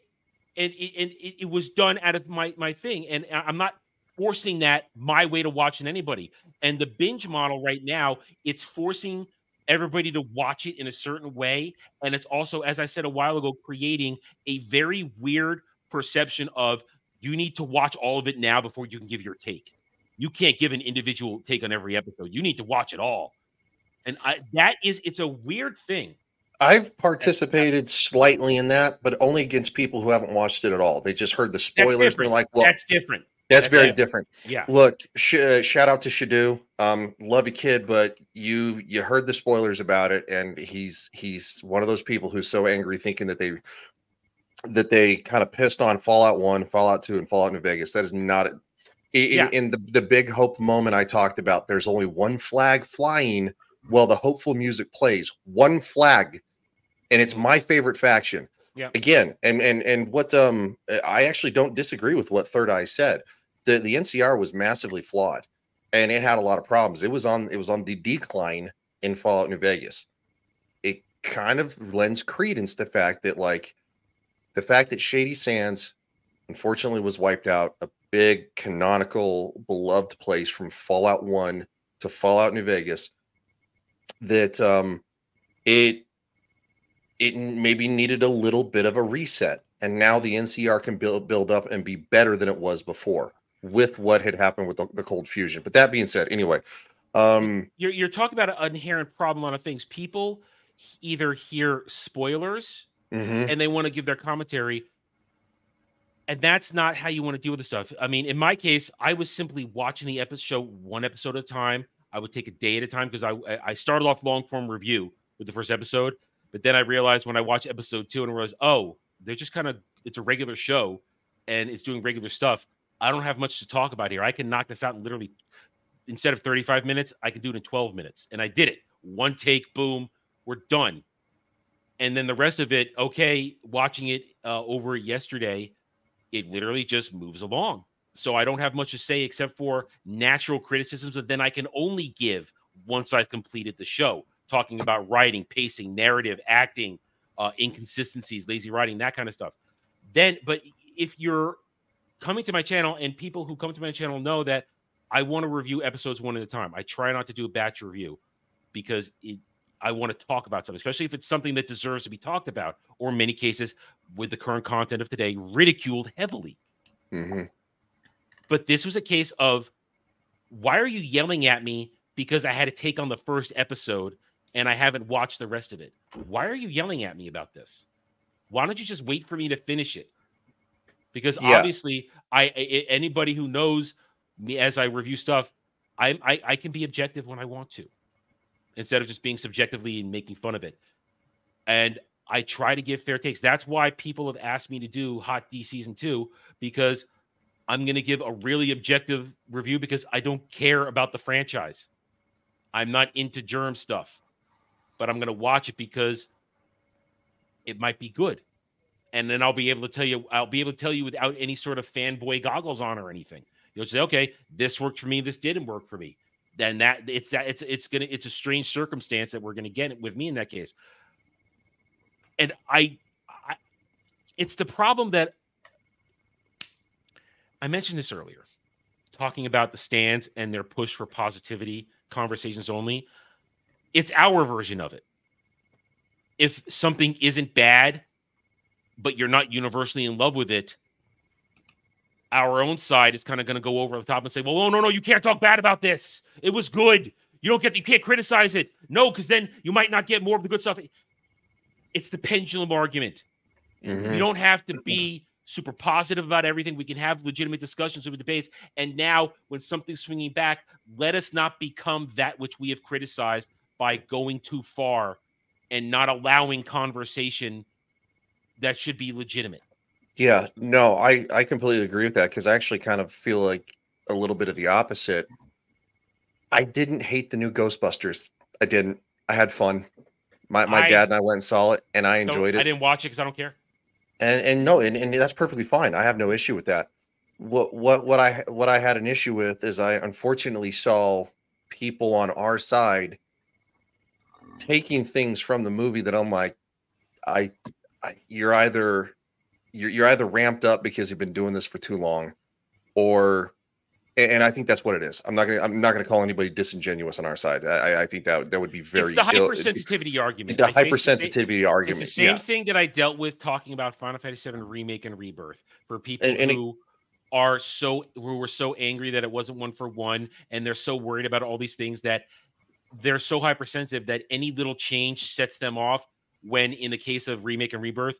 and, it, and it, it was done out of my my thing, and I- I'm not forcing that my way to watching anybody. And the binge model right now, it's forcing everybody to watch it in a certain way, and it's also, as I said a while ago, creating a very weird perception of you need to watch all of it now before you can give your take. You can't give an individual take on every episode. You need to watch it all, and I, that is it's a weird thing. I've participated slightly in that, but only against people who haven't watched it at all. They just heard the spoilers and they're like, "Well, that's different. That's, That's very different. different. Yeah. Look, sh- uh, shout out to Shadu. Um, love you, kid, but you you heard the spoilers about it, and he's he's one of those people who's so angry, thinking that they that they kind of pissed on Fallout One, Fallout Two, and Fallout New Vegas. That is not it. In, Yeah. in the the big hope moment I talked about, there's only one flag flying while the hopeful music plays. One flag, and it's my favorite faction. Yeah. Again, and and and what um I actually don't disagree with what Third Eye said. The the NCR was massively flawed and it had a lot of problems. It was on it was on the decline in Fallout New Vegas. It kind of lends credence to the fact that like the fact that Shady Sands unfortunately was wiped out, a big canonical beloved place from Fallout 1 to Fallout New Vegas that um it it maybe needed a little bit of a reset and now the NCR can build build up and be better than it was before with what had happened with the, the cold fusion. But that being said, anyway, um you're you're talking about an inherent problem on of things. People either hear spoilers mhm. and they want to give their commentary, and that's not how you want to deal with the stuff. I mean, in my case, I was simply watching the episode show one episode at a time. I would take a day at a time because I I started off long form review with the first episode, but then I realized when I watched episode two and realized, oh, they're just kind of it's a regular show and it's doing regular stuff. I don't have much to talk about here. I can knock this out in literally instead of 35 minutes, I can do it in 12 minutes. And I did it. One take, boom, we're done. And then the rest of it, okay, watching it uh, over yesterday, it literally just moves along. So I don't have much to say except for natural criticisms that then I can only give once I've completed the show, talking about writing, pacing, narrative, acting, uh, inconsistencies, lazy writing, that kind of stuff. Then, but if you're coming to my channel and people who come to my channel know that I want to review episodes one at a time. I try not to do a batch review because it I want to talk about something, especially if it's something that deserves to be talked about, or in many cases, with the current content of today, ridiculed heavily. hmm But this was a case of why are you yelling at me because I had to take on the first episode and I haven't watched the rest of it? Why are you yelling at me about this? Why don't you just wait for me to finish it? Because Yeah. obviously, I, I anybody who knows me as I review stuff, I, I I can be objective when I want to, instead of just being subjectively and making fun of it. And I try to give fair takes. That's why people have asked me to do Hot D season two because I'm going to give a really objective review because I don't care about the franchise. I'm not into germ stuff, but I'm going to watch it because it might be good. And then I'll be able to tell you, I'll be able to tell you without any sort of fanboy goggles on or anything. You'll say, okay, this worked for me, this didn't work for me. Then that it's that it's it's gonna it's a strange circumstance that we're gonna get with me in that case. And I, I it's the problem that I mentioned this earlier, talking about the stands and their push for positivity, conversations only. It's our version of it. If something isn't bad, but you're not universally in love with it, our own side is kind of going to go over the top and say, "Well, no, no, no, you can't talk bad about this. It was good. You don't get, you can't criticize it. No, because then you might not get more of the good stuff." It's the pendulum argument. Mhm. You don't have to be super positive about everything. We can have legitimate discussions over debates. And now, when something's swinging back, let us not become that which we have criticized by going too far and not allowing conversation that should be legitimate. Yeah, no, I I completely agree with that because I actually kind of feel like a little bit of the opposite. I didn't hate the new Ghostbusters. I didn't. I had fun. My my I dad and I went and saw it, and I enjoyed it. I didn't watch it because I don't care. And and no, and, and that's perfectly fine. I have no issue with that. What what what I what I had an issue with is I unfortunately saw people on our side taking things from the movie that I'm like, I, I you're either you're you're either ramped up because you've been doing this for too long, or and I think that's what it is. I'm not gonna I'm not gonna call anybody disingenuous on our side. I I- think that that would be very it's the ill- hypersensitivity argument. The I hypersensitivity argument. It's the same yeah. thing that I dealt with talking about Final Fantasy VII Remake and Rebirth for people And- and it- who are so who were so angry that it wasn't one for one, and they're so worried about all these things that they're so hypersensitive that any little change sets them off. When in the case of Remake and Rebirth,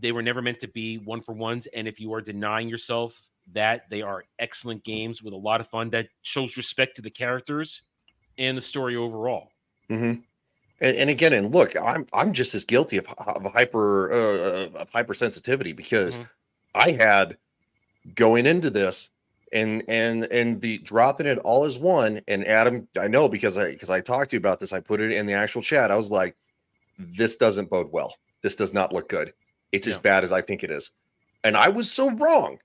they were never meant to be one for ones, and if you are denying yourself that, they are excellent games with a lot of fun that shows respect to the characters and the story overall. hmm And, and again, and look, I'm I'm just as guilty of, of hyper uh, of hypersensitivity because Mhm. I had going into this and and and the dropping it all as one. And Adam, I know because I because I talked to you about this. I put it in the actual chat. I was like, this doesn't bode well. This does not look good. It's as bad as I think it is. And I was so wrong.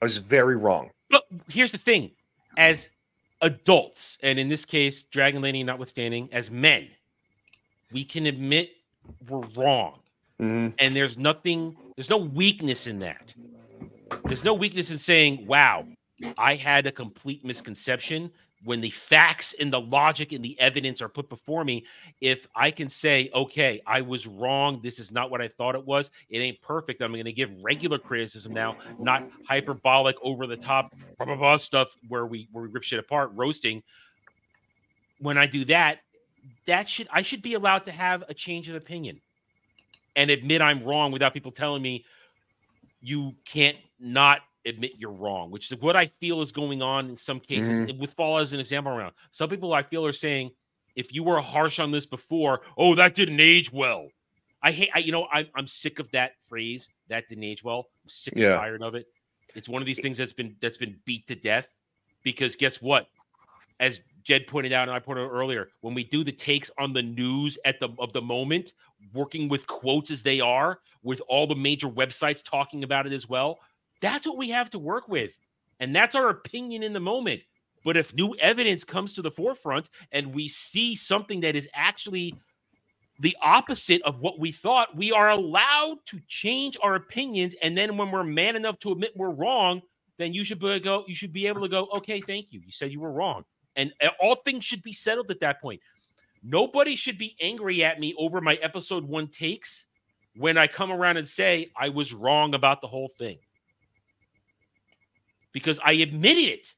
I was very wrong. But here's the thing: as adults, and in this case, Dragon Lady notwithstanding, as men, we can admit we're wrong, Mhm. and there's nothing, there's no weakness in that. There's no weakness in saying, "Wow, I had a complete misconception." When the facts and the logic and the evidence are put before me, if I can say, okay, I was wrong, this is not what I thought it was, it ain't perfect. I'm going to give regular criticism now, not hyperbolic, over the top, blah, blah, blah stuff where we where we rip shit apart, roasting. When I do that, that should I should be allowed to have a change of opinion and admit I'm wrong without people telling me you can't not admit you're wrong, which is what I feel is going on in some cases. Mhm. With fall as an example around, some people I feel are saying, if you were harsh on this before, oh, that didn't age well. I hate, I, you know, I'm, I'm sick of that phrase. That didn't age well. I'm sick and Yeah. tired of it. It's one of these things that's been that's been beat to death. Because guess what? As Jed pointed out and I pointed out earlier, when we do the takes on the news at the of the moment, working with quotes as they are, with all the major websites talking about it as well, that's what we have to work with. And that's our opinion in the moment. But if new evidence comes to the forefront and we see something that is actually the opposite of what we thought, we are allowed to change our opinions. And then when we're man enough to admit we're wrong, then you should be able to go, you should be able to go, okay, thank you. You said you were wrong. And uh, all things should be settled at that point. Nobody should be angry at me over my episode one takes when I come around and say I was wrong about the whole thing. Because I admitted it.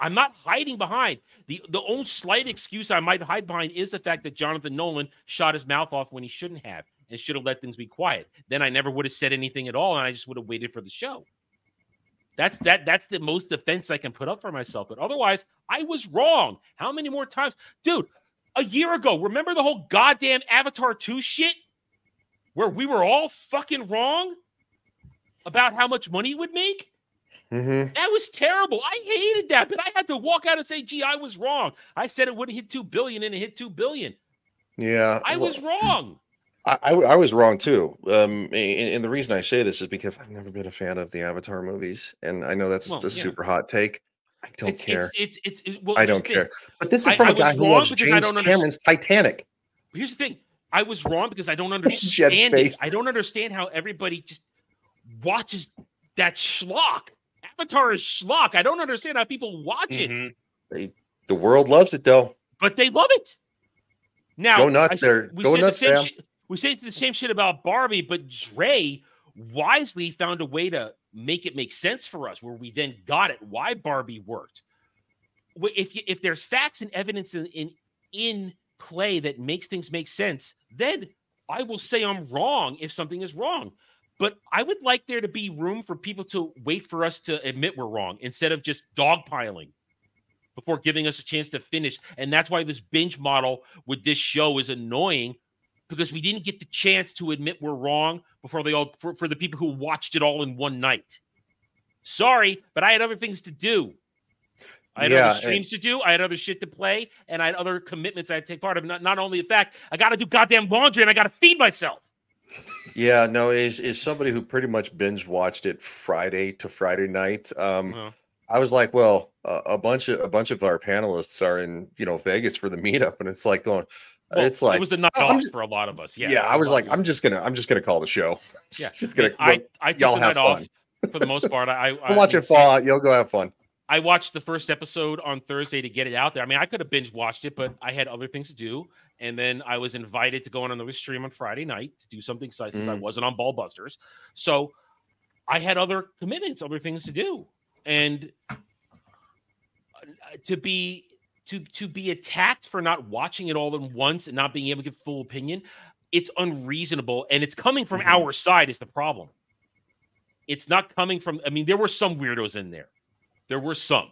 I'm not hiding behind the the only slight excuse I might hide behind is the fact that Jonathan Nolan shot his mouth off when he shouldn't have and should have let things be quiet. Then I never would have said anything at all, and I just would have waited for the show. That's that. That's the most defense I can put up for myself. But otherwise, I was wrong. How many more times, dude? A year ago, remember the whole goddamn Avatar two shit, where we were all fucking wrong about how much money it would make. Mm-hmm. That was terrible. I hated that, but I had to walk out and say, "Gee, I was wrong. I said it wouldn't hit two billion, and it hit two billion. Yeah, I well, was wrong." I, I, I was wrong too. Um, and, and the reason I say this is because I've never been a fan of the Avatar movies, and I know that's Well, a yeah. super hot take. I don't It's care. it's it's, it's well, I don't the thing. care. But this is from I a guy who loves James understand- Cameron's Titanic. Here's the thing. I was wrong because I don't understand. I don't understand how everybody just watches that schlock. Avatar is schlock. I don't understand how people watch it, Mm-hmm. They, the world loves it though. but they love it. Now Go nuts I there. We Go say nuts, the same fam. shit- we say it's the same shit about Barbie, but Dre wisely found a way to make it make sense for us, where we then got it why Barbie worked. If you, if there's facts and evidence in, in in play that makes things make sense, then I will say I'm wrong if something is wrong. But I would like there to be room for people to wait for us to admit we're wrong instead of just dogpiling before giving us a chance to finish. And that's why this binge model with this show is annoying because we didn't get the chance to admit we're wrong before they all for, for the people who watched it all in one night. Sorry, but I had other things to do. I had Yeah, other streams to do. I had other shit to play, and I had other commitments I had to take part of. Not, not only the fact I got to do goddamn laundry and I got to feed myself. Yeah, no, is is somebody who pretty much binge watched it Friday to Friday night. Um, Uh-huh. I was like, well, a, a bunch of a bunch of our panelists are in you know Vegas for the meetup, and it's like going, Well, it's like it was the night oh, off for a lot of us. Yeah, yeah, I was like, I'm just gonna I'm just gonna call the show. Yeah, just gonna, I I took y'all have fun. for the most part. I, I I'm watching I- Sam- Fallout. You'll go have fun. I watched the first episode on Thursday to get it out there. I mean, I could have binge watched it, but I had other things to do. And then I was invited to go on another stream on Friday night to do something si- since I Mm. wasn't on Ballbusters. So I had other commitments, other things to do. And uh, to be to to be attacked for not watching it all at once and not being able to give full opinion, it's unreasonable. And it's coming from Mm-hmm. our side is the problem. It's not coming from, I mean, there were some weirdos in there. There were some.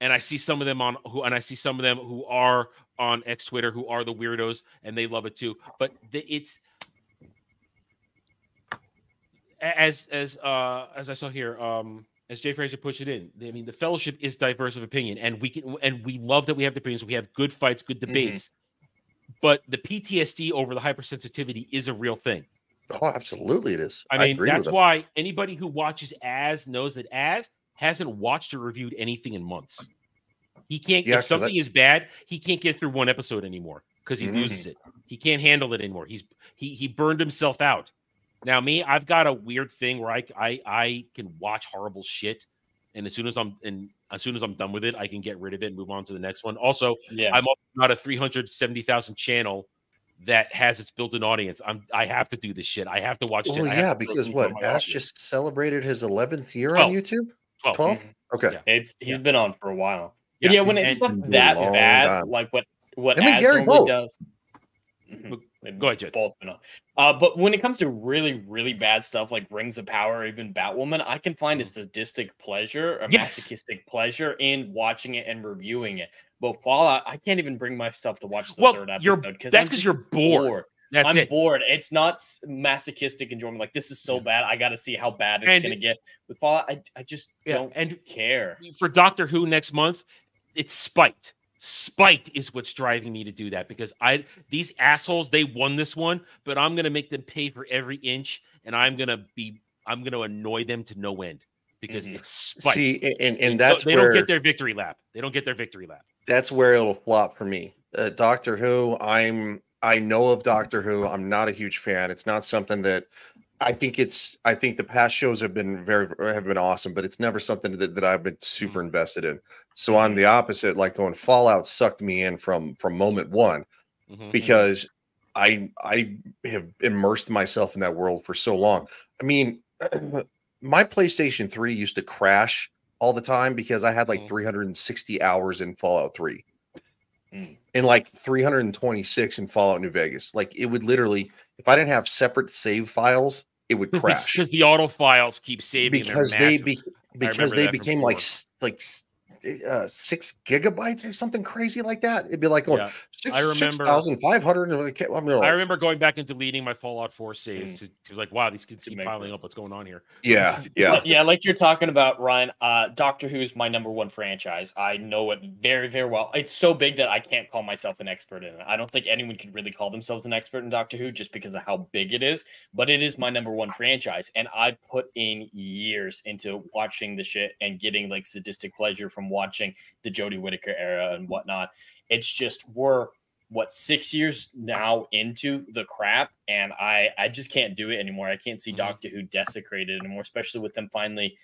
And I see some of them on who, and I see some of them who are on X Twitter who are the weirdos and they love it too. But the, it's as as uh as I saw here, um, as Jay Fraser pushed it in. I mean, the fellowship is diverse of opinion, and we can and we love that we have the opinions. We have good fights, good debates. But the PTSD over the hypersensitivity is a real thing. Oh, absolutely, it is. I mean, agree that's why anybody who watches Az knows that Az hasn't watched or reviewed anything in months. He can't. Yeah, if 'cause something I- is bad, he can't get through one episode anymore because he Mhm. loses it. He can't handle it anymore. He's he he burned himself out. Now me, I've got a weird thing where I I I can watch horrible shit, and as soon as I'm and as soon as I'm done with it, I can get rid of it and move on to the next one. Also, Yeah. I'm also not a 370,000 channel that has its built-in audience. I'm I have to do this shit. I have to watch. shit. Well, I yeah, because what on Ash audience. just celebrated his 11th year 12. on YouTube. 12. 12? Mhm. Okay. It's he's been on for a while. Yeah, yeah, when it's stuff that bad, time. like what what Him and Az Gary normally both. does. Mhm. Go ahead, Jed. Both been. Uh, but when it comes to really, really bad stuff like Rings of Power or even Batwoman, I can find a sadistic pleasure, a Mm. Yes. masochistic pleasure in watching it and reviewing it. But Fallout, I can't even bring myself to watch the Well, third episode because that's because you're bored. That's I'm it. bored. It's not masochistic enjoyment. Like this is so bad. I got to see how bad it's And- gonna get. With Fallout, I, I just Yeah, don't and care. for Doctor Who next month, it's spite. Spite is what's driving me to do that because I these assholes they won this one, but I'm gonna make them pay for every inch, and I'm gonna be I'm gonna annoy them to no end because Mhm. it's spite. See, and, and, They and that's they where don't get their victory lap. They don't get their victory lap. that's where it'll flop for me. Uh, Doctor Who, I'm I know of Doctor Who. I'm not a huge fan. It's not something that I think it's I think the past shows have been very have been awesome, but it's never something that, that I've been super Mm-hmm. invested in. So I'm the opposite. Like going Fallout sucked me in from from moment one Mhm. because I I have immersed myself in that world for so long. I mean, my PlayStation 3 used to crash all the time because I had like 360 hours in Fallout 3 Mm. and like 326 in Fallout New Vegas. Like it would literally, if I didn't have separate save files, it would crash because the auto files keep saving because they be, because they became like like uh, six gigabytes or something crazy like that. It'd be like going Yeah. Six, I remember- six thousand five hundred. and like, I'm I like, remember going back and deleting my Fallout 4 saves Mm. to, to like, wow, these kids keep make piling up. What's going on here? yeah, yeah. yeah, like you're talking about, Ryan. Uh, Doctor Who is my number one franchise. I know it very, very well. It's so big that I can't call myself an expert in it. I don't think anyone can really call themselves an expert in Doctor Who just because of how big it is. But it is my number one franchise, and I put in years into watching the shit and getting like sadistic pleasure from watching the Jodie Whittaker era and whatnot. It's just we're what six years now into the crap and i i just can't do it anymore i can't see Mhm. doctor who desecrated anymore especially with them finally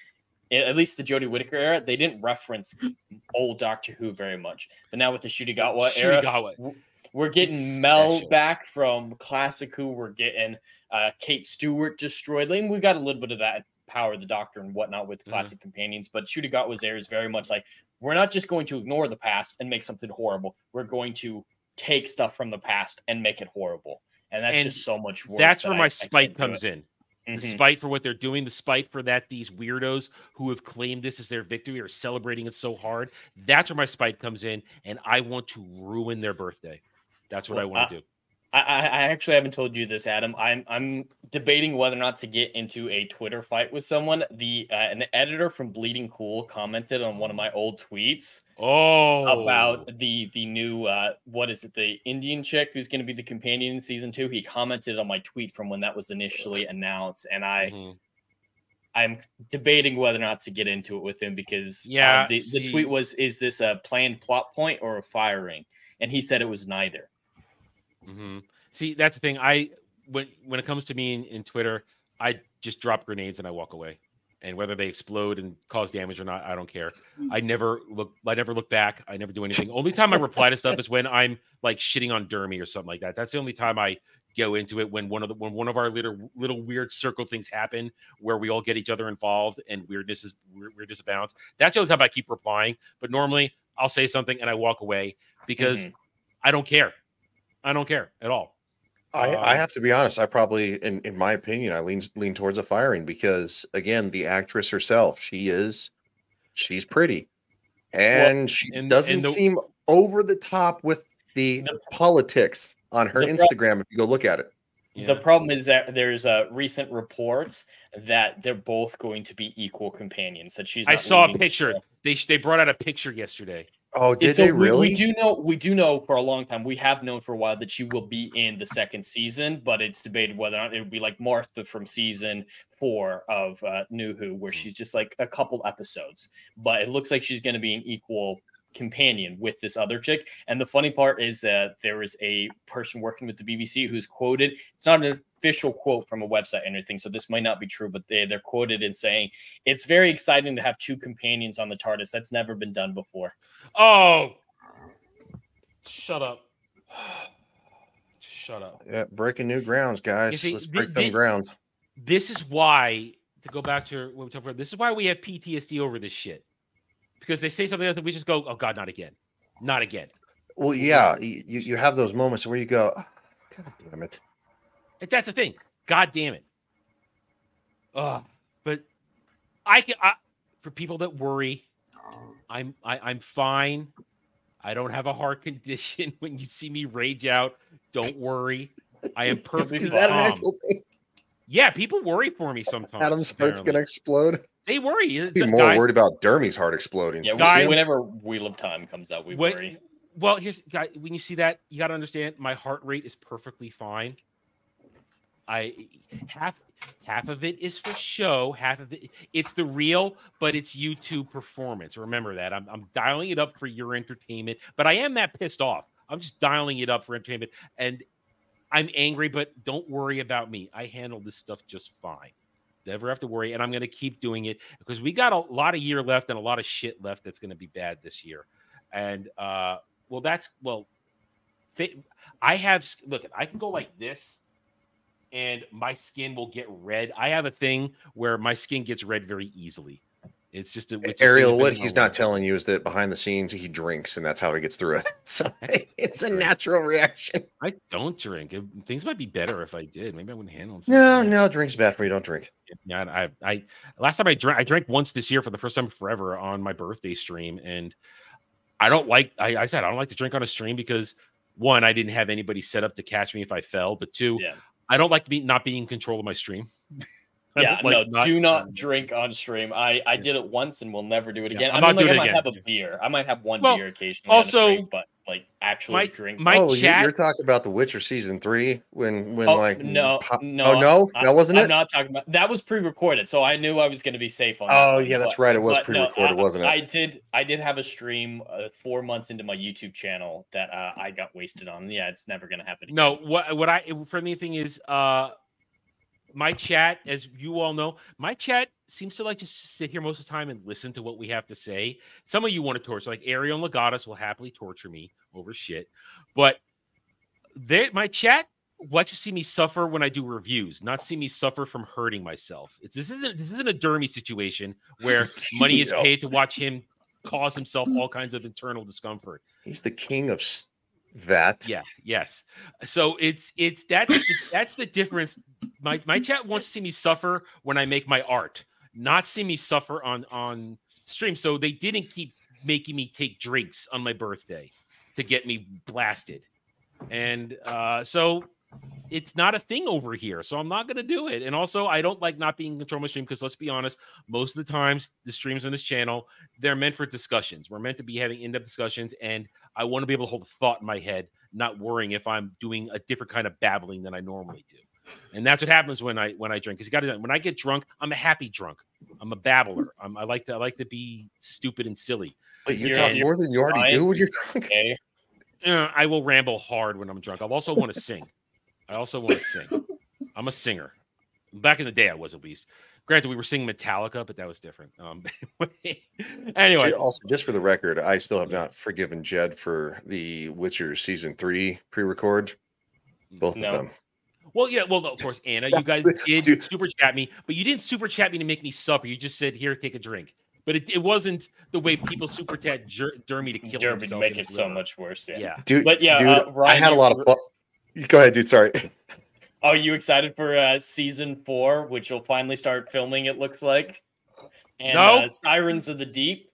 at least the Jodie Whittaker era, they didn't reference old Doctor Who very much. But now with the Shudigawa era, Shurigawa. we're getting It's Mel special. back from Classic Who. We're getting uh, Kate Stewart destroyed. Like, we got a little bit of that power of the Doctor and whatnot with Mm-hmm. Classic Companions. But Shudigawa's there is very much like we're not just going to ignore the past and make something horrible. We're going to take stuff from the past and make it horrible. And that's And just so much worse. That's that where I- my spite comes in. The Mhm. spite for what they're doing, the spite for that these weirdos who have claimed this as their victory are celebrating it so hard. That's where my spite comes in, and I want to ruin their birthday. That's what I want to do. I, I actually haven't told you this, Adam. I'm I'm debating whether or not to get into a Twitter fight with someone. The uh, an editor from Bleeding Cool commented on one of my old tweets Oh, about the the new uh, what is it the Indian chick who's going to be the companion in season two. He commented on my tweet from when that was initially announced, and I Mhm. I'm debating whether or not to get into it with him because uh, Yeah, the, the tweet was is this a planned plot point or a firing, and he said it was neither. Hmm See, that's the thing. I when when it comes to me in, in Twitter, I just drop grenades and I walk away. And whether they explode and cause damage or not, I don't care. I never look. I never look back. I never do anything. Only time I reply to stuff is when I'm like shitting on Dermy or something like that. That's the only time I go into it when one of the when one of our little little weird circle things happen where we all get each other involved and weirdness is weird, weirdness abounds. That's the only time I keep replying. But normally I'll say something and I walk away because Mhm. I don't care. I don't care at all. I, Um, I have to be honest. I probably, in, in my opinion, I lean lean towards a firing because again, the actress herself, she is, she's pretty, and she and- doesn't and the- seem over the top with the, politics on her the prob- Instagram. If you go look at it, The problem is that there's uh, recent reports that they're both going to be equal companions. That she's. I saw a picture. They they brought out a picture yesterday. Oh, did so they we- really? We, do know. We do know for a long time. We have known for a while that she will be in the second season, but it's debated whether or not it would be like Martha from season four of uh, New Who, where she's just like a couple episodes. But it looks like she's going to be an equal companion with this other chick. And the funny part is that there is a person working with the BBC who's quoted. It's not an official quote from a website or anything, so this might not be true, but they, they're quoted in saying it's very exciting to have two companions on the TARDIS. That's never been done before. Oh, shut up! Shut up! Yeah, breaking new grounds, guys. see, Let's thi- break them thi- grounds. This is why to go back to what we talked about. This is why we have PTSD over this shit because they say something else and we just go, "Oh God, not again, not again." Well, yeah, you you have those moments where you go, "Ah, God damn it. And That's the thing. God damn it. Ugh. But I can I, for people that worry, I'm I, I'm fine. I don't have a heart condition. When you see me rage out, don't worry. I am perfectly Is that an calm. actual thing? Yeah, people worry for me sometimes. Adam's heart's gonna explode. They worry. It's Be more guys, worried about Dermy's heart exploding. Yeah, we- Guys- whenever Wheel of Time comes out, we What- worry. Well, here's guy. When you see that, you got to understand my heart rate is perfectly fine. I half half of it is for show, half of it it's the real, but it's YouTube performance. Remember that. I'm I'm dialing it up for your entertainment, but I am that pissed off. I'm just dialing it up for entertainment, and I'm angry, but don't worry about me. I handle this stuff just fine. Never have to worry, and I'm going to keep doing it because we got a lot of year left and a lot of shit left that's going to be bad this year. And uh, well, that's well, I have look. I can go like this, and my skin will get red. I have a thing where my skin gets red very easily. It's just a, it's a Ariel, what he's not telling you is that behind the scenes he drinks, and that's how he gets through it. So it's a natural reaction. I don't drink. It- Things might be better if I did. Maybe I wouldn't handle it. No, no, drink's bad for you. Don't drink. Yeah, I, I, last time I drank, I drank once this year for the first time forever on my birthday stream, and I don't like. I, I said I don't like to drink on a stream because one, I didn't have anybody set up to catch me if I fell, but two, Yeah. I don't like to be not being in control of my stream. I Yeah, like no, do not drink on stream. I I did it once and will never do it Yeah, again. I'm I not like, doing I it might again. have a beer. I might have one Well, beer occasionally. on also, stream, but like actually my- drink. my oh, you- chat- you're talking about The Witcher season three when when Oh, like no, po- no, oh no, I- that wasn't it? I'm not talking about that. Was pre-recorded, so I knew I was going to be safe on. that Oh, one, yeah, that's but- right, it was pre-recorded, I- wasn't it? I did. I did have a stream uh, four months into my YouTube channel that uh, I got wasted on. Yeah, it's never going to happen. Again. No, what what I for me thing is uh my chat, as you all know, my chat seems to like just sit here most of the time and listen to what we have to say. Some of you want to torture, like Ariel and Legatus will happily torture me over shit, but they my chat likes to see me suffer when I do reviews, not see me suffer from hurting myself. It's this isn't this isn't a Dermy situation where money is paid to watch him cause himself all kinds of internal discomfort. He's the king of that. Yeah, yes. So it's it's that's that's the difference. My my chat wants to see me suffer when I make my art, not see me suffer on on stream. So they didn't keep making me take drinks on my birthday to get me blasted. And uh so it's not a thing over here. So I'm not going to do it. And also, I don't like not being in control of my stream because let's be honest, most of the times the streams on this channel, they're meant for discussions. We're meant to be having in-depth discussions and I want to be able to hold a thought in my head, not worrying if I'm doing a different kind of babbling than I normally do. And that's what happens when I when I drink. Because you got to when I get drunk, I'm a happy drunk. I'm a babbler. I'm, I like to I like to be stupid and silly. But you talk more than you already fine. do when you're drunk. Okay. Uh, I will ramble hard when I'm drunk. I'll also want to sing. I also want to sing. I'm a singer. Back in the day, I was at least. Granted, we were singing Metallica, but that was different. Um, anyway, Also, just for the record, I still have not forgiven Jed for the Witcher season three pre-record. Both No. of them. well, yeah, well, of course, Anna, you guys did super chat me, but you didn't super chat me to make me suffer. You just said, "Here, take a drink." But it, it wasn't the way people super chat Jer- Dermy to kill Derby himself. make it so much worse. Yeah. Yeah. Dude, But yeah, dude, uh, I had a lot of fun. Go ahead, dude. Sorry. Are you excited for uh, season four, which will finally start filming? It looks like. And, No. uh, Sirens of the Deep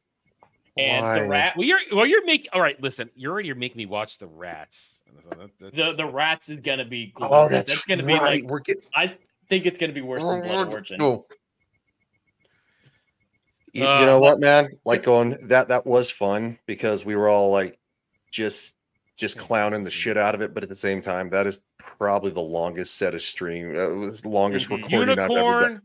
and Why? the Rats. Well, you're well, you're making all right. Listen, you're already making me watch the rats. That- the the Rats is gonna be Oh, glorious. that's that's gonna be like We're getting. I think it's gonna be worse than Blood Origin. Oh. You, Uh, you know what, man? Like going that that was fun because we were all like just just clowning the shit out of it, but at the same time, that is probably the longest set of stream, uh, it was the longest Mhm. recording I've ever done. unicorn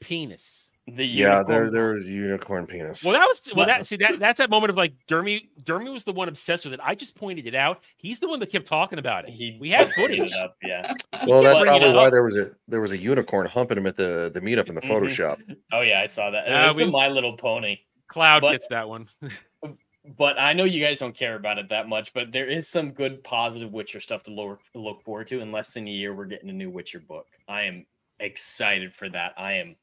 penis. The Yeah, there unicorn- there was unicorn penis. Well, that was well. That see that that's that moment of like Dermy. Dermy was the one obsessed with it. I just pointed it out. He's the one that kept talking about it. He we had footage. it Up, yeah. Well, that's probably why there was a there was a unicorn humping him at the the meetup in the Mhm. Photoshop. Oh yeah, I saw that. Uh, it was a we- My Little Pony. Cloud But- gets that one. But I know you guys don't care about it that much. But there is some good, positive Witcher stuff to look look forward to. In less than a year, we're getting a new Witcher book. I am excited for that. I am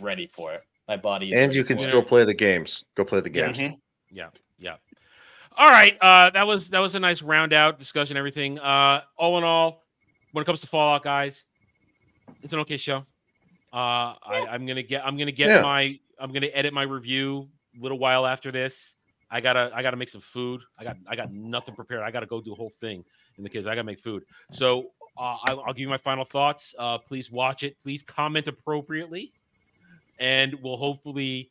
ready for it. My body is. And you can for it. still play the games. Go play the games. Mhm. yeah, yeah. All right. Uh, that was that was a nice round out discussion. Everything. Uh, all in all, when it comes to Fallout, guys, it's an okay show. Uh, I, I'm gonna get I'm gonna get Yeah. my I'm gonna edit my review a little while after this. I gotta I gotta make some food. I got I got nothing prepared. I gotta go do a whole thing in the kids. I gotta make food. So uh, I'll, I'll give you my final thoughts. Uh, please watch it. Please comment appropriately, and we'll hopefully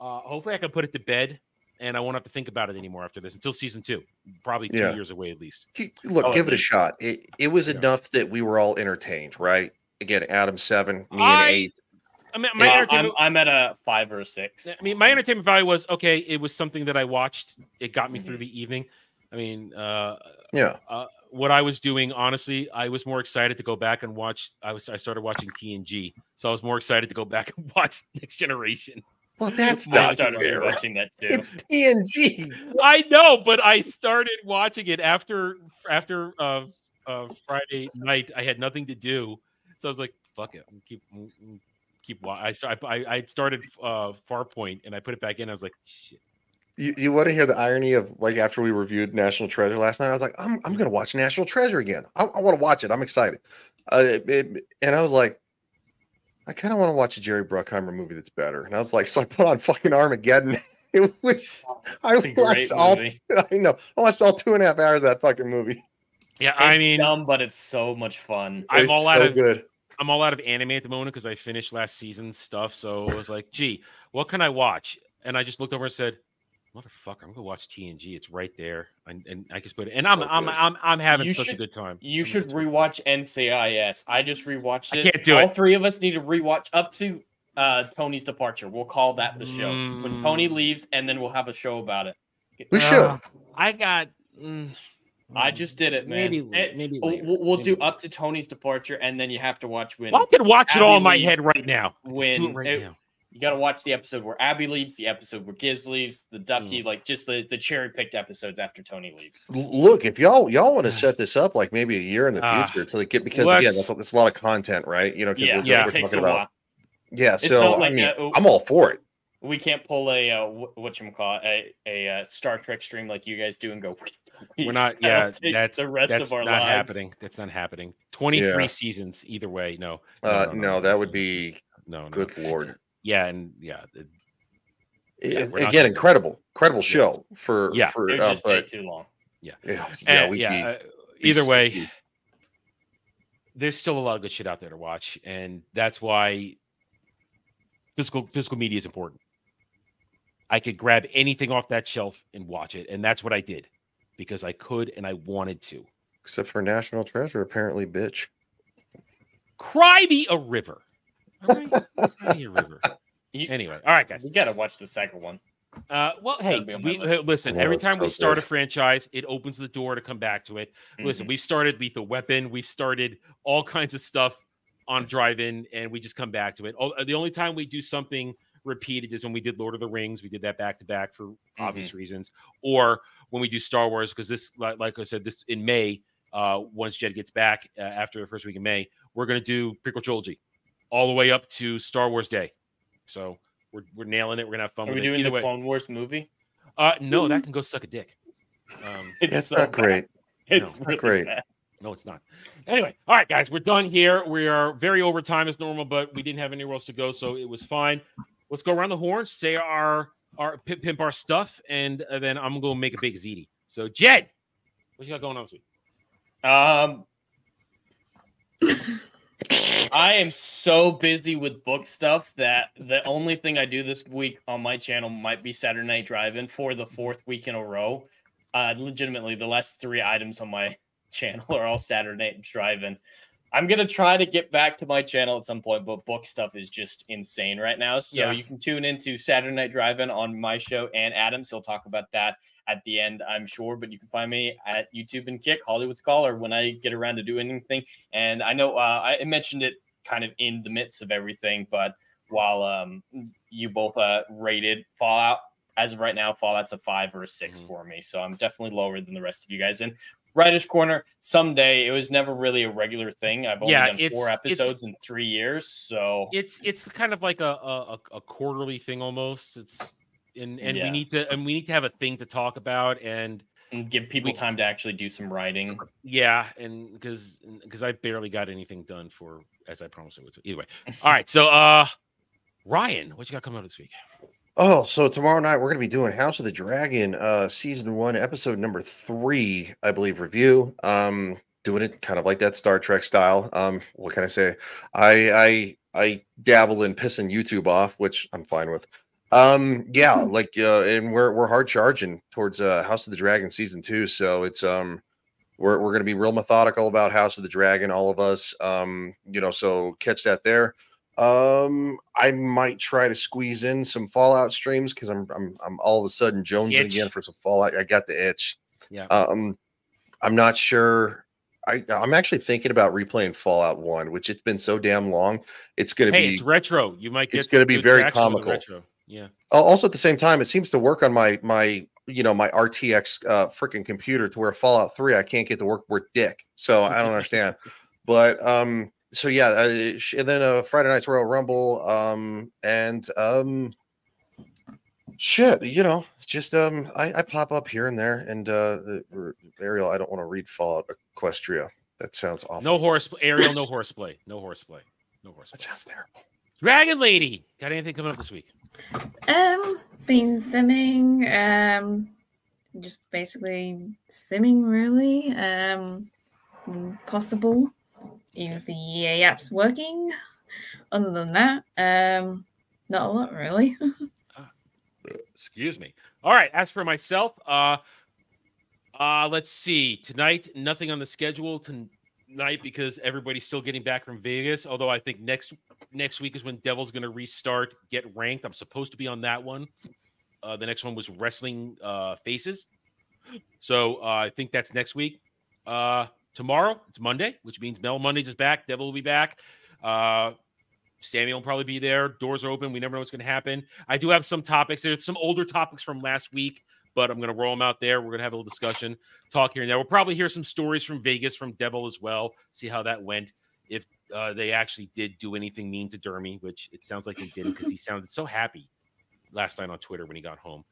uh, hopefully I can put it to bed, and I won't have to think about it anymore after this until season two. Probably two Yeah. years away at least. Keep- Look, Oh, give it a shot. It it was Yeah. enough that we were all entertained, right? Again, Adam seven, me and eight. I mean, my Uh, I'm. I'm at a five or a six. I mean, my entertainment value was okay. It was something that I watched. It got me Mm-hmm. through the evening. I mean, uh, Yeah. uh, what I was doing, honestly, I was more excited to go back and watch. I was I started watching TNG, so I was more excited to go back and watch Next Generation. Well, that's not I not started fair. watching that too. It's TNG. I know, but I started watching it after after uh, uh, Friday night. I had nothing to do, so I was like, "Fuck it, I'm keep I'm- I'm keep." wa- I I I I started uh, Farpoint and I put it back in. I was like, "Shit." You, you want to hear the irony of like after we reviewed National Treasure last night? I was like, I'm I'm gonna watch National Treasure again. I, I want to watch it. I'm excited. Uh, it- it- and I was like, I kind of want to watch a Jerry Bruckheimer movie that's better. And I was like, so I put on fucking Armageddon. It was I It's a great watched all. movie. I know. I watched all two and a half hours of that fucking movie. Yeah, I It's mean, dumb, but it's so much fun. I'm It's all out so of good. I'm all out of anime at the moment because I finished last season's stuff. So I was like, "Gee, what can I watch?" And I just looked over and said, "Motherfucker, I'm gonna watch TNG. It's right there." And, and I just put it. And I'm So I'm. I'm I'm having You such a good time. You I'm should having such rewatch NCIS. I just rewatched I it. can't do All it. three of us need to rewatch up to uh, Tony's departure. We'll call that the show. When Tony Mm. leaves, and then we'll have a show about it. We time. should. Uh, I got. mm, I just did it, man. Maybe Eh, later, maybe we'll- later, We'll, we'll maybe do up to Tony's departure, and then you have to watch when. Well, I can watch it all in my head right now. I can When do it right eh, now. you got to watch the episode where Abby leaves, the episode where Gibbs leaves, the Ducky, Mm. like just the the cherry picked episodes after Tony leaves. Look, if y'all y'all want to set this up like maybe a year in the Ah, future, so like get because again that's, a- that's a lot of content, right? You know, 'cause Yeah, we're, yeah, we're it takes a talking about while. yeah. So not I mean, uh, oh- I'm all for it. We can't pull a uh, what you call a a uh, Star Trek stream like you guys do and go. We're not. Yeah, take that's the rest that's of our not lives. happening. That's not happening. Twenty three Yeah. seasons either way. No. Uh, no, that would be no. no. good lord. Yeah, and yeah. it- I- Yeah, Again, gonna- incredible, incredible show for Yeah. for It would uh, just take but too long. Yeah. yeah, yeah, and- we'd yeah, be, uh, be either way, skewed. there's still a lot of good shit out there to watch, and that's why physical physical media is important. I could grab anything off that shelf and watch it, and that's what I did because I could and I wanted to. except for National Treasure, apparently, bitch. Cry me a river. All right? Cry me a river. You- Anyway, all right, guys. You gotta watch the second one. Uh, well, hey, Gotta be on my we, hey, listen. Yeah, every it's time we so start a franchise, it opens the door to come back to it. Listen, Mhm. we've started Lethal Weapon, we've started all kinds of stuff on Drive-In, and we just come back to it. Oh, the only time we do something repeated is when we did Lord of the Rings. We did that back to back for obvious reasons, or when we do Star Wars, because this, like, like I said, this in May. Uh, once Jed gets back uh, after the first week in May, we're gonna do prequel trilogy all the way up to Star Wars Day. So we're, we're nailing it. We're gonna have fun Are with we it. doing Either the way, Clone Wars movie? uh, no, that can go suck a dick. Um, It's so not bad. great. It's not really great. bad. no, it's not. Anyway, all right, guys, we're done here. We are very over time as normal, but we didn't have anywhere else to go, so it was fine. Let's go around the horn, say our our pimp, our stuff, and uh, then I'm gonna make a big ziti. So, Jed, what you got going on this week? Um, I am so busy with book stuff that the only thing I do this week on my channel might be Saturday Night Drive-In for the fourth week in a row. Uh, legitimately, the last three items on my channel are all Saturday Night Drive-In. I'm gonna try to get back to my channel at some point, but book stuff is just insane right now. So Yeah. you can tune into Saturday Night Drive-In on my show and Adams. He'll talk about that at the end, I'm sure. But you can find me at YouTube and Kick Hollywood Scholar when I get around to doing anything. And I know uh, I mentioned it kind of in the midst of everything, but while um, you both uh, rated Fallout as of right now, Fallout's a five or a 6 Mhm. for me. So I'm definitely lower than the rest of you guys. And Writer's Corner, someday it was never really a regular thing. I've only Yeah, done four episodes in three years. So It's it's kind of like a a, a- a quarterly thing almost. It's and and Yeah. we need to and we need to have a thing to talk about and and give people We- time to actually do some writing. Yeah, and because because I barely got anything done for as I promised I would. So either way, all right. So, uh, Ryan, what you got coming out this week? Oh, so tomorrow night we're going to be doing House of the Dragon, uh, season one, episode number three, I believe, review. Um, doing it kind of like that Star Trek style. Um, what can I say? I I I dabble in pissing YouTube off, which I'm fine with. Um, yeah, like uh, and we're we're hard charging towards uh House of the Dragon season two, so it's um we're we're gonna be real methodical about House of the Dragon, all of us. Um, you know, so catch that there. Um, I might try to squeeze in some Fallout streams because I'm I'm I'm all of a sudden jonesing Itch. again for some Fallout. I got the itch. Yeah. Um, I'm not sure. I, I'm actually thinking about replaying Fallout One, which it's been so damn long. It's going to Hey, be. it's retro. You might get it's going to be very traction with the comical. retro. Yeah. Also, at the same time, it seems to work on my my you know my RTX uh, freaking computer to where Fallout Three I can't get to work worth dick. So I don't understand. But um, so yeah, uh, sh- and then uh, Friday night's Royal Rumble, um, and um, shit, you know, just um, I, I pop up here and there, and uh, uh, Ariel, I don't want to read Fallout Equestria. That sounds awful. No horse Ariel, no horseplay. No horseplay. No horseplay. That sounds terrible. Dragon Lady. Got anything coming up this week? Um, been simming. Um, just basically simming, really. Um, possible. If the EA app's working. Other than that, um, not a lot really. Excuse me. All right. As for myself, uh, uh, let's see. Tonight, nothing on the schedule tonight because everybody's still getting back from Vegas. Although I think next next week is when Devil's going to restart Get Ranked. I'm supposed to be on that one. Uh, the next one was Wrestling uh, Faces. So uh, I think that's next week. Uh, tomorrow, it's Monday, which means Mel Mondays is back. Devil will be back. Uh, Samuel will probably be there. Doors are open. We never know what's going to happen. I do have some topics. There's some older topics from last week, but I'm going to roll them out there. We're going to have a little discussion, talk here and there. We'll probably hear some stories from Vegas, from Devil as well, see how that went. If uh, they actually did do anything mean to Dermy, which it sounds like they didn't because he sounded so happy last night on Twitter when he got home,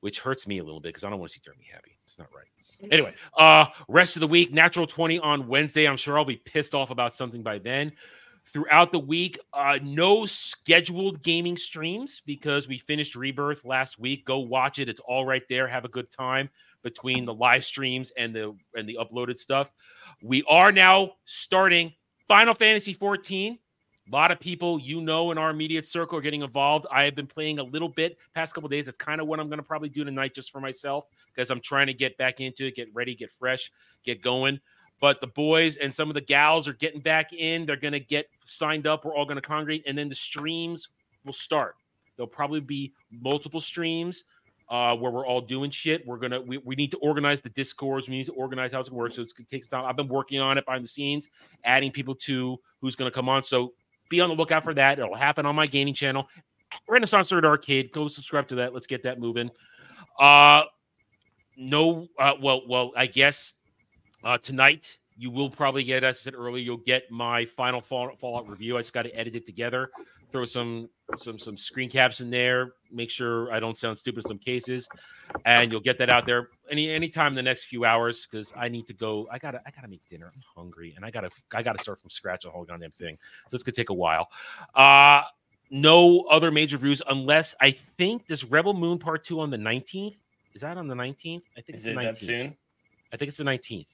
which hurts me a little bit because I don't want to see Dermy happy. It's not right. Anyway, uh, rest of the week, natural 20 on Wednesday. I'm sure I'll be pissed off about something by then. Throughout the week, uh, no scheduled gaming streams because we finished Rebirth last week. Go watch it; it's all right there. Have a good time between the live streams and the and the uploaded stuff. We are now starting Final Fantasy 14. A lot of people you know in our immediate circle are getting involved. I have been playing a little bit past couple days. That's kind of what I'm going to probably do tonight just for myself because I'm trying to get back into it, get ready, get fresh, get going. But the boys and some of the gals are getting back in. They're going to get signed up. We're all going to congregate, and then the streams will start. There'll probably be multiple streams uh, where we're all doing shit. We're gonna we, we need to organize the discords. We need to organize how it's gonna work. So it's gonna take some time. I've been working on it behind the scenes, adding people to who's gonna come on. So be on the lookout for that. It'll happen on my gaming channel, Renaissance Nerd Arcade. Go subscribe to that. Let's get that moving. Uh, no, uh, well, well, I guess uh, tonight you will probably get, as I said earlier, you'll get my final Fall- Fallout review. I just got to edit it together, throw some some some screen caps in there, make sure I don't sound stupid in some cases, and you'll get that out there any anytime in the next few hours because I need to go. I gotta I gotta make dinner. I'm hungry, and I gotta I gotta start from scratch the whole goddamn thing. So it's gonna take a while. Uh no other major reviews unless I think this Rebel Moon Part Two on the 19th. Is that on the 19th? I think Is it's it the 19th. that soon? I think it's the 19th.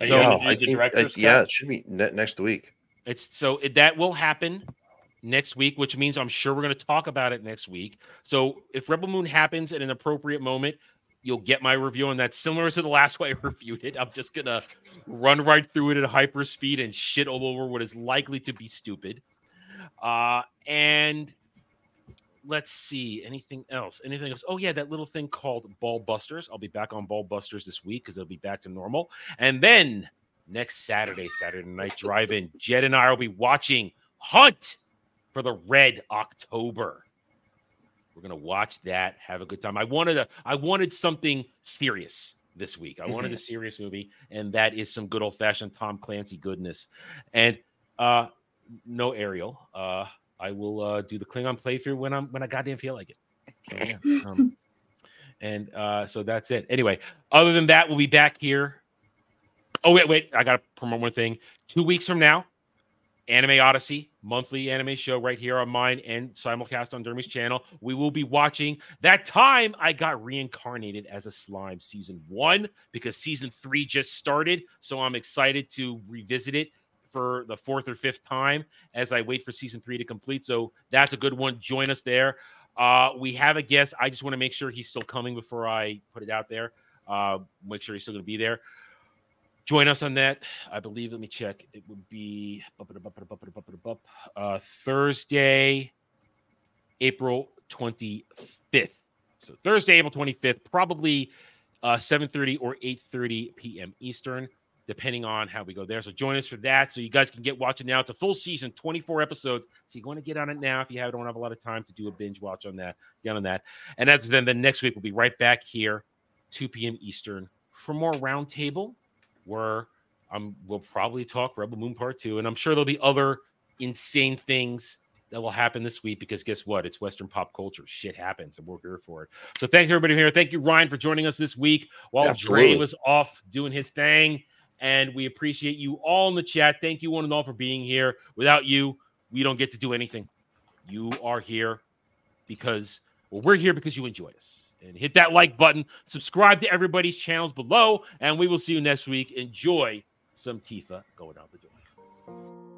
Are So- gonna I think, uh, yeah, it should be ne- next week. It's so it, that will happen next week, which means I'm sure we're going to talk about it next week. So if Rebel Moon happens at an appropriate moment, you'll get my review on that. Similar to the last way I reviewed it, I'm just gonna run right through it at hyper speed and shit all over what is likely to be stupid. Uh, and let's see anything else. Anything else? Oh yeah, that little thing called Ball Busters. I'll be back on Ball Busters this week because it'll be back to normal. And then next Saturday, Saturday night drive-in, Jed and I will be watching Hunt for the Red October. We're gonna watch that, have a good time. I wanted a, I wanted something serious this week. I wanted a serious movie, and that is some good old-fashioned Tom Clancy goodness. And uh no Ariel. Uh I will uh do the Klingon playthrough when I'm when I goddamn feel like it. So, yeah. Um, and uh so that's it. Anyway, other than that, we'll be back here. Oh wait, wait, I gotta promote one thing. Two weeks from now, Anime Odyssey, monthly anime show right here on mine and simulcast on Dermy's channel. We will be watching that time I got reincarnated as a slime season one because season three just started. So I'm excited to revisit it for the fourth or fifth time as I wait for season three to complete. So that's a good one. Join us there. Uh, we have a guest. I just want to make sure he's still coming before I put it out there. Uh, make sure he's still going to be there. Join us on that. I believe, let me check. It would be uh, Thursday, April 25th. So Thursday, April 25th, probably uh, 7:30 or 8:30 p.m. Eastern, depending on how we go there. So join us for that, so you guys can get watching now. It's a full season, 24 episodes, so you're going to get on it now if you have, don't have a lot of time to do a binge watch on that. Get on that, and that's then the next week we'll be right back here, 2 p.m. Eastern, for more roundtable, where um, we'll probably talk Rebel Moon Part Two, and I'm sure there'll be other insane things that will happen this week because guess what? It's Western pop culture. Shit happens, and we're here for it. So thanks everybody here. Thank you, Ryan, for joining us this week while Absolutely. Dre was off doing his thing. And we appreciate you all in the chat. Thank you one and all for being here. Without you, we don't get to do anything. You are here because well, we're here because you enjoy us. And hit that like button, subscribe to everybody's channels below, and we will see you next week. Enjoy some Tifa going out the door.